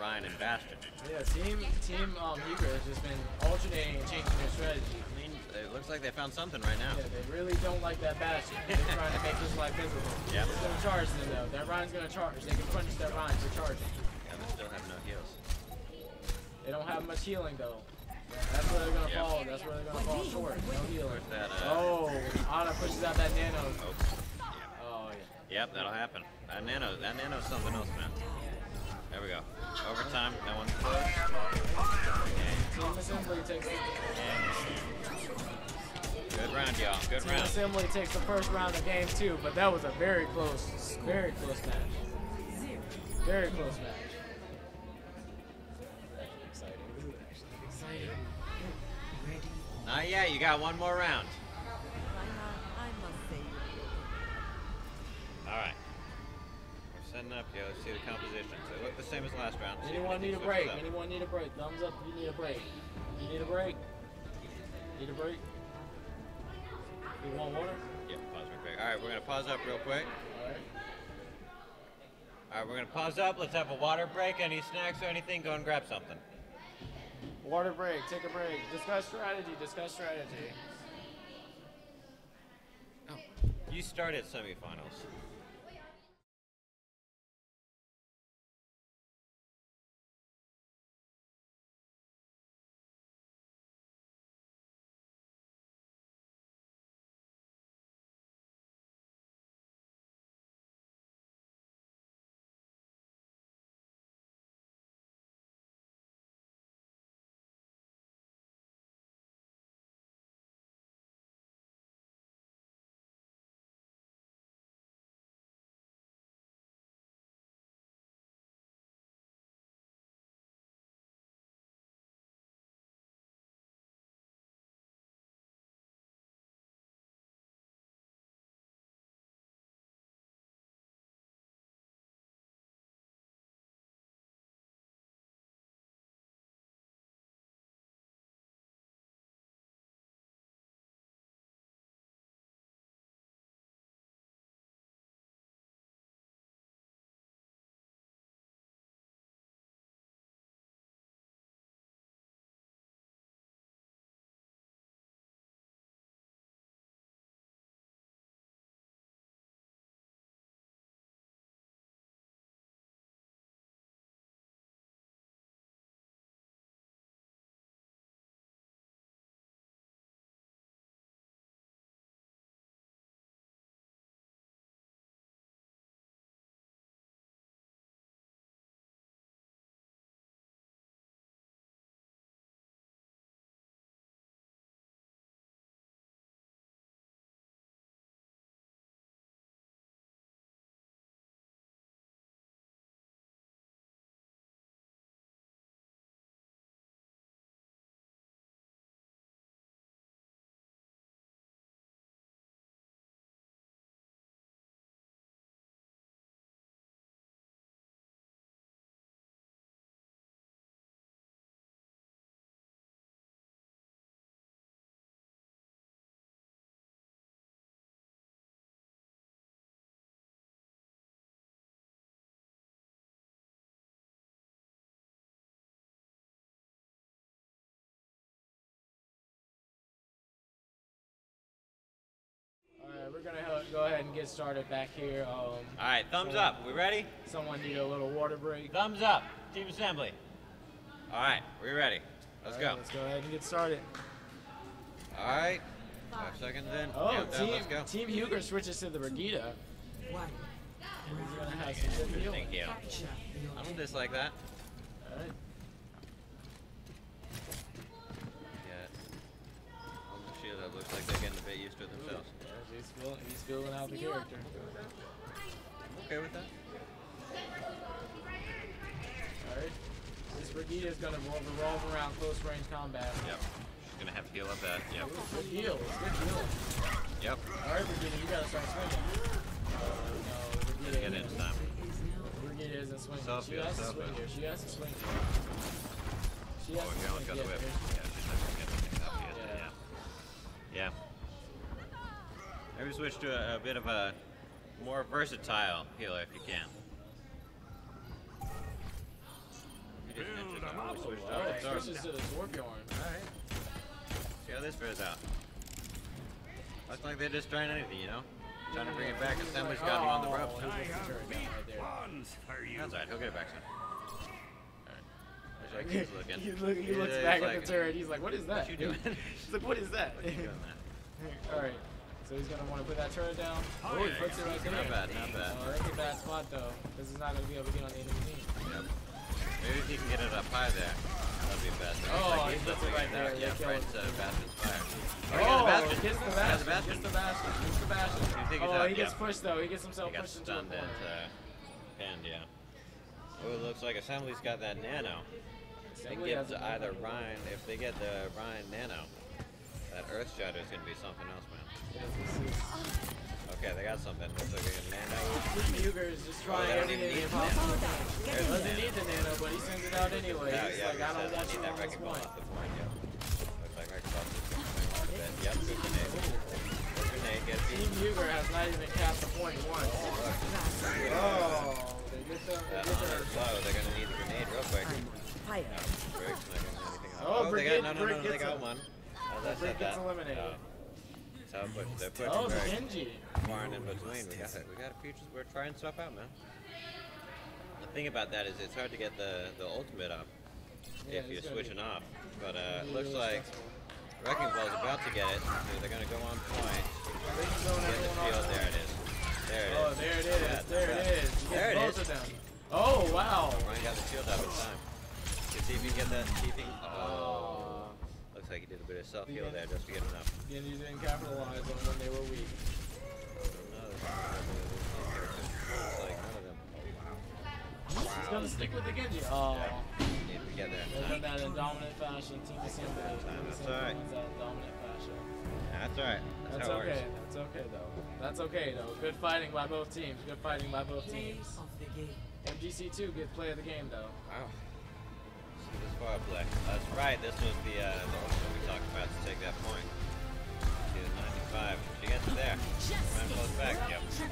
Rein, and Bastion. Yeah, team team um Huger has just been alternating and changing their strategy. I mean, it looks like they found something right now. Yeah, they really don't like that bastion. They're trying to make his life miserable. Yeah. They're gonna charge them though. That Rein's gonna charge. They can punish that Ryan for charging. And they still have no heals. They don't have much healing though. That's where they're gonna Yep. fall. That's where they're gonna fall short. No healing. Where's that, uh, Oh, Ana pushes out that nano. Oh, yeah. Yep, that'll happen. That nano, that nano's something else, man. There we go. Overtime, that one's close. Team Assembly takes Good round, y'all. Good Team round. Assembly takes the first round of game two, but that was a very close, very close match. Very close match. Exciting. This is actually exciting. Not yet. You got one more round. I must say, All right. We're setting up here. Let's see the composition. So they look the same as last round. If Anyone need a break? Anyone need a break? Thumbs up if you need a break. You need a break? Need a break? You want water? Yeah, pause real quick. All right, we're gonna pause up real quick. Alright. All right, we're gonna pause up. Let's have a water break. Any snacks or anything? Go and grab something. Water break. Take a break. Discuss strategy. Discuss strategy. Oh, you started semifinals. Go ahead and get started back here. Um, All right, thumbs up. We ready? someone need a little water break. Thumbs up. Team assembly. All right, we ready? Let's right, go. Let's go ahead and get started. All right. Five seconds in. Oh, Countdown, team let's go. Team Huger switches to the Brigida. One. He's gonna have some good healing. Thank you. I don't dislike that. All right. Yeah. On the shield, it looks like they're getting a bit used to. Yeah, he's feeling, he's feeling out the character. I'm okay with that. All right. This Brigida is gonna revolve revolve around close range combat. Yep. She's gonna have to heal up that. Yep. Good heal. It's good heal. Yep. All right, Brigida, you gotta start swinging. Uh, no, Brigida. Get in isn't. time. Brigida isn't swinging. Self she heal, has to swing here. She has to swing here. She Oh, has to swing got the here. whip. Yeah, she's not gonna get anything up yet. Yeah. Yeah. Yeah. Maybe switch to a, a bit of a more versatile healer if you can. You mentioned that. We switched All right, switches to the Torbjorn. All right. See how this fares out. Looks like they're just trying anything, you know? Trying to bring it back. Assembly's got him on the ropes. Oh, he gets the turret down right there. Ones for you. That's alright, he'll get it back soon. Alright. Wish I keeps looking. he, look, he Yeah, looks he's back like, at the turret. He's like, "What is that?" What you doing? He's like, "What is that?" What you doing, man? All right. So he's gonna want to put that turret down. Oh, he puts it right there. Not bad, not bad. Oh, that's a bad spot though, because he's not gonna be able to get on the enemy team. Yep. Maybe if he can get it up high there, that'd be best. Oh, like he he's puts it right there. Yeah, They right instead of Bastion's fire. Oh, Oh, gets he the bastion. the Bastion. Gets the bastion. Gets the bastion. You think he's oh, he gets Yeah. pushed though. He gets himself He pushed into a corner. uh, pinned, yeah. Oh, it looks like Assembly's got that nano. They Assembly get either. Rein, if they get the Rein nano, that Earth Shatter is gonna be something else, man. Yeah, this is- Okay, they got something. Looks like they got nano. Team Huger is just trying oh, they don't everything need the possible. He doesn't need the nano, but he sends it out anyway. Yeah, He's yeah, like, I don't because got they you need on that this wrecking ball point. off the point, yeah. Looks like wrecking ball's just gonna off a bit. Yep, good grenade. Good grenade, get Team beat. Has not even capped the point once. Oh, oh they get the, they That get uh, honor the slow, uh, they're gonna need the grenade real quick. Fire. No, Briggs not getting anything off. Oh, they got, no, no, Brig no, they got one. Oh, that's Brig gets that. Uh, eliminated. Oh. So push, they're pushing Oh, the very Genji. far and in between. We got it. We got a future. We're trying stuff out, man. The thing about that is it's hard to get the the ultimate up Yeah, if you're switching be- off. But uh, Really, looks like stressful. Wrecking Ball's about to get it. So they're gonna go on point. They're just Get the everyone shield. off. There it is. There it is. Oh, there it is. Yeah, there not it bad. is. He There gets it both is. of them. Oh, wow. Rein got the shield up in time. Let's see if he can get that. See if he can. Oh. Oh. Looks like he did a bit of self heal there just to get enough. Genji didn't capitalize on when they were weak. No, there's looks like none of them. He's gonna stick with the Genji. Oh. Need to get there. They've that in dominant fashion. Team Assembly. Team That's Assembly alright. wins that in dominant fashion. That's alright. That's, That's okay. That's okay though. That's okay though. Good fighting by both teams. Good fighting by both teams. of the game. MGC2, good play of the game though. Wow. See this far play. That's right. This was the uh, the ultimate we talked about to take that point. 95. She gets it there. Back. Yep. So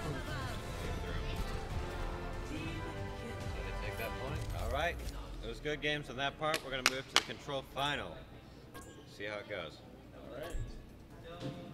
take that point. All right. It was good games on that part. We're gonna move to the control final. See how it goes. Alright. our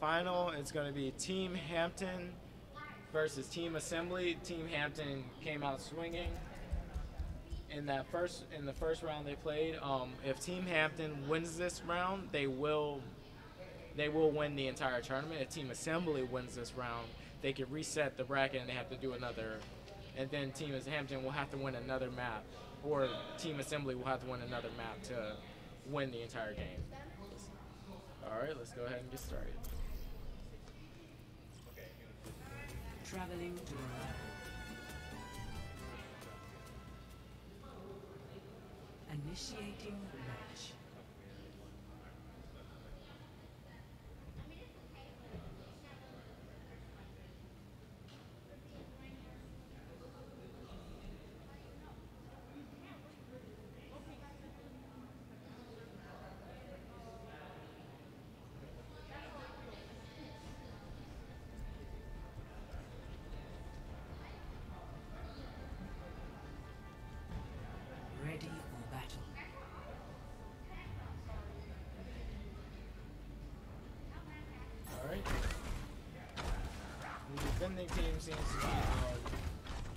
final. It's going to be Team Hampton versus Team Assembly. Team Hampton came out swinging in that first in the first round they played. Um, if Team Hampton wins this round, they will they will win the entire tournament. If Team Assembly wins this round, they can reset the bracket and they have to do another. And then Team Hampton will have to win another map, or Team Assembly will have to win another map to win the entire game. All right, let's go ahead and get started. Traveling to. Initiating The defending team seems to be uh,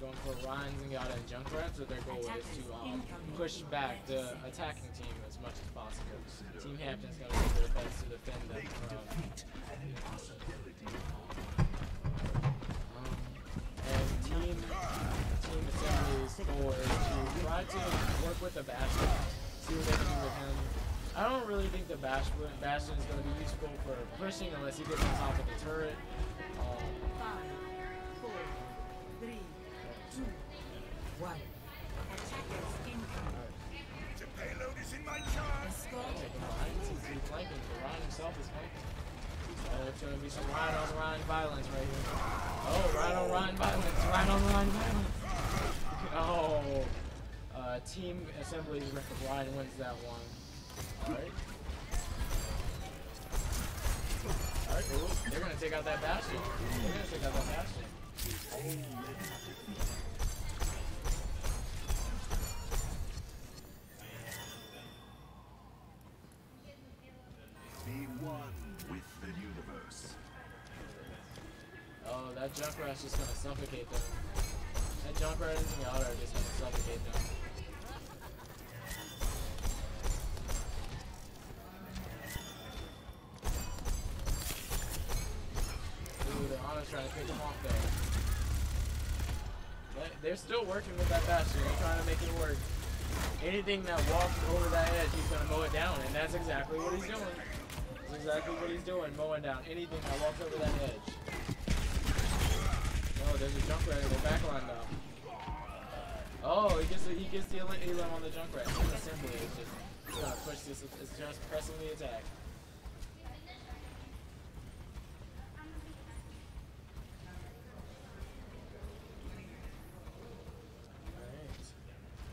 going for Rein, Zenyatta, and Junkrat, so their goal is to um, push back the attacking team as much as possible. Team Hampton's going to do their best to defend them from. Um, and team team Assembly's goal is to try to work with the Bastion, see what they can do with him. I don't really think the Bastion, Bastion is going to be useful for pushing unless he gets on top of the turret. Um, Five, four, three, two, one. Attackers incoming. The payload is in my charge. Taking Rein, he's he's flanking, Rein himself is flanking. Oh, it's going to be some Rein on Rein violence right here. Oh, Rein on Rein violence, Rein on Rein violence. Oh, uh, Team Assembly Rein wins that one. They're gonna take out that bastion. They're oh, gonna take out that bastion. The. Oh, suffocate them. That Junkrat and Zenyatta are just gonna suffocate them. Ooh, they're to pick off They're still working with that bastion. They're trying to make it work. Anything that walks over that edge, he's gonna mow it down, and that's exactly what he's doing. That's exactly what he's doing, mowing down anything that walks over that edge. Oh, there's a Junkrat in the back line though. Oh, he gets the, he gets the elim on the. Team Assembly is just gonna uh, push this. It's just pressing the attack.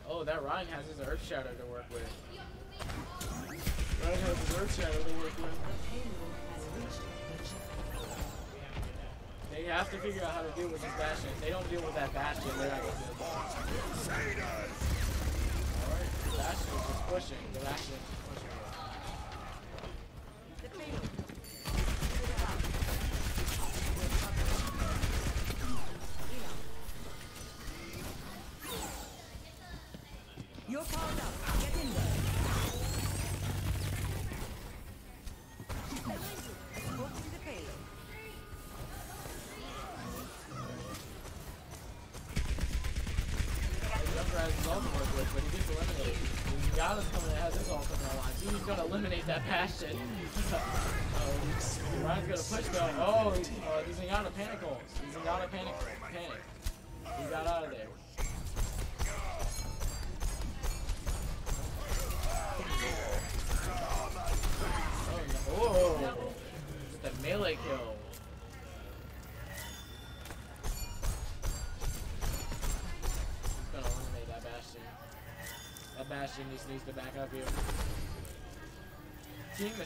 Alright. Oh, that Rein has his Earth Shatter to work with. Rein has his Earth Shatter to work with. They have to figure out how to deal with this Bastion. If they don't deal with that Bastion, they're not gonna deal with it. Alright, the Bastion is just pushing. The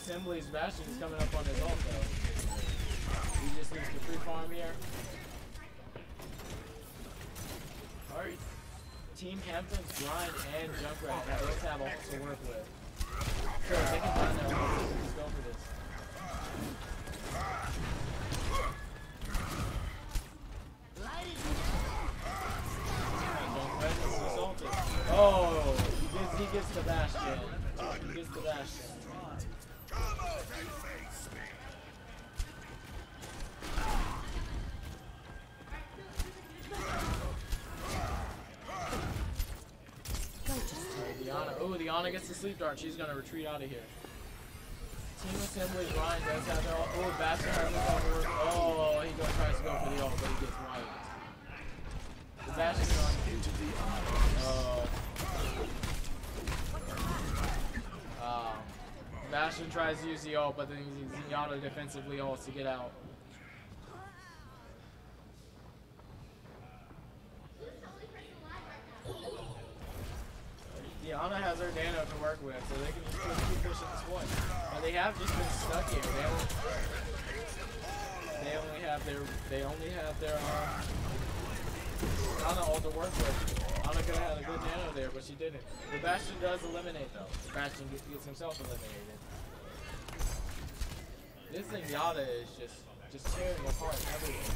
Assembly's Bastion is coming up on his ult though. He just needs to free farm here. Alright. Team Hampton's Grind and Junkrat both have ults to work with. Gets the sleep dart. She's gonna retreat out of here. Team Assembly, Rein does have their Oh, Bastion has his ult. Oh, he goes, tries to go for the ult, but he gets wiped. The Bastion on. Oh. Um, Bastion tries to use the ult, but then Zenyatta defensively ults to get out. Diana has her Nano to work with, so they can just keep pushing this one. But they have just been stuck here. They only, they only have their they only have their um Ana all to work with. Ana could have had a good Nano there, but she didn't. The Bastion does eliminate though. Bastion gets, gets himself eliminated. This Zenyatta is just just tearing apart everything.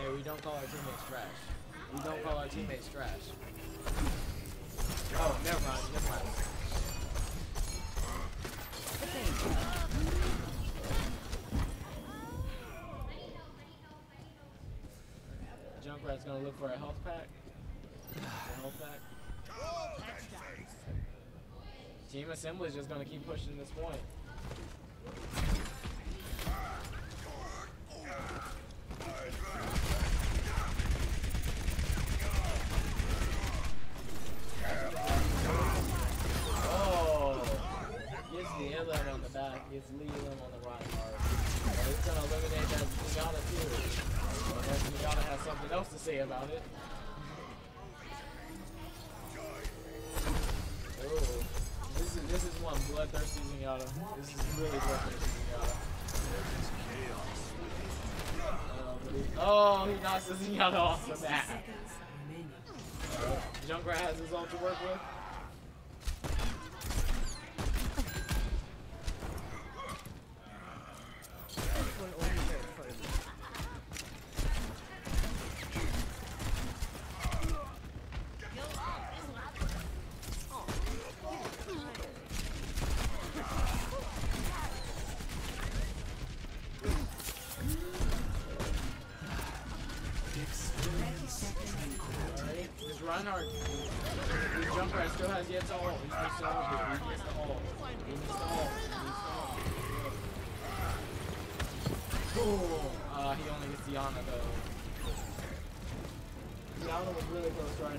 Hey, we don't call our teammates trash. We don't call our teammates trash. Oh, never mind, never mind. Junkrat's gonna look for a health pack. A health pack. Team Assembly is just gonna keep pushing this point. Oh! Oh. Gets the elim on the back, gets Lee elim on the right part. But it's gonna eliminate that to it. Oh. This is this is one bloodthirsty Zenyatta. This is really bloodthirsty Zenyatta. Oh, um, but he- Oh, he knocks the Zenyatta off the map. Junkrat has his ult to work with.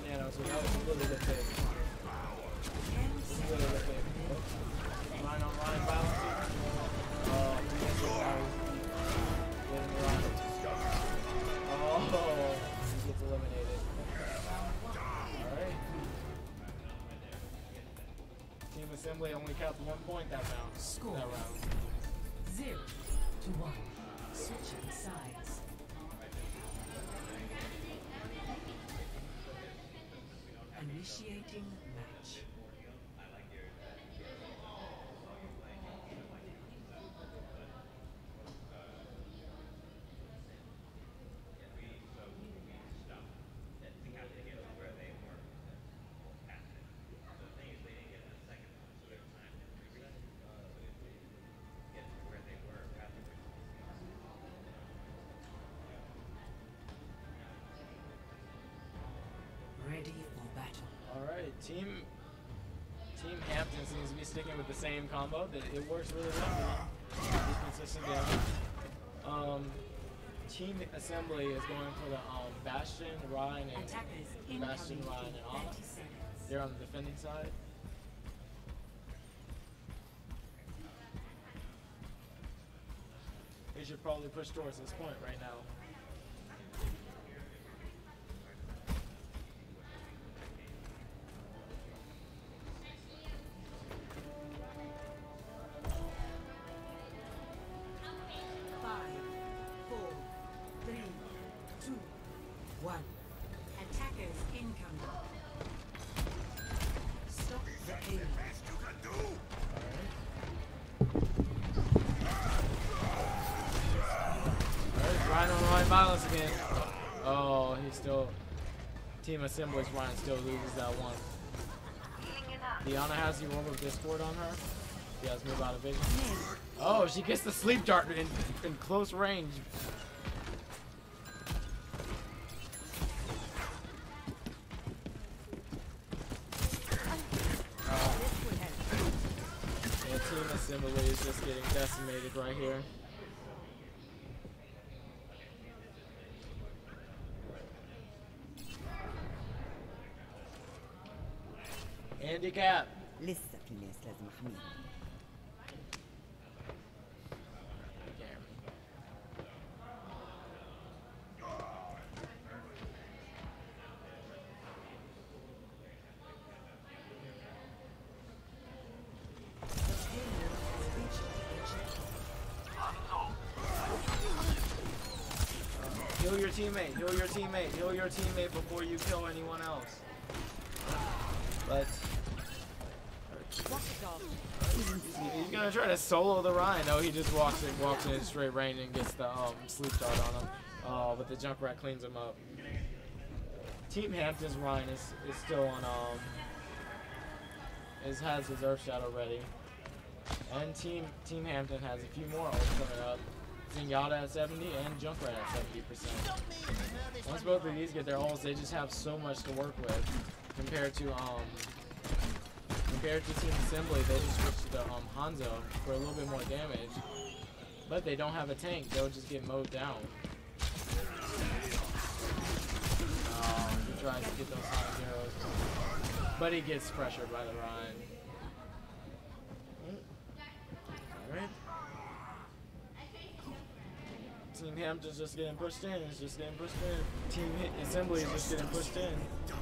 Nano, so that was a really good pick. Really. Team Assembly only capped one point that round. Score. That round. Zero to one. Alright, Team Team Hampton seems to be sticking with the same combo. That it works really well for consistent damage. Um, Team Assembly is going for the um, Bastion, Rein, and Bastion, Rein, and Ana. They're on the defending side. They should probably push towards this point right now. Team Assembly's Rein still loses that one. Diana has the Orb of Discord on her. She has move out of vision. Oh, she gets the sleep dart in, in close range. Uh, yeah, Team Assembly is just getting decimated right here. Heal your teammate, heal your teammate, heal your teammate before you kill anyone else. But he's gonna try to solo the Rein. No, he just walks in, walks in straight range and gets the um, sleep dart on him. Oh, but the Junkrat cleans him up. Team Hampton's Rein is, is still on um is has his Earth Shatter ready. And Team Team Hampton has a few more ults coming up. Zenyatta at 70 and Junkrat at 70%. Once both of these get their ults, they just have so much to work with compared to um compared to Team Assembly, they just switched to um, Hanzo for a little bit more damage. But they don't have a tank, they'll just get mowed down. Oh, he tries to get those Heroes. But he gets pressured by the Rein. Alright. Team Hampton's just getting pushed in, it's just getting pushed in. Team Assembly is just getting pushed in.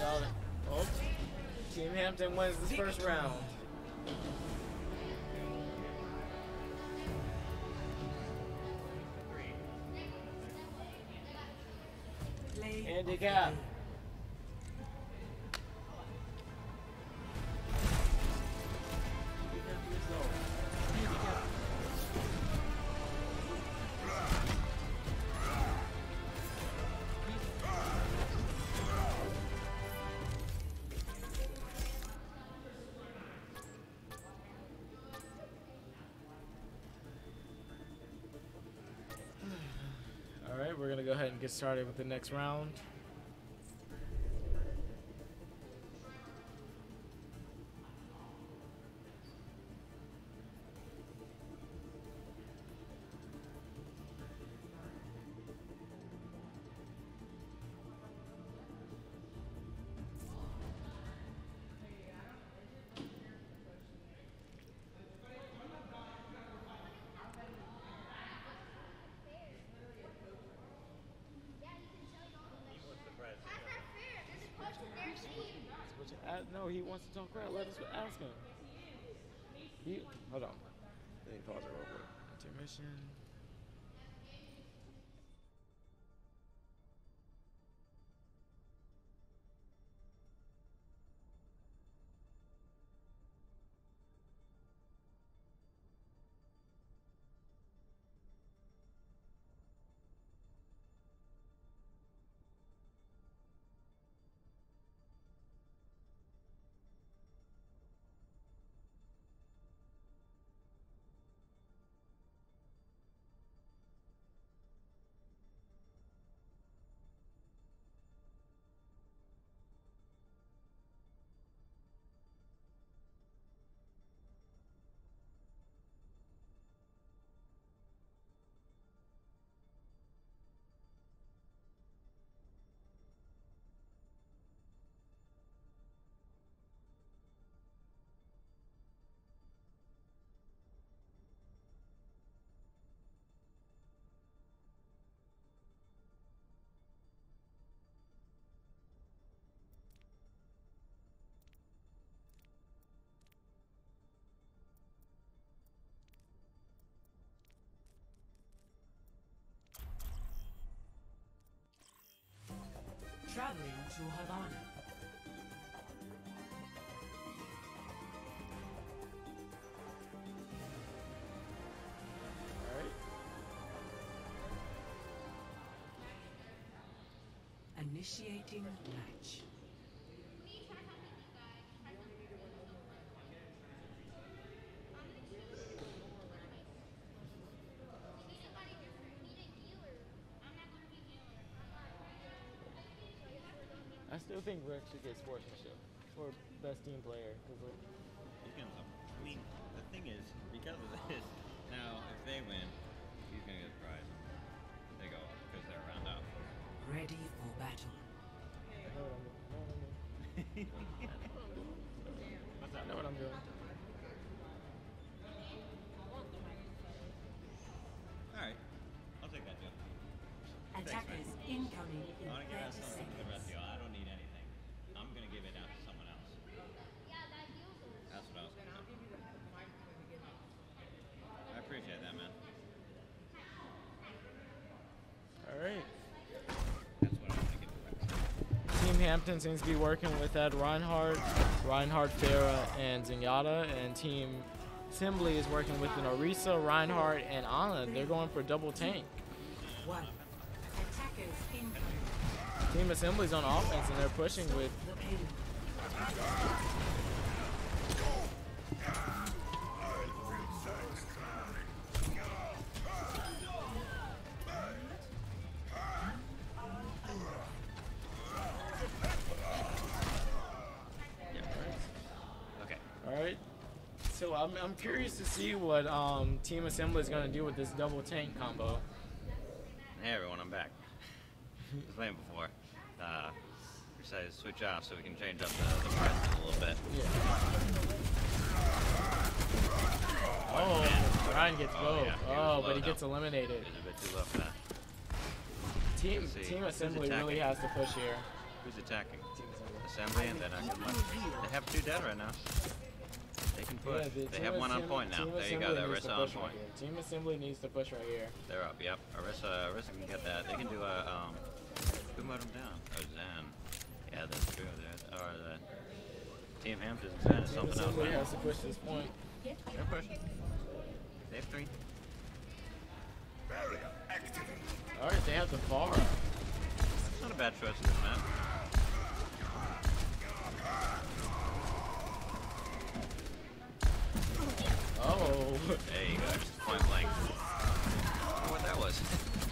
Oh, Team Hampton wins this first round. Handicap. Get started with the next round. You no, he wants to talk crap. Let us ask him. He, hold on. Let me pause it real quick. Intermission. through Havana. All right. Initiating match. Still think should get sportsmanship for best team player. Cause like, He's getting some. I mean, the thing is, because of this, now if they win, he's gonna get a prize. They go up because they're round up. Ready for battle. I know what I'm doing. What's I know what I'm doing. All right, I'll take that deal. Attackers incoming in I want to give out 30 something to the rest of seconds. y'all. I don't need anything. I'm gonna give it out to someone else. That's what I was gonna do. I appreciate that, man. All right. That's what I want to give the rest. Team Hampton seems to be working with Ed Reinhardt, Reinhardt, Pharah, and Zenyatta, and Team Assembly is working with an Orisa, Reinhardt, and Ana. They're going for double tank. One. Attackers incoming. Team Assembly's on offense, and they're pushing with curious to see what um, Team Assembly is going to do with this double tank combo. Hey everyone, I'm back. I was playing before. Uh, we decided to switch off so we can change up the, the prices a little bit. Yeah. Oh, Rein gets Oh, both. yeah, Oh, but he now. gets eliminated. It's a bit too low for that. Team Team Assembly really has to push here. Who's attacking? Team Assembly. Assembly and then I can They have two dead right now. They can push. Yeah, the they have one on point now. There you go, Assembly that Orisa on push right point. Team Assembly needs to push right here. They're up, yep. Orisa, Orisa can get that. They can do a, um, who mowed them down? Oh, Zen. Yeah, that's true. They're, or the Team Hampton Zen is Team something else. Assembly has to push this point. They're pushing. They have three. All right, they have the bar. It's not a bad choice in this map. Oh, There you go, just point blank. What that was.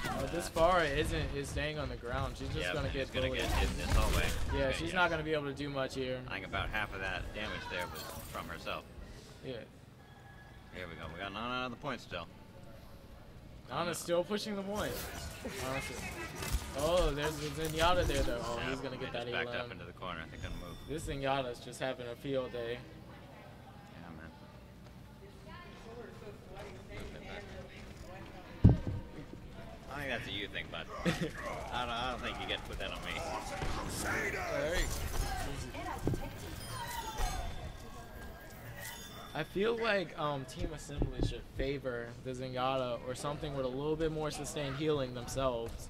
uh, this bar isn't is staying on the ground. She's just yeah, gonna get gonna bullied. get hit in this hallway. Yeah, Okay, she's not gonna be able to do much here. I think about half of that damage there was from herself. Yeah, Here we go. We got out of the point still. Ana's still pushing the point. Honestly. Oh, there's the Zenyatta there though. Oh, he's gonna get that just backed up into the corner. They couldn't move. This Zenyatta's just having a field day. Yeah, man. I think that's a you thing, bud. I don't, I don't think you get to put that on me. I feel like um, Team Assembly should favor the Zenyatta or something with a little bit more sustained healing themselves.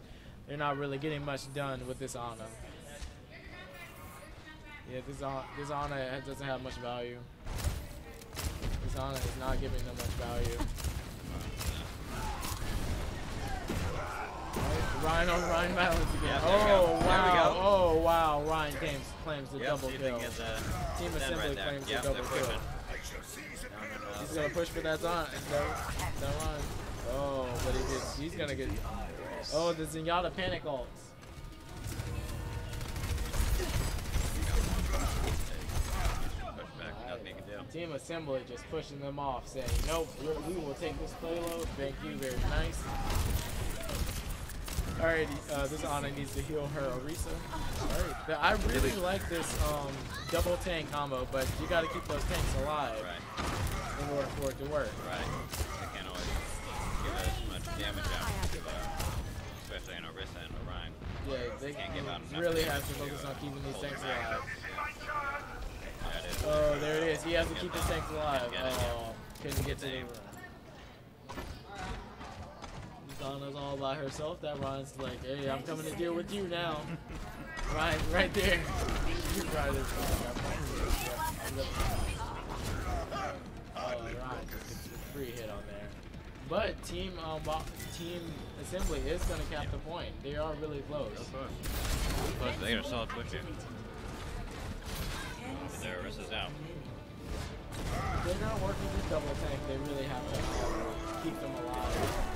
They're not really getting much done with this Ana. Yeah, this Ana, this Ana doesn't have much value. This Ana is not giving them much value. Rein on Rein balance again. Yeah, there we oh, go. oh wow! Oh wow! Rein claims claims the Yep, double they kill. the Team Assembly right claims Yep, the double kill. pushing. He's gonna push for that that run. Oh, but he gets, he's gonna get. Oh, the Zenyatta panic ults. Push back, nothing you can do. Team Assembly just pushing them off, saying, "Nope, we we will take this payload. Thank you, very nice." Alright, uh, this Ana needs to heal her Orisa. Alright, I really like this um, double tank combo, but you gotta keep those tanks alive Right, in order for it to work. right. They can't always give as much damage out, to, uh, especially in Orisa and Orion. Yeah, they Can't give out really have to focus uh, on keeping these tanks alive. Yeah. Oh, there it is. He has to keep his tanks alive. Oh, couldn't get to the. Donna's all by herself. That Rein's like, hey, I'm coming to deal with you now. Rein, right there. He's right there. Oh, Rein just a free hit on there. But team um, team assembly is gonna cap the point. They are really close. Plus, they got a solid push here. Their wrist is out. They're not working this double tank. They really have to keep them alive.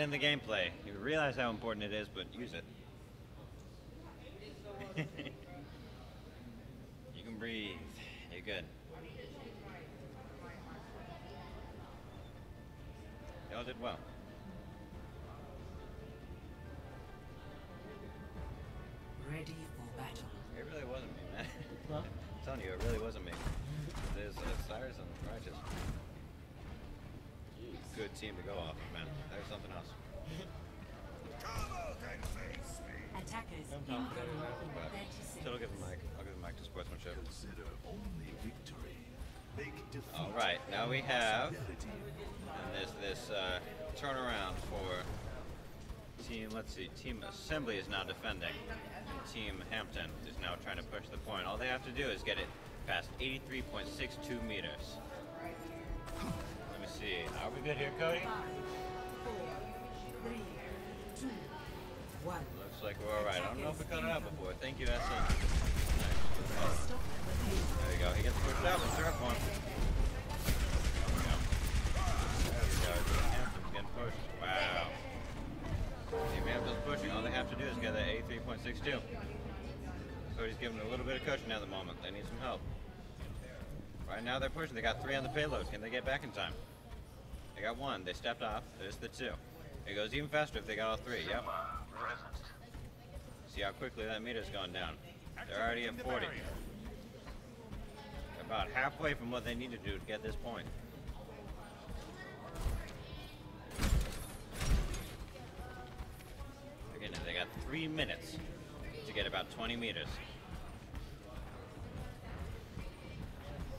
it in the gameplay. You realize how important it is, but use it. you can breathe. You're good. Y'all did well. Ready for battle. It really wasn't me, man. Huh? I'm telling you, it really wasn't me. There's uh, Cyrus and Righteous. Good team to go off, of, man. There's something else. Attackers Okay. incoming in But 30 so I'll give seconds. the mic. I'll give the mic to sportsmanship. Consider only victory. Make All right, now we have and this this uh, turnaround for team. Let's see, team assembly is now defending, and team Hampton is now trying to push the point. All they have to do is get it past 83.62 meters. Let me see. Are we good here, Cody? Looks like we're all right. I don't know if we cut it out before. Thank you, SN. There you go. He gets pushed out. Let's one. There we go. Getting pushed. Wow. Team Hampton's pushing. All they have to do is get that 83.62. Cody's giving a little bit of cushion at the moment. They need some help. Right now they're pushing. They got three on the payload. Can they get back in time? They got one. They stepped off. There's the two. It goes even faster if they got all three. Yep. See how quickly that meter's gone down. They're already at 40. They're about halfway from what they need to do to get this point. Again, they got three minutes to get about 20 meters.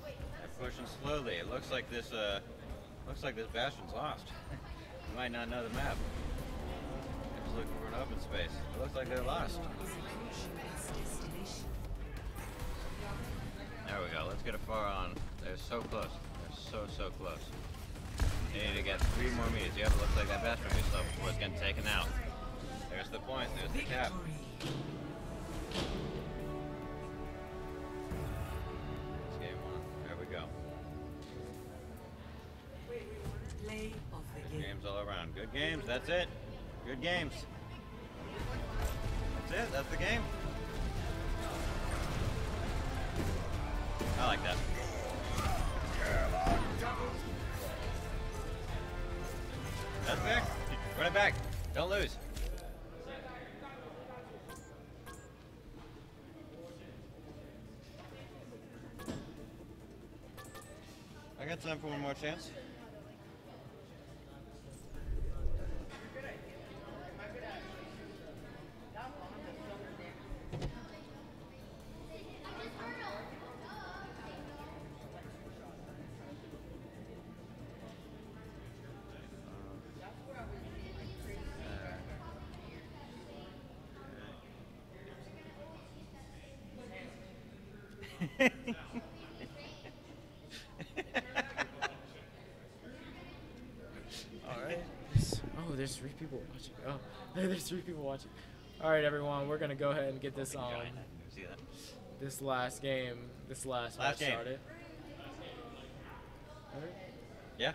They're pushing slowly. It looks like this uh, looks like this bastion's lost. you might not know the map. They're just looking for an open space. It looks like they're lost. There we go. Let's get a far on. They're so close. They're so, so close. They need to get three more meters. Yeah, it looks like that bastard slow before it's getting taken out. There's the point. There's the cap. Game one. There we go. Games all around. Good games. That's it. Good games. That's it. That's the game. I like that. That's back. Run it back. Don't lose. I got time for one more chance. Three people watching. Oh, there's three people watching. All right, everyone, we're gonna go ahead and get this on. Um, this last game, this last, Last match game. started. All right. Yeah.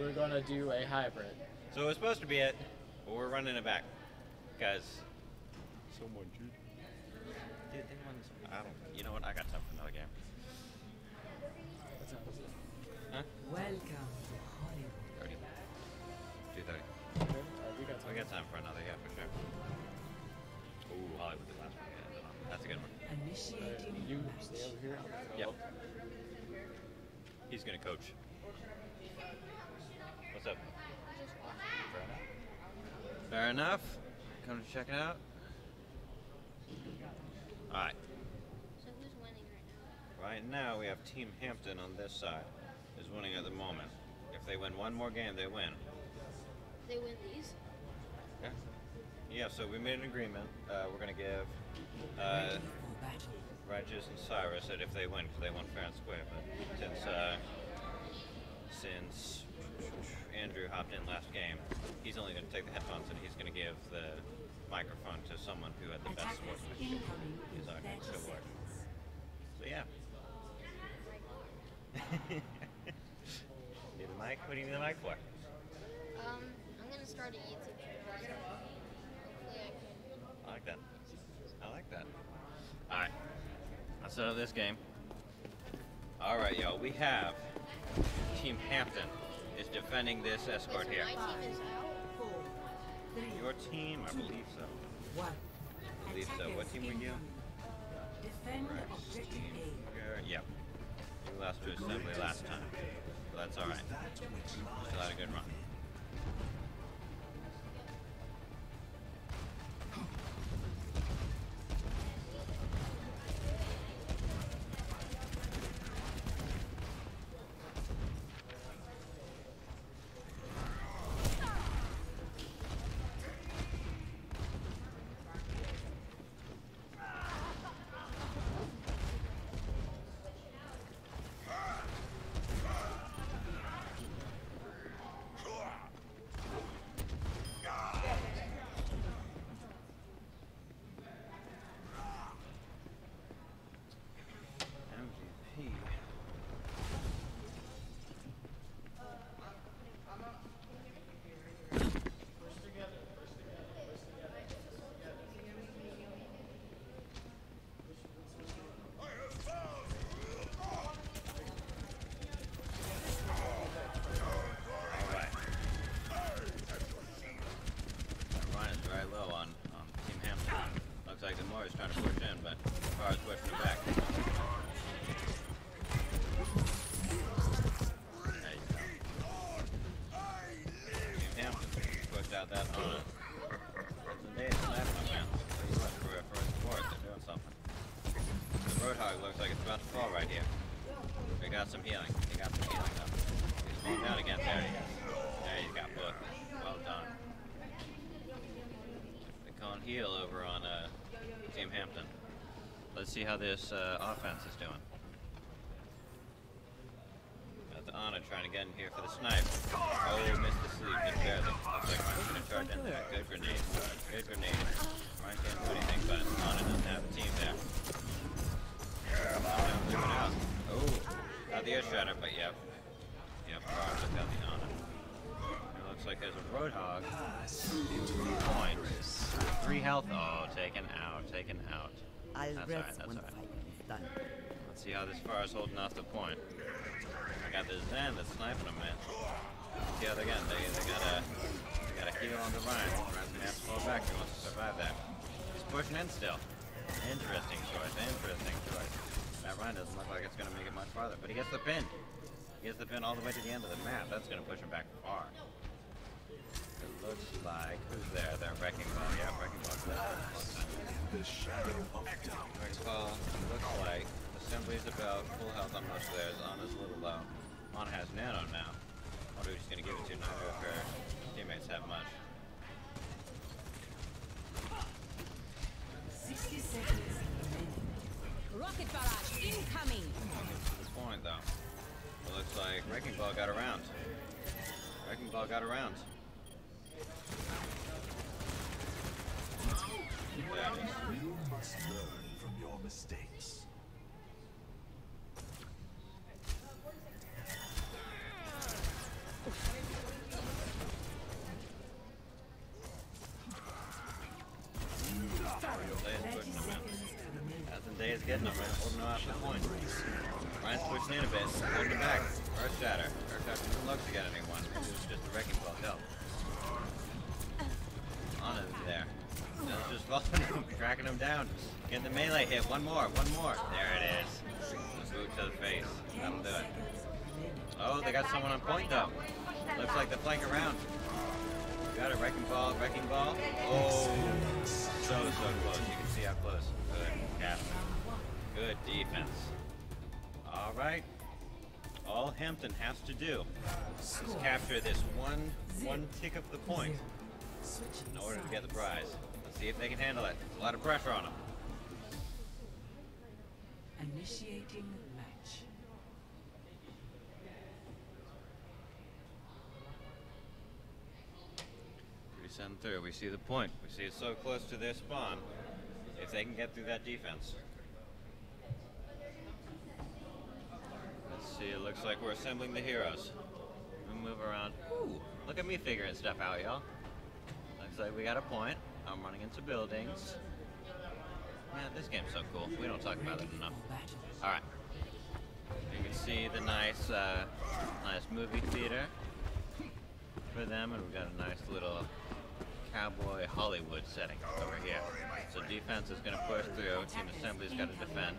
We're gonna do a hybrid. So it was supposed to be it, but we're running it back. guys. someone should. Dude, they won this. I don't. You know what? I got time for another game. What time is it? Huh? Welcome we got time. We got time for another, yeah, for sure. Ooh, Hollywood, the last one. Yeah, that's a good one. All right, Initiating you stay over here. Yep. He's gonna coach. What's up? Fair enough. Come to check it out. Alright. So who's winning right now? Right now we have Team Hampton on this side. Is winning at the moment. If they win one more game, they win. They win these? Yeah. Yeah, so we made an agreement. Uh, we're gonna give uh, Regis and Cyrus that if they win, because they won fair and square. But since uh, since Andrew hopped in last game, he's only gonna take the headphones and he's gonna give the microphone to someone who had the best Attackers sportsmanship. incoming in He's not gonna work. So yeah. need a mic? What do you need a mic for? Um, I'm gonna start a YouTube channel. So hopefully I like that. I like that. Alright. Let's set up this game. Alright, y'all. We have Team Hampton is defending this escort here. so my team is out? Four, three, Your team? I believe so. one. I believe so. What team were you? Defend Rex, objective Team A. Yep. You lost to Assembly last time. So that's alright. Still had a good run. Got some healing. He got some healing though. He's falling down again. There he is. There he's got booked. Well done. They can't heal over on uh, Team Hampton. Let's see how this uh, offense is doing. Got the Ana trying to get in here for the snipe. Oh, missed the sleep. Just barely. Looks like Rein's gonna charge in there. Good grenade. Good grenade. Rein can't do anything, but Ana doesn't have a team there. Moving out. Got the earth shatter, but yep. Yep, Rein took out the Ana. It looks like there's a Roadhog. Three points. Three health. Oh, taken out. Taken out. I'll That's alright, that's alright. fighting is done. Let's see how this far is holding off the point. I got the Zen that's sniping them, man. Let's See how they're getting. They, they gotta, they gotta heal on the Rein. Rein's gonna have to fall back he wants to survive that. He's pushing in still. Interesting choice. Interesting choice. That Rein doesn't look like it's gonna make it much farther, but he gets the pin. He gets the pin all the way to the end of the map. That's gonna push him back far. It looks like who's there? There, Wrecking Ball. Yeah, Wrecking Ball's there. The shadow of Wrecking Ball looks like Assembly's about full health on most of theirs. Ana's a little uh, low. Ana has Nano now. Wonder who she's gonna give it to. Not sure if her teammates have much. 60 seconds remaining. Rocket barrage incoming. To the point though. It looks like Wrecking Ball got around. Wrecking Ball got around. There it is. You must learn from your mistakes. Him, right? holding for the point. Rein's pushing in a bit, holding him back. Earth Shatter. Earth Shatter doesn't look to get anyone. It was just a Wrecking Ball help. Ana's there. That's just following him, tracking him down. Get the melee hit. One more, one more. There it is. Boot to the face. That'll do it. Oh, they got someone on point though. Looks like they flank around. got a wrecking ball, wrecking ball. Oh, so, so close. Close. Good. Good defense. All right. All Hampton has to do is capture this one, one tick of the point in order to get the prize. Let's see if they can handle it. There's a lot of pressure on them. Initiating match. We send through. We see the point. We see it so close to their spawn. If they can get through that defense. Let's see. It looks like we're assembling the heroes. We move around. Ooh, look at me figuring stuff out, y'all. Looks like we got a point. I'm running into buildings. Man, this game's so cool. We don't talk about it enough. All right. You can see the nice, uh, nice movie theater for them, and we've got a nice little cowboy Hollywood setting over here. So defense is going to push through. Team assembly's got to defend,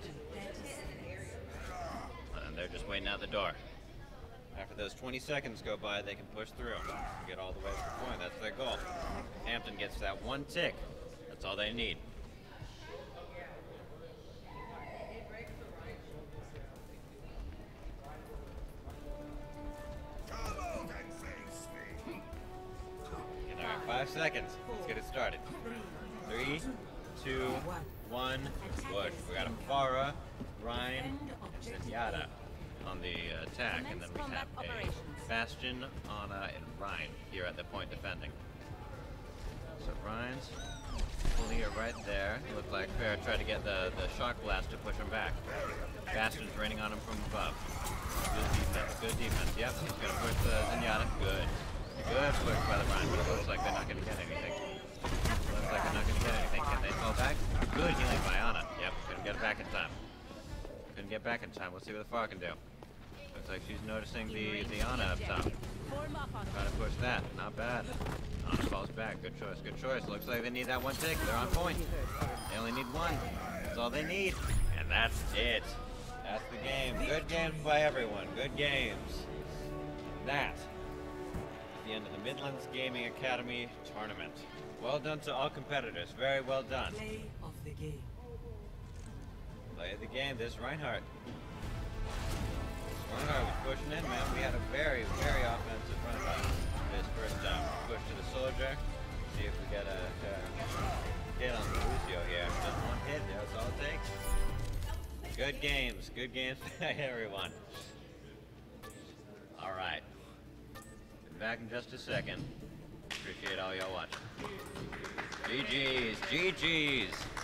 and they're just waiting out the door. After those 20 seconds go by, they can push through. Get all the way to the point. That's their goal. Hampton gets that one tick. That's all they need. Five seconds. Let's get it started. Three, two, one, push. We got a Pharah, Rein, and Zenyatta on the uh, attack, and then we have a Bastion, Ana, and Rein here at the point defending. So Rein's pulling it right there. Looked like Fair tried to get the, the shock blast to push him back. Bastion's raining on him from above. Good defense, good defense. Yep, he's gonna push the Zenyatta. Good. Good push by the Rein, but it looks like they're not gonna get anything. Looks like they're not gonna get anything. Can they fall back? Good healing by Ana. Yep, couldn't get back in time. Couldn't get back in time. Let's see what the Pharah can do. Looks like she's noticing the, the Ana up top. Trying to push that. Not bad. Ana falls back. Good choice. Good choice. Looks like they need that one tick. They're on point. They only need one. That's all they need. And that's it. That's the game. Good games by everyone. Good games. That the end of the Midlands Gaming Academy tournament. Well done to all competitors. Very well done. Play of the game. Play of the game. This Reinhardt. Reinhardt was pushing in, man. We had a very, very offensive Reinhardt this first time. Push to the soldier. See if we get a uh, hit on Lucio here. Just one hit. That's all it takes. Good games. Good games everyone. All right. Back in just a second. Appreciate all y'all watching. GG's. GG's.